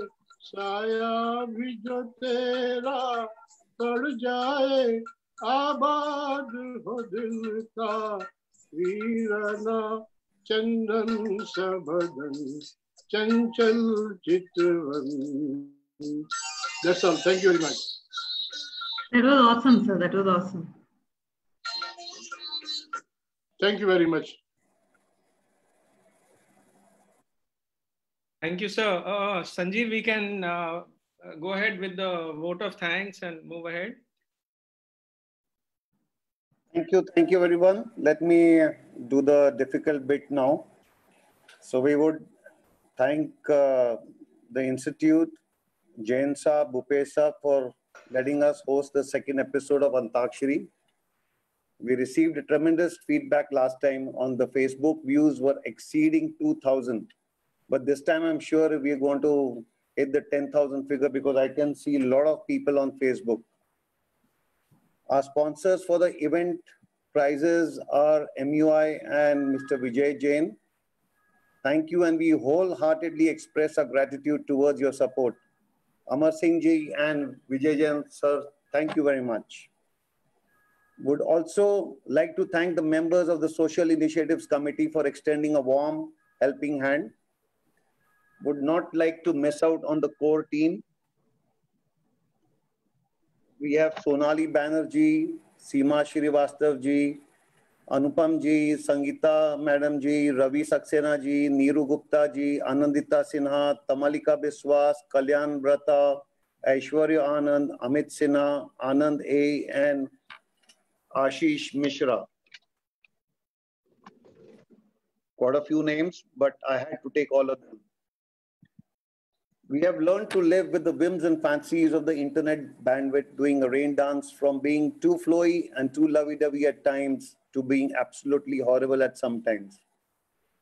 साया भी जो तेरा पड़ जाए आबाद हो दिल का वीराना चंदन सबदन चंचल चितवन That's all. Thank you very much. That was awesome, sir. That was awesome. Thank you very much. Thank you, sir. Uh, Sanjeev, we can uh, go ahead with the vote of thanks and move ahead. Thank you. Thank you, everyone. Let me do the difficult bit now. So we would thank uh, the Institute, Jain Saab, Bhupesh for letting us host the second episode of Antakshari. We received tremendous feedback last time on the Facebook views were exceeding 2000. But this time I'm sure we're going to hit the 10,000 figure because I can see a lot of people on Facebook. Our sponsors for the event prizes are MUI and Mr. Vijay Jain. Thank you, and we wholeheartedly express our gratitude towards your support. Amar Singh ji and Vijay Jain, sir, thank you very much. Would also like to thank the members of the Social Initiatives Committee for extending a warm helping hand. Would not like to miss out on the core team. We have Sonali Banerjee, Seema Srivastav ji, Anupam ji, Sangeeta Madam ji, Ravi Saxena ji, Neeru Gupta ji, Anandita Sinha, Tamalika Biswas, Kalyan Brata, Aishwarya Anand, Amit Sinha, Anand A, and Ashish Mishra. Quite a few names, but I had to take all of them. We have learned to live with the whims and fancies of the internet bandwidth, doing a rain dance from being too flowy and too lovey-dovey at times to being absolutely horrible at some times.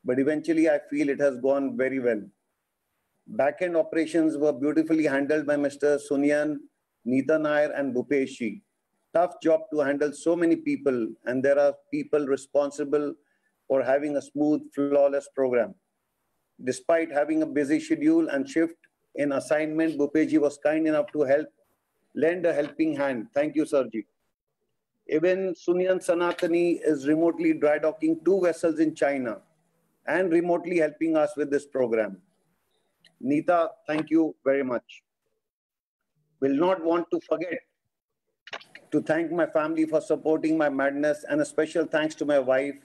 But eventually, I feel it has gone very well. Back-end operations were beautifully handled by Mr. Sunyan, Neeta Nair, and Bhupeshi. Tough job to handle so many people, and there are people responsible for having a smooth, flawless program. Despite having a busy schedule and shift in assignment, Bhupeji was kind enough to help, lend a helping hand. Thank you, Sirji. Even Sunyan Sanatani is remotely dry docking two vessels in China and remotely helping us with this program. Nita, thank you very much. Will not want to forget to thank my family for supporting my madness and a special thanks to my wife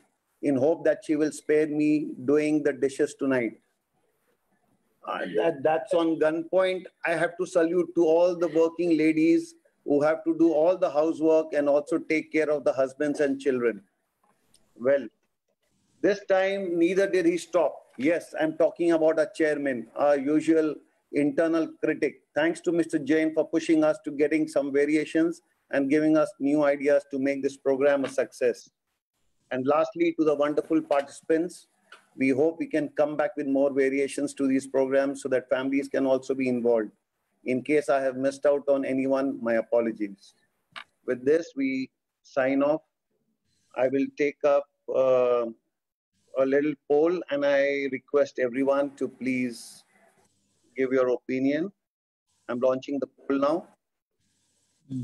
in hope that she will spare me doing the dishes tonight. Uh, that, that's on gunpoint. I have to salute to all the working ladies who have to do all the housework and also take care of the husbands and children. Well, this time neither did he stop. Yes, I'm talking about our chairman, our usual internal critic. Thanks to Mr. Jain for pushing us to getting some variations and giving us new ideas to make this program a success. And lastly, to the wonderful participants, we hope we can come back with more variations to these programs so that families can also be involved. In case I have missed out on anyone, my apologies. With this, we sign off. I will take up uh, a little poll and I request everyone to please give your opinion. I'm launching the poll now. <laughs>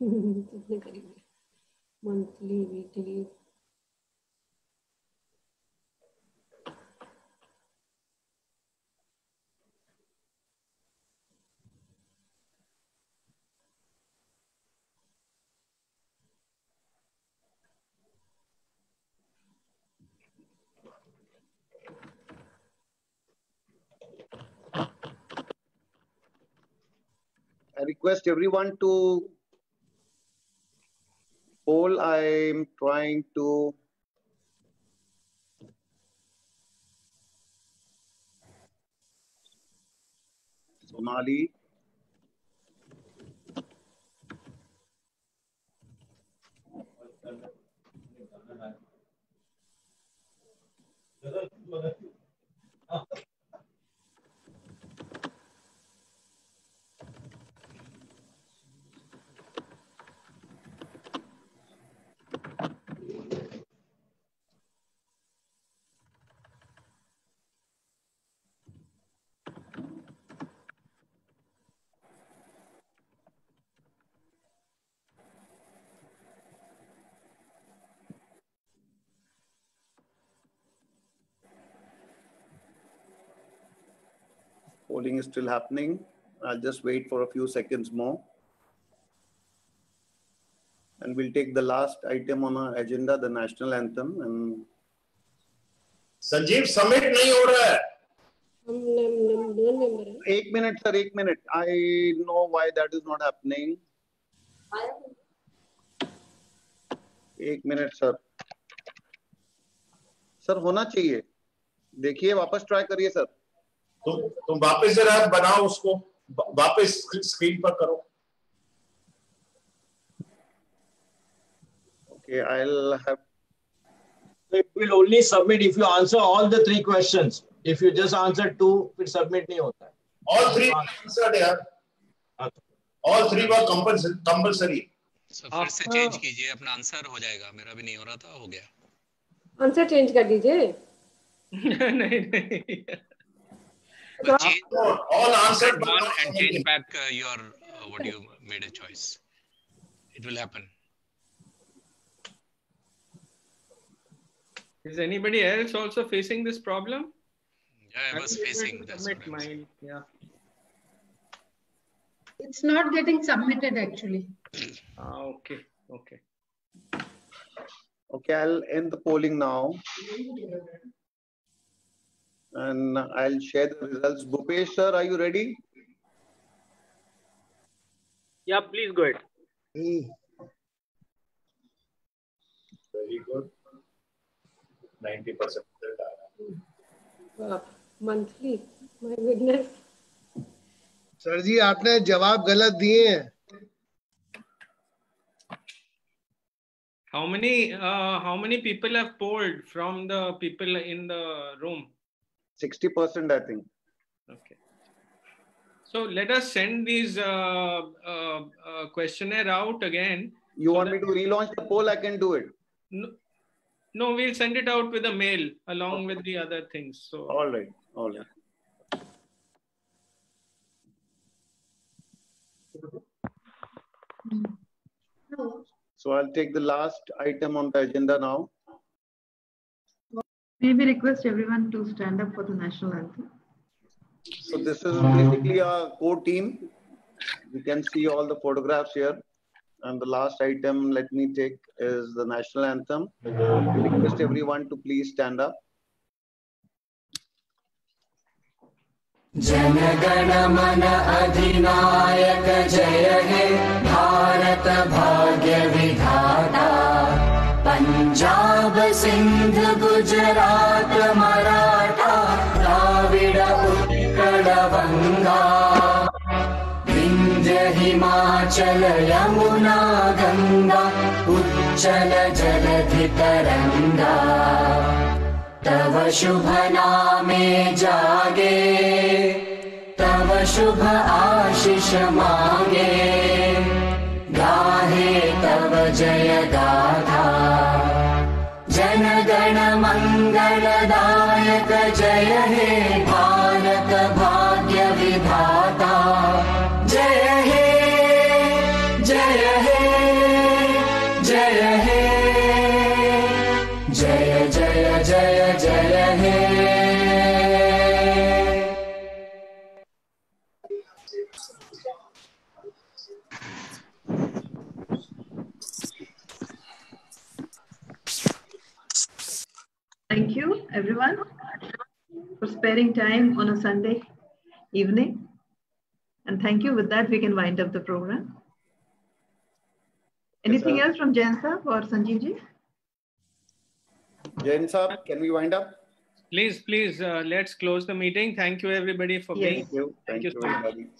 कितने करेंगे monthly weekly request everyone to poll. I'm trying to Somali. <laughs> Polling is still happening. I'll just wait for a few seconds more. And we'll take the last item on our agenda, the national anthem. And Sanjeev submit नहीं हो रहा है हम नॉन मेंबर हैं एक मिनट सर एक minute I know why that is not happening एक मिनट सर सर होना चाहिए देखिए वापस ट्राई करिए सर तुम तुम वापस जरा बनाओ उसको वापस स्क्रीन पर करो। Okay I will have it will only submit if you answer all the three questions if you just answer two फिर सबमिट नहीं होता। ऑल थ्री आंसर यार all three were compulsory compulsory फिर से हाँ। चेंज कीजिए अपना आंसर हो जाएगा। मेरा भी नहीं हो रहा था हो गया। आंसर चेंज कर दीजिए। <laughs> नहीं नहीं। But change all answered one and change back uh, your uh, what you made a choice it will happen Is anybody else also facing this problem? yeah i was I'm facing to this submit mine. Yeah. It's not getting submitted actually. Ah, okay. Okay. Okay, I'll end the polling now. And I'll share the results. Bhupesh sir, are you ready? Yeah, please go ahead. Very good. 90% monthly my goodness sir ji आपने जवाब गलत दिए हैं How many uh, how many people have polled from the people in the room? 60%, I think. Okay. So let us send these uh, uh, uh, questionnaire out again. You want me to relaunch the poll? I can do it. No, no, we'll send it out with a mail along with the other things. So All right. All right. So I'll take the last item on the agenda now. May we request everyone to stand up for the national anthem? So this is basically a core team. You can see all the photographs here. And the last item, let me take, is the national anthem. We request everyone to please stand up. जनगण मन अधिनायक जय हे भारत भाग्य विधाता पञ्जाब सिन्ध गुजरात मराठा द्राविड उत्कलवङ्गा गङ्गा हिमाचल यमुना गङ्गा उच्चल जगति तरङ्गा तव शुभ नामे जागे तव शुभ आशिष मागे। गाहे तव जय गाघा मङ्गलदायक जय हे Bharat everyone, for sparing time on a Sunday evening. And thank you. With that, we can wind up the program. Anything else from Jain Saab or Sanjeev ji? Jain Saab, can we wind up? Please, please, uh, let's close the meeting. Thank you, everybody, for Yes. being. Thank you. Thank you, so much. everybody.